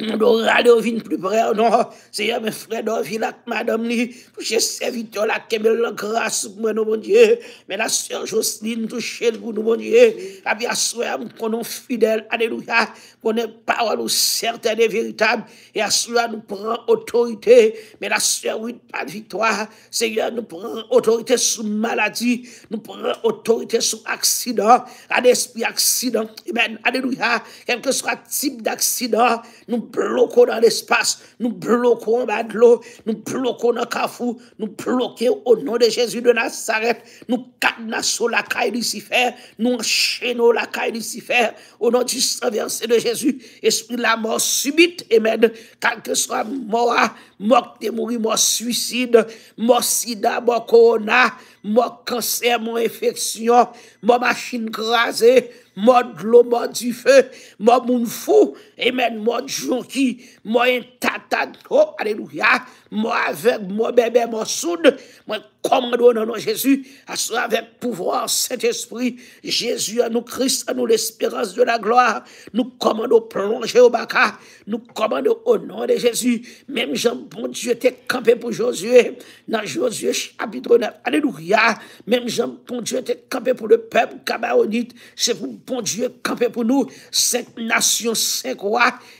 Au vin plus près, non. Seigneur, mes frères, dans la madame, ni, toucher serviteur, la kemel, la grâce, pour non, mon Dieu. Mais la sœur Jocelyne, toucher le pour nous, mon Dieu. A bien, soeur, qu'on est fidèle, alléluia, qu'on est parole certaine et véritable, et à cela, nous prenons autorité. Mais la sœur, oui, pas victoire. Seigneur, nous prenons autorité sous maladie, nous prenons autorité sous accident, à l'esprit accident. Amen, alléluia. Quel que soit le type d'accident, nous bloquons dans l'espace, nous bloquons en bas de l'eau, nous bloquons dans le cafou, nous bloquons au nom de Jésus de Nazareth, nous cadenassons la caille Lucifer, nous enchaînons la caille Lucifer, au nom du sang de Jésus, esprit de la mort subite, amen, quel que soit mort, mort de mourir, mort suicide, mort sida, mort corona, mort cancer, mort infection, mort machine crasée, mort de l'eau, mort du feu, mort moun fou, amen, mort jonki, mort intata, oh, alléluia, mort aveugle, mort bébé, mort soude, moi commande au nom de Jésus, avec pouvoir, Saint-Esprit, Jésus à nous, Christ à nous, l'espérance de la gloire, nous commandons plonger au baka, nous commandons au nom de Jésus, même Jean, bon Dieu, t'es campé pour Josué, dans Josué chapitre 9, alléluia, même Jean, bon Dieu, t'es campé pour le peuple cabaonite, c'est pour bon Dieu campé pour nous, cinq nations, cinq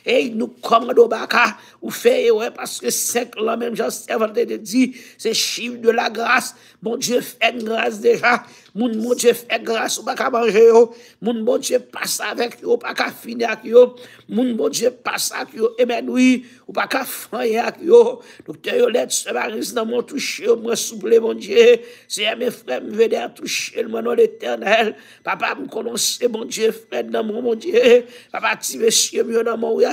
et nous au baka, ou fait, ouais, parce que cinq, là même, Jean, servant de dit, c'est chiffre de la grâce, bon Dieu, fait grâce déjà, mon mon Dieu, fait grâce, ou qu'à manger, yo, mon bon Dieu, passe avec yo, pas qu'à finir avec yo, mon bon Dieu, passe avec yo, eh ben oui, ou pas qu'à faire avec yo, docteur Yolette, ce maris dans mon touché, moi souple, mon Dieu, c'est mes frères, me venir toucher le nom l'éternel, papa, me connaisse, mon Dieu, frère, dans mon, mon Dieu, papa, tu monsieur, mieux dans mon, oui,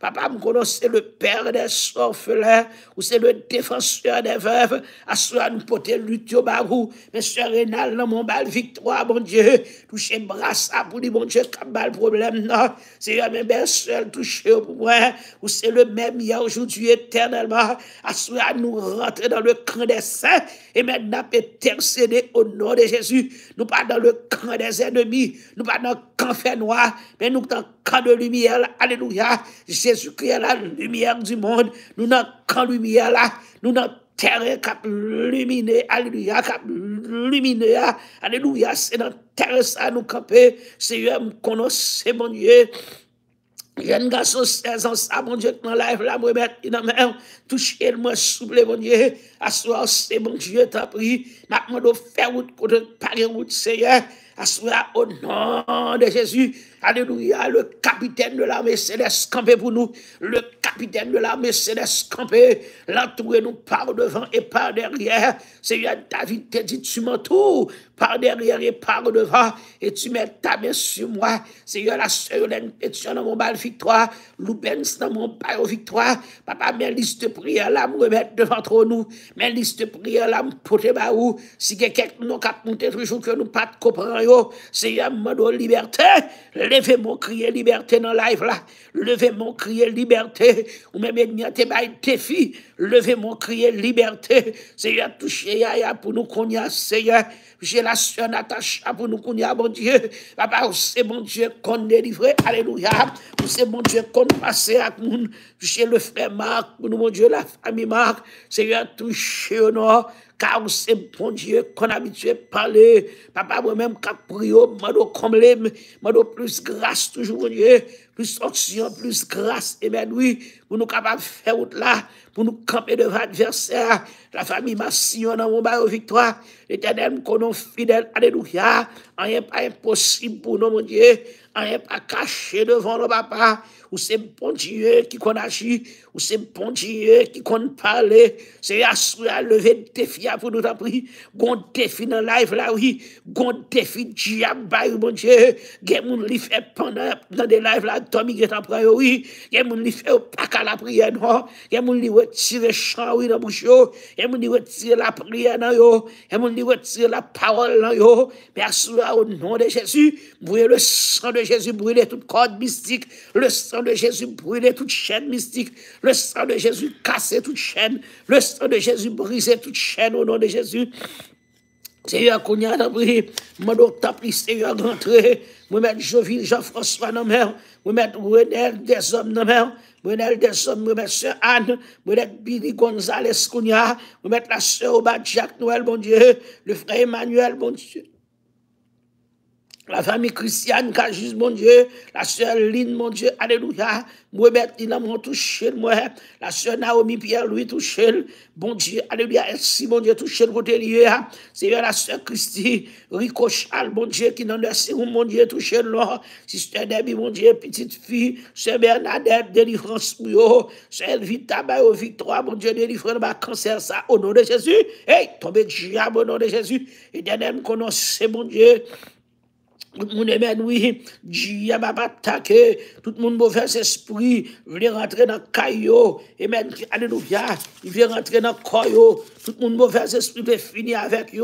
papa, me connaisse, le père des orphelins, ou c'est le défenseur des veuves, à soi, nous porter au barou, monsieur Rénal, dans mon bal victoire, mon Dieu, toucher bras, ça, pour dire, mon Dieu, bal problème, non, c'est mes belles sœurs, toucher au pouvoir, ou c'est le même hier, aujourd'hui, éternellement, à nous rentrer dans le camp des saints, et maintenant, intercéder au nom de Jésus, nous pas dans le camp des ennemis, nous pas dans le camp fait noir, mais nous dans le camp de lumière, alléluia, Jésus-Christ est la lumière du monde, nous dans camp de lumière là, nous dans terre cap luminé, alléluia, cap luminé, alléluia, c'est dans terre ça nous camper, Seigneur, nous connaissons, mon Dieu, Jeune garçon, 16 ans, ça, mon Dieu, dans la live, là, moi, mettre dans ma main, toucher le moi, souple, mon Dieu, asseoir, c'est mon Dieu, t'as pris, maintenant, de faire route, côté, parer route, Seigneur, asseoir au nom de Jésus, Alléluia. Le capitaine de l'armée céleste campé pour nous. Le capitaine de l'armée céleste campé. L'entourez-nous par devant et par derrière. Seigneur David te dit, tu m'entoures par derrière et par devant. Et tu mets ta main sur moi. Seigneur, la sœur et tu dans mon bal victoire. Loubens dans mon bal victoire. Papa, mes listes de prière là, me remettre devant nous. Mes listes de prière là, me porter baou. Si quelqu'un nous cap monter toujours que nous pas de comprendre, Seigneur, me donne liberté. Levez mon crier liberté dans live là, levez mon crier liberté, ou même ennemi te bail défi, levez mon crier liberté, Seigneur, touchez Yaya pour nous qu'on y a, Seigneur, j'ai la sœur Natacha pour nous qu'on y mon Dieu, papa, c'est mon Dieu qu'on délivre, alléluia, c'est mon Dieu qu'on passe à nous, touchez le frère Marc, mon Dieu, la famille Marc, Seigneur, touchez au nom, car c'est bon Dieu qu'on habitué parler. Papa, moi-même, quand prio, mando comblé, mando plus grâce toujours, bon Dieu, plus onction, plus grâce, Amen, oui, pour nous capables de faire route là, pour nous camper devant l'adversaire, la famille Massion dans mon bail victoire, l'éternel, qu'on est fidèle, alléluia, rien pas impossible pour nous, mon Dieu, rien pas caché devant nos papa, ou c'est bon Dieu qui qu'on agit, Ou se bon diye ki kon pale, se yasou ya leve defi ya pou nou ta pri, gon defi nan live la oui, gon defi diya bayi bon diye, gen moun li fe pandan nan de live la, domi gen ta pre yo oui, gen moun li fe ou paka la priye nan, gen moun li wetire chan oui nan bouch yo, gen moun li wetire la priye nan yo, gen moun li wetire la parol nan yo, pe yasou ya ou nan de Jezu, brouye le san de Jezu, brouye le tout kod mistik, le san de Jezu, brouye le tout chen mistik, le sang de Jésus cassez toute chaîne, le sang de Jésus brisez toute chaîne au nom de Jésus. Seigneur, qu'on y a d'abri, pris, Seigneur, rentrer, moi mettre Joville, Jean-François dans mer, moi mettre Renel des hommes dans mer, mettre des hommes, moi mettre Sœur Anne, moi mettre Billy Gonzalez Kounia, moi mettre la Sœur Oba Jacques Noël, bon Dieu, le frère Emmanuel, bon Dieu la famille Christiane, juste mon Dieu, la sœur Lynn, mon Dieu, Alléluia, moi, il m'a touché, moi, la sœur Naomi Pierre, lui, touché, bon Dieu, Alléluia, merci, mon Dieu, touché le côté lié, c'est la sœur Christy, Rico Charles, mon Dieu, qui n'en a mon Dieu, touché, là, sister Debbie, mon Dieu, petite fille, sœur Bernadette, délivrance, moi, sœur Vita, victoire, mon Dieu, délivrance, ma cancer, ça, au nom de Jésus, hey, tombez diable, au nom de Jésus, et dernièrement, connaissez, mon Dieu, Moun e émanoui, Dieu m'a attaqué, tout le monde mauvais esprit, vient rentrer dans caillot, et même, alléluia, il vient rentrer dans corps, tout le monde mauvais esprit veut finir avec eux,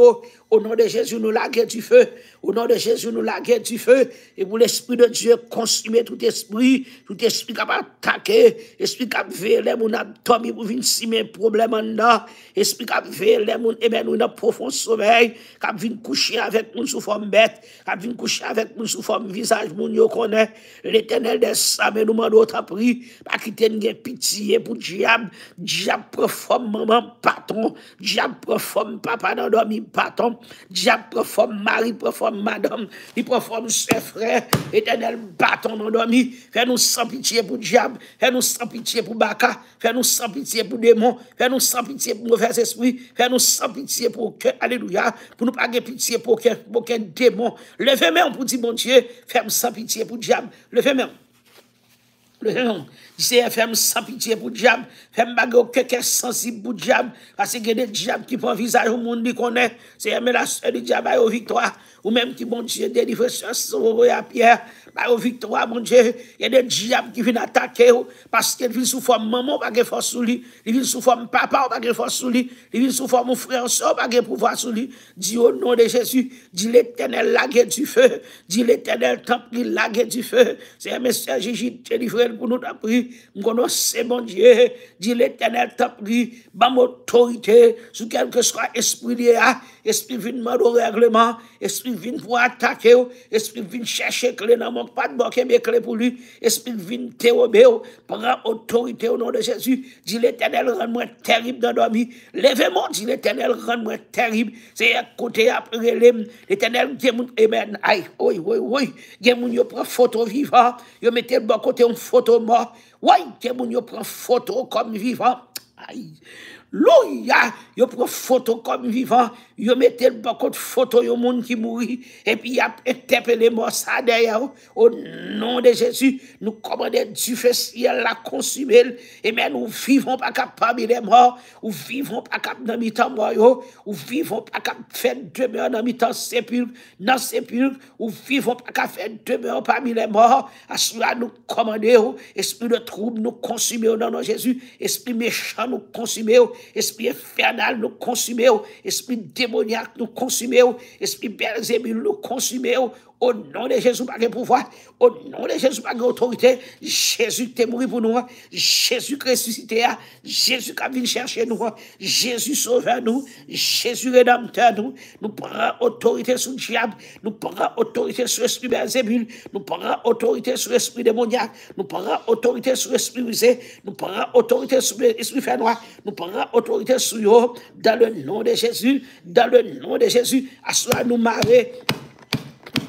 au nom de Jésus, nous laguons du feu, au nom de Jésus, nous laguons du feu, et pour l'esprit de Dieu, consumer tout esprit, tout esprit qui va attaquer, esprit qui va veiller les gens abdominaux pour venir simer problème en dedans, esprit qui les gens, et bien nous dans profond sommeil, qui va venir coucher avec nous sous forme bête, qui va venir coucher avec nous sous forme visage, moun yo connaît, l'éternel des sables, nous demandons autre prix, pas quitter une pitié pour diable, diable proforme maman, patron, diable proforme papa dans dormi, patron, diable proforme mari, proforme madame, il proforme ses frères, éternel bâton dans dormi, fais-nous sans pitié pour diable, fais-nous sans pitié pour baka, fais-nous sans pitié pour démon, fais-nous sans pitié pour mauvais esprit, fais-nous sans pitié pour que, alléluia, pour nous pas pitié pour aucun démon, levez-moi pour dire, mon Dieu, ferme sans pitié pour le diable. Levez-moi. Levez-moi. GFM sans pitié pour diable, fem bagay quelqu'un sensible pour diable, parce que des diable qui prend visage au monde qui connaît, c'est la sœur du diable au victoire, ou même qui bon Dieu délivre sur à Pierre, Bah, au victoire, mon Dieu. Il y a des diables qui viennent attaquer parce qu'ils viennent sous forme maman, pas de force sous lui. Ils viennent sous forme papa, pas de force sous lui. Ils viennent sous forme frère, soeur, pas de pouvoir sous lui. Dis au nom de Jésus, dis l'éternel lague du feu. Dis l'éternel temple lague du feu. C'est un message Jésus délivré pour nous d'apprendre. Nous c'est mon Dieu. Dis l'éternel temple, bam autorité, sur quel que soit esprit esprit demander au règlement, esprit vient pour attaquer, esprit vient chercher clé dans mon pas de bon mais clé pour lui, esprit vient t'érober, prend autorité au nom de Jésus. Dis l'éternel rend-moi terrible dans dormi. Levez-moi, dis l'éternel rend-moi terrible. C'est à côté après l'éternel dit amen. Aïe, oui, oui, oui. A yo prend photo vivant, yo mettez le bon côté une photo mort. Oui, a yo prend photo comme vivant. Aïe. Loya, yo prend photo comme vivant, yo mettez beaucoup de photos yo monde qui mourit. Et puis y a interpellé mort ça derrière au nom de Jésus, nous commandons du feu ciel la consumer et mais nous vivons pas capable des morts, ou vivons pas capable dans mi-temps mort yo, ou vivons pas capable faire demeure dans mi-temps sépulcre, dans sépulcre, ou vivons pas capable faire demeure parmi les morts, à cela nous commandons, esprit de trouble nous consumer dans nom Jésus, esprit méchant nous consumer esprit infernal nous consumer, esprit démoniaque nous consumer, esprit Belzébu nous consumer, Au nom de Jésus, pas de pouvoir. Au nom de Jésus, pas d'autorité. Jésus t'est mort pour nous. Jésus ressuscité. Jésus qui venu chercher nous. Jésus sauveur nous. Jésus rédempteur nous. Nous prenons autorité sur le diable. Nous prenons autorité sur l'esprit Belzébul. Nous prenons autorité sur l'esprit démoniaque. Nous prenons autorité sur l'esprit rusé. Nous prenons autorité sur l'esprit fait noir. Nous prenons autorité sur eux. Dans le nom de Jésus. Dans le nom de Jésus. À nous marrer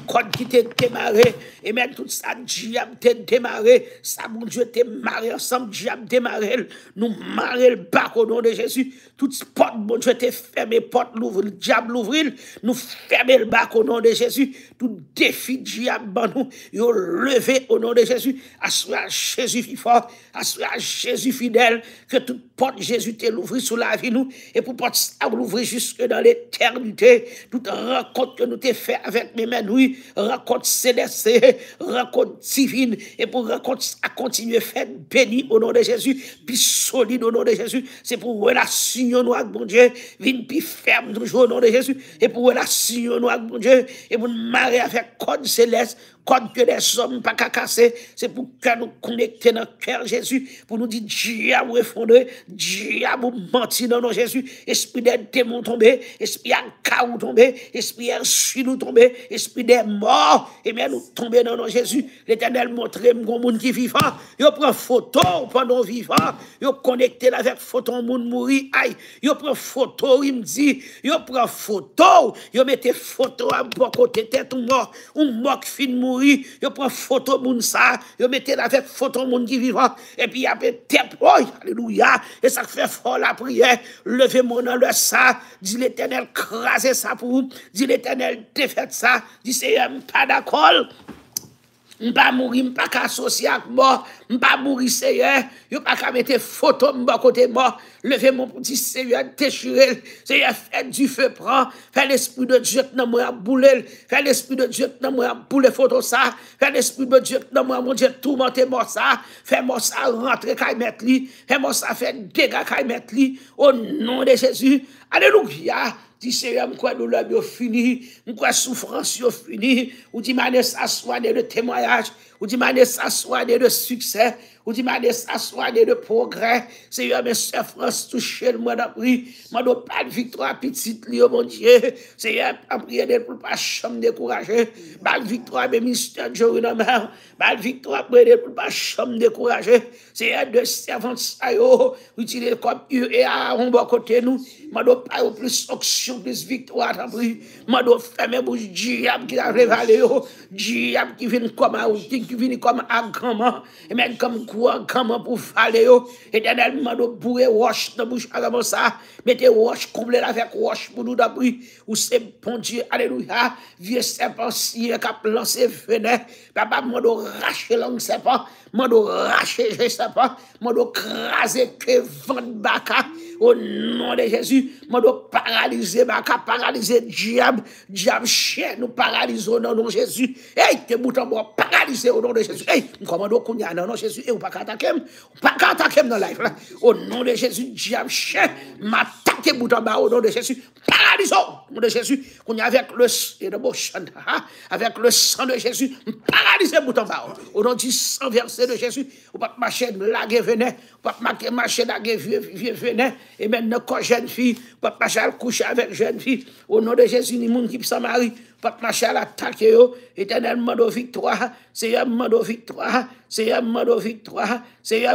code qui t'est démarré, et même tout ça, diable t'est démarré, ça, mon Dieu, t'est marré ensemble, diable démarré, nous marrer le bac au nom de Jésus, toute porte, mon Dieu, t'est fermé, porte l'ouvre, le diable l'ouvrir, nous fermer le bac au nom de Jésus, tout défi diable, ben nous, yo levé au nom de Jésus, à Jésus fort, à Jésus fidèle, que toute porte Jésus t'est l'ouvrir sous la vie nous, et pour porte ça l'ouvrir jusque dans l'éternité, toute rencontre que nous t'ai fait avec mes mains, oui, rencontre céleste, rencontre divine, et pour rencontre à continuer faire béni au nom de Jésus, puis solide au nom de Jésus, c'est pour relation avec bon Dieu, vine puis ferme toujours au nom de Jésus, et pour relation avec bon Dieu, et pour marier avec code céleste, code que les hommes pas qu'à casser, c'est pour que nous connecter dans le cœur Jésus, pour nous dire diable effondré, diable menti dans nos Jésus, esprit des démons tombés, esprit à chaos tombé, esprit à nous tombé, esprit des morts, et bien nous tomber dans nos Jésus, l'éternel montre mon monde qui vivant, yo prend photo pendant vivant, yo connecté avec photo monde mourir, aïe, yo prend photo, il me dit, yo prend photo, yo mettez photo à bon côté tête ou mort, ou mort fin mourir, mouri, yo pren foto moun sa, yo mette la vek foto moun ki vivant, epi apè tep, oy, aleluya, e sa fè fò la priye, leve moun an le sa, di l'Eternel krasè sa pou, di l'Eternel defèt sa, di se yèm pa da kol, Mpa mouri, mpa ka asosye ak mò, mpa mouri seye, yo pa ka mette foto mbo kote mò, leve mò pou di seye, te churel, seye fè di fè pran, fè l'esprit de Dieu nan mò ap boulel, fè l'esprit de Dieu nan mò ap boule foto sa, fè l'esprit de Dieu nan mò ap moun Dieu tourmente mò sa, fè mò sa rentre kaj met li, fè mò sa fè dega kaj met li, o non de Jésus, aleluya, Dis Seigneur, quoi douleur yo fini, quoi souffrance yo fini, ou dit mané s'asseoir de témoignage, ou dit mané s'asseoir de succès, Ou di mande sa soane de progrè. Seye mè se frans touche l mwen apri. Mando pan victwa pitit li yo moun diye. Seye apri edè pou pa chanm dekouraje. Ban victwa mè minister Djori nan mè. Ban victwa apri edè pou pa chanm dekouraje. Seye de servant sayo. Ou ti de kom yu e a an bo kote nou. Mando pa yo plus oksyon plus victwa tan pri. Mando fèmè bouj diyab ki la revale yo. Diyab ki vin koma ou ki vin koma agraman. E men kom kou. programme pour faler yo. Éternel, mando bourré roche dans bouche à ça. Mettez roche, comblez avec roche pour nous d'abri. Ou c'est bon Dieu, alléluia. Vieux serpent, si qui a lancé fenêtre. Papa, mando rache langue serpent. Mando rache je serpent. Mando craser que vent baka. Au nom de Jésus, moi dois paralyser, ma paralyser diable, diable chien, nous paralyser au nom de Jésus. Hey, tes boutons vont paralyser au nom de Jésus. Hey, nous commandons qu'on y a non, Jésus, et on pas attaquer, pas attaquer dans la life. Au nom de Jésus, diable chien, m'attaque tes boutons bas au nom de Jésus. Paralysons au nom de Jésus. Qu'on y avec le, avec le sang de Jésus, paralyser bouton bas au nom du sang versé de Jésus. Ou pas marcher de la venez, ou pas marcher la vieux venez. Et maintenant quand jeune fille, ou pas marcher coucher avec jeune fille. Au nom de Jésus, ni monde qui s'en marie pas marcher à l'attaque, éternellement de victoire, mot de victoire, mot de victoire,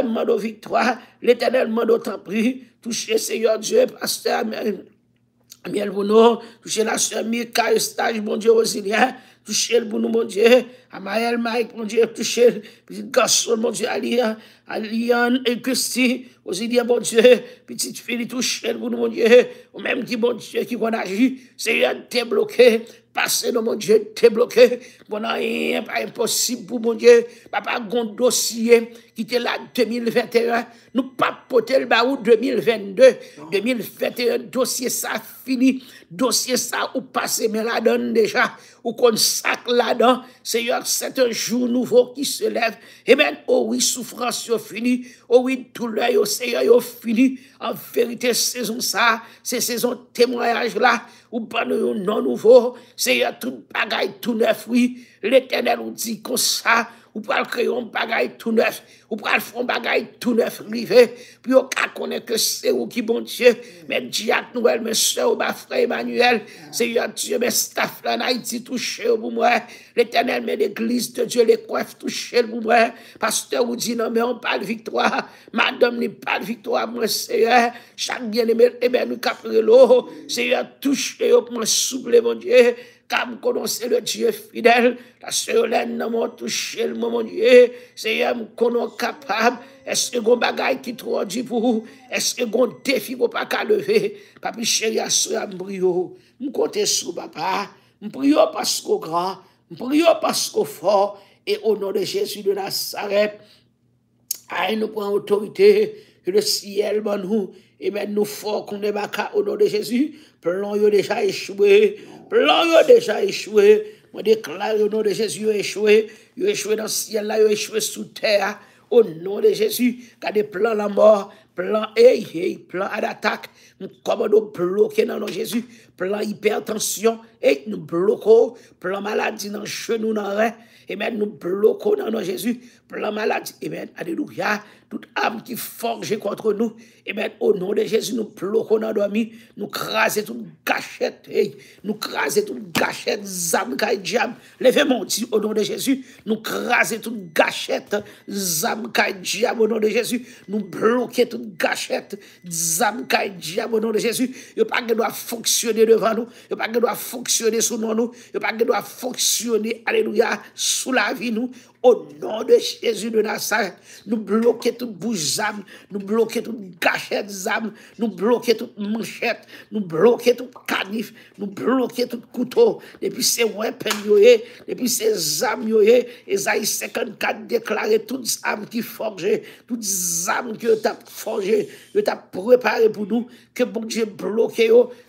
mot de victoire, l'éternellement de t'en prie, touchez Seigneur Dieu, pasteur Miel Bouno, touchez la sœur Mika, stage, mon Dieu, Rosilien, touchez le Bouno, mon Dieu, Amael Mike, mon Dieu, touchez petit garçon, mon Dieu, Alian, Alian et Christy, Rosilien, mon Dieu, petite fille, touchez le Bouno, mon Dieu, ou même qui, mon Dieu, qui qu'on agit, Seigneur, t'es bloqué, passé dans mon Dieu, t'es bloqué. Bon, rien pas impossible pour mon Dieu. Papa, un dossier qui était là 2021. Nous pas porter le baou 2022. 2021, dossier ça fini. Dossier ça ou passé, mais la donne déjà. Ou qu'on sac là-dedans. Seigneur, c'est un jour nouveau qui se lève. Et bien, oh oui, souffrance, yo fini. Oh oui, douleur, yo Seigneur, yo fini. En vérité, saison ça, c'est saison témoignage là. ou pas nous non nouveau, Seigneur, tout bagaille tout neuf, oui, l'éternel nous dit comme ça, ou pral créer un bagaille tout neuf, ou pral faire un bagaille tout neuf rivé, puis on ka connaît que c'est ou qui bon Dieu, mais Diak Noël, mes soeurs, ma frère Emmanuel, Seigneur Dieu, mes staff là en Haïti, touché pour moi, l'éternel, mais l'église de Dieu, les coiffes touché pour moi, pasteur vous dit non, mais on parle victoire, madame n'est pas de victoire, moi, Seigneur, chaque bien-aimé, eh bien, nous caprer l'eau, Seigneur, touché pour moi, souple, mon Dieu, car connaissez le Dieu fidèle, la sœur Hélène m'a touché mon Dieu, Seigneur, me connaît capable, est-ce que vous bagaille qui trop dit pour est-ce que vous défi vous pas qu'à lever, papi chéri, à me brio, me compte sur papa, me brio parce qu'au grand, me brio parce qu'au fort, et au nom de Jésus de Nazareth, Aïe, nous prenons autorité, que le ciel, bon nous, et maintenant nous fort qu'on débarque au nom de Jésus. Plan yo déjà échoué, plan déjà échoué. Moi déclare au nom de Jésus, échoué, yo échoué dans le ciel là, yo échoué sous terre. Au nom de Jésus, car des plans la mort, plan hey, hey, plan à l'attaque, nous commandons bloquer dans le Jésus, plan hypertension, et nous bloquons, plan maladie dans le genou, dans le rein, Amen. Nous bloquons dans le Jésus. Plan maladie. Amen. Alléluia. Toute âme qui forge contre nous. Amen. Au nom de Jésus, nous bloquons dans dormi. Nous crasons toute gâchette. Hey. Nous crasons toute gâchette. Zam kay diable. Levez mon Dieu au nom de Jésus. Nous crasons toute gâchette. Zam kay diable au nom de Jésus. Nous bloquons toute gâchette. Zam kay au nom de Jésus. Il pas que doit fonctionner devant nous. Il pas que doit fonctionner sous nous. Il pas que doit fonctionner. Alléluia sous la vie, nous, Au nom de Jésus de Nazareth, nous bloquons toute bouche d'âme, nous bloquons toute gâchette d'âme, nous bloquons toute manchette, nous bloquons toute canif, nous bloquons tout couteau. Depuis ces weapons, depuis ces âmes, Esaïe 54 déclaré toutes âmes qui forgent, toutes âmes que tu as forgées, que tu as préparées pour nous, que bon Dieu bloque,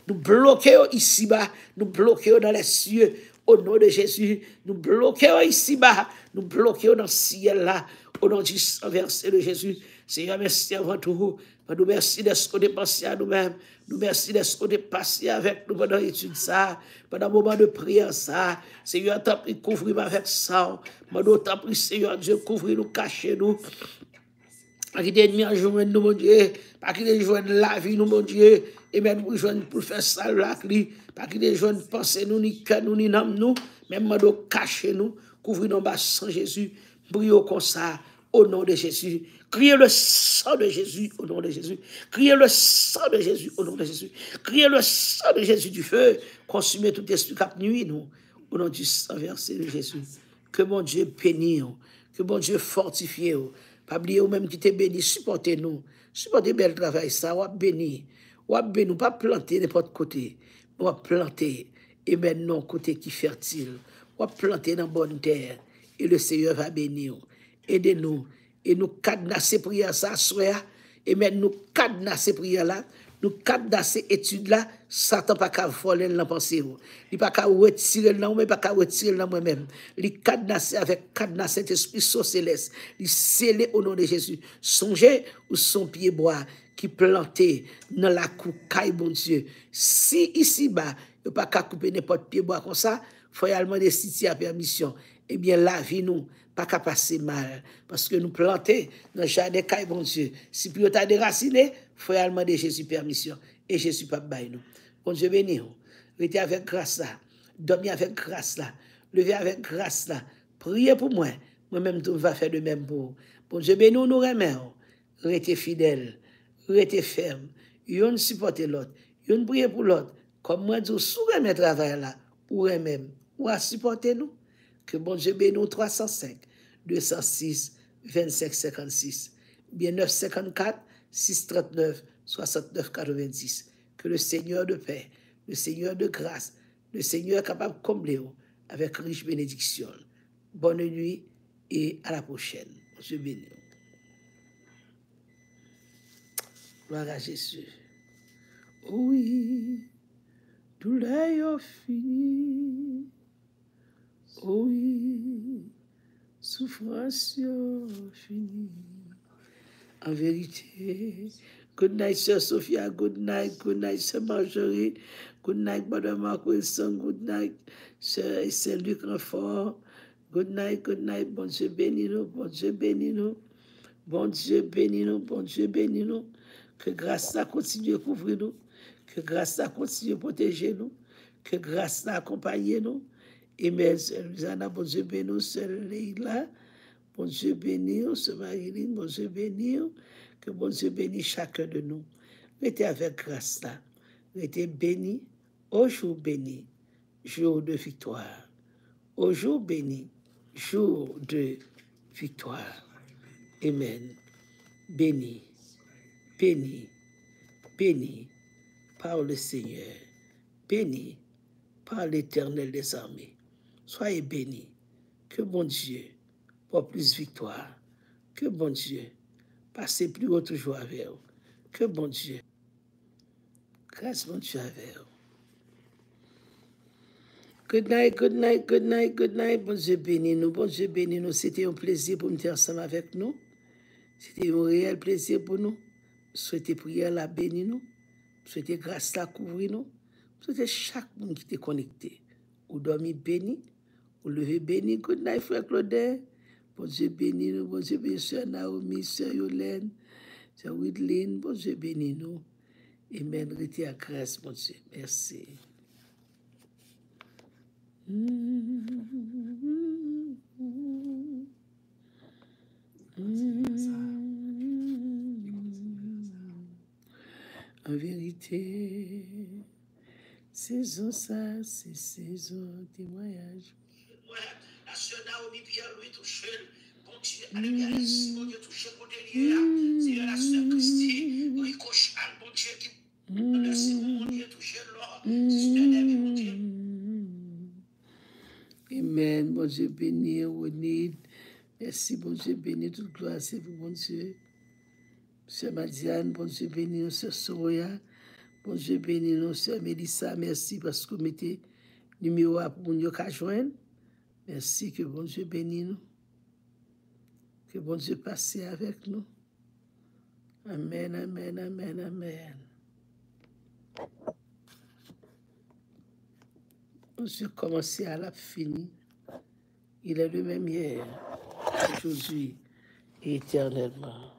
nous bloquons ici-bas, nous bloquons dans les cieux. Au nom de Jésus, nous bloquons ici-bas, nous bloquons dans le ciel là, au nom du verset de Jésus. Seigneur, merci avant tout. Nous merci de ce qu'on est passé à nous-mêmes. Nous merci de ce qu'on est passé avec nous pendant l'étude ça, pendant le moment de prière ça. Seigneur, t'as pris, couvre-nous avec ça. Maintenant, t'as pris, Seigneur Dieu, couvre-nous, cachez-nous. Pas qu'il ait à joindre nous, mon Dieu. Pas qu'il ait joindre la vie, nous, mon Dieu. Et même pour joindre, pour faire ça, là, Pas qu'il joindre penser nous, ni cœur nous, ni âme nous. Même maintenant, cacher nous, couvrir nos bas sans Jésus. Prions comme ça, au nom de Jésus. Criez le sang de Jésus au nom de Jésus. Criez le sang de Jésus au nom de Jésus. Criez le sang de Jésus du feu. Consumez tout esprit cap nuit, nous. Au nom du sang versé de Jésus. Que mon Dieu bénisse. Que mon Dieu fortifie. Pas oublier ou même qui te béni, supportez-nous. Supportez bel travail, ça, ou béni. Ou béni, pas planter n'importe côté. Ou planter, et maintenant, côté qui fertile. Ou planter dans bonne terre. Et le Seigneur va bénir. Aidez-nous. Et nous cadenasser prière ça, soir. Et maintenant, nous cadenasser prière là. Nous cadenasser étude là. Satan pas qu'à voler dans pensée. Il pas qu'à retirer là, mais pas qu'à retirer là moi-même. Il cadenasser avec cadenasser cet esprit so céleste. Il scellé au nom de Jésus. Songez ou son pied bois qui planté dans la coucaille, bon Dieu. Si ici bas, il pas qu'à couper n'importe pied bois comme ça, faut y demander si permission. Eh bien, la vie nous, pas qu'à passer mal. Parce que nous planter dans le jardin caille, bon Dieu. Si puis t'a déraciné, faut y demander Jésus permission. Et Jésus pas bail nous. Bon Dieu béni. Restez avec grâce là. Dormez avec grâce là. Levez avec grâce là. Priez pour moi. Moi-même, tout va faire de même pour vous. Bon Dieu béni, nous remercions. Restez fidèles. Restez fermes. Yon supporte l'autre. Yon priez pour l'autre. Comme moi, je sous remet travail là. Ou même. Ou à supporter nous. Que bon Dieu bénisse 305, 206, 25, 56, bien 954, 639, 69, 90. Que le Seigneur de paix, le Seigneur de grâce, le Seigneur capable de combler avec riche bénédiction. Bonne nuit et à la prochaine. Dieu bénisse. Gloire à Jésus. Oui, tout l'œil fini. Oui, souffrance fini. En vérité, Good night, Sœur Sophia. Good night. Good night, Sœur Marjorie. Good night, Madame Mark Wilson. Good night, Sir, Sir Luc Renfort. Good night, good night. Bon Dieu bénis-nous. Bon Dieu bénis-nous. Bon Dieu bénis-nous. Bon Dieu bénis-nous. Que grâce ça continue à couvrir nous. Que grâce ça continue à protéger nous. Que grâce ça accompagne nous. Amen. Sœur Louisiana, bon Dieu nous. Sœur Leila. Bon Dieu nous. Sœur Marilyn, bon Dieu nous. Que bon Dieu bénisse chacun de nous. Restez avec grâce là. Restez bénis. Au jour béni. Jour de victoire. Au jour béni. Jour de victoire. Amen. Béni. Béni. Béni par le Seigneur. Béni par l'Éternel des armées. Soyez bénis. Que bon Dieu pour plus victoire. Que bon Dieu passe plus haut toujours avec vous. Que bon Dieu. Grâce bon Dieu avec vous. Good night, good night, good night, good night. Bon Dieu bénis nous, bon Dieu bénis nous. C'était un plaisir pour nous être ensemble avec nous. C'était un réel plaisir pour nous. Souhaiter prière la béni nous. Souhaiter grâce la couvrir nous. Souhaiter chaque monde qui était connecté. Ou dormi béni, ou lever béni. Good night, frère Claudin. Bon Dieu béni nous, bon Dieu béni sœur Naomi, sœur Yolène, sœur Widline. Bon Dieu béni nous. Amen. Restez à grâce, mon Dieu. Merci. En vérité, saison ça, c'est saison témoignage. Ouais, la sœur Naomi Pierre-Louis touché. Bon Dieu, alléluia, bon Dieu, touché lié. C'est la sœur Charles, bon Dieu, qui. Merci, Dieu, touché l'or. Bon Dieu. Amen. Bon Dieu béni. Merci, bon Dieu béni. Toute gloire, c'est pour bon Dieu. Sœur Madiane, bon Dieu béni, nous, Sœur Soroya. Bon Dieu béni, nous, Sœur Mélissa. Merci parce que vous mettez numéro à pour nous joindre. Merci que bon Dieu béni nous. Que bon Dieu passe avec nous. Amen, amen, amen, amen. Dieu commencé à la fini. Il est le même hier, aujourd'hui et éternellement.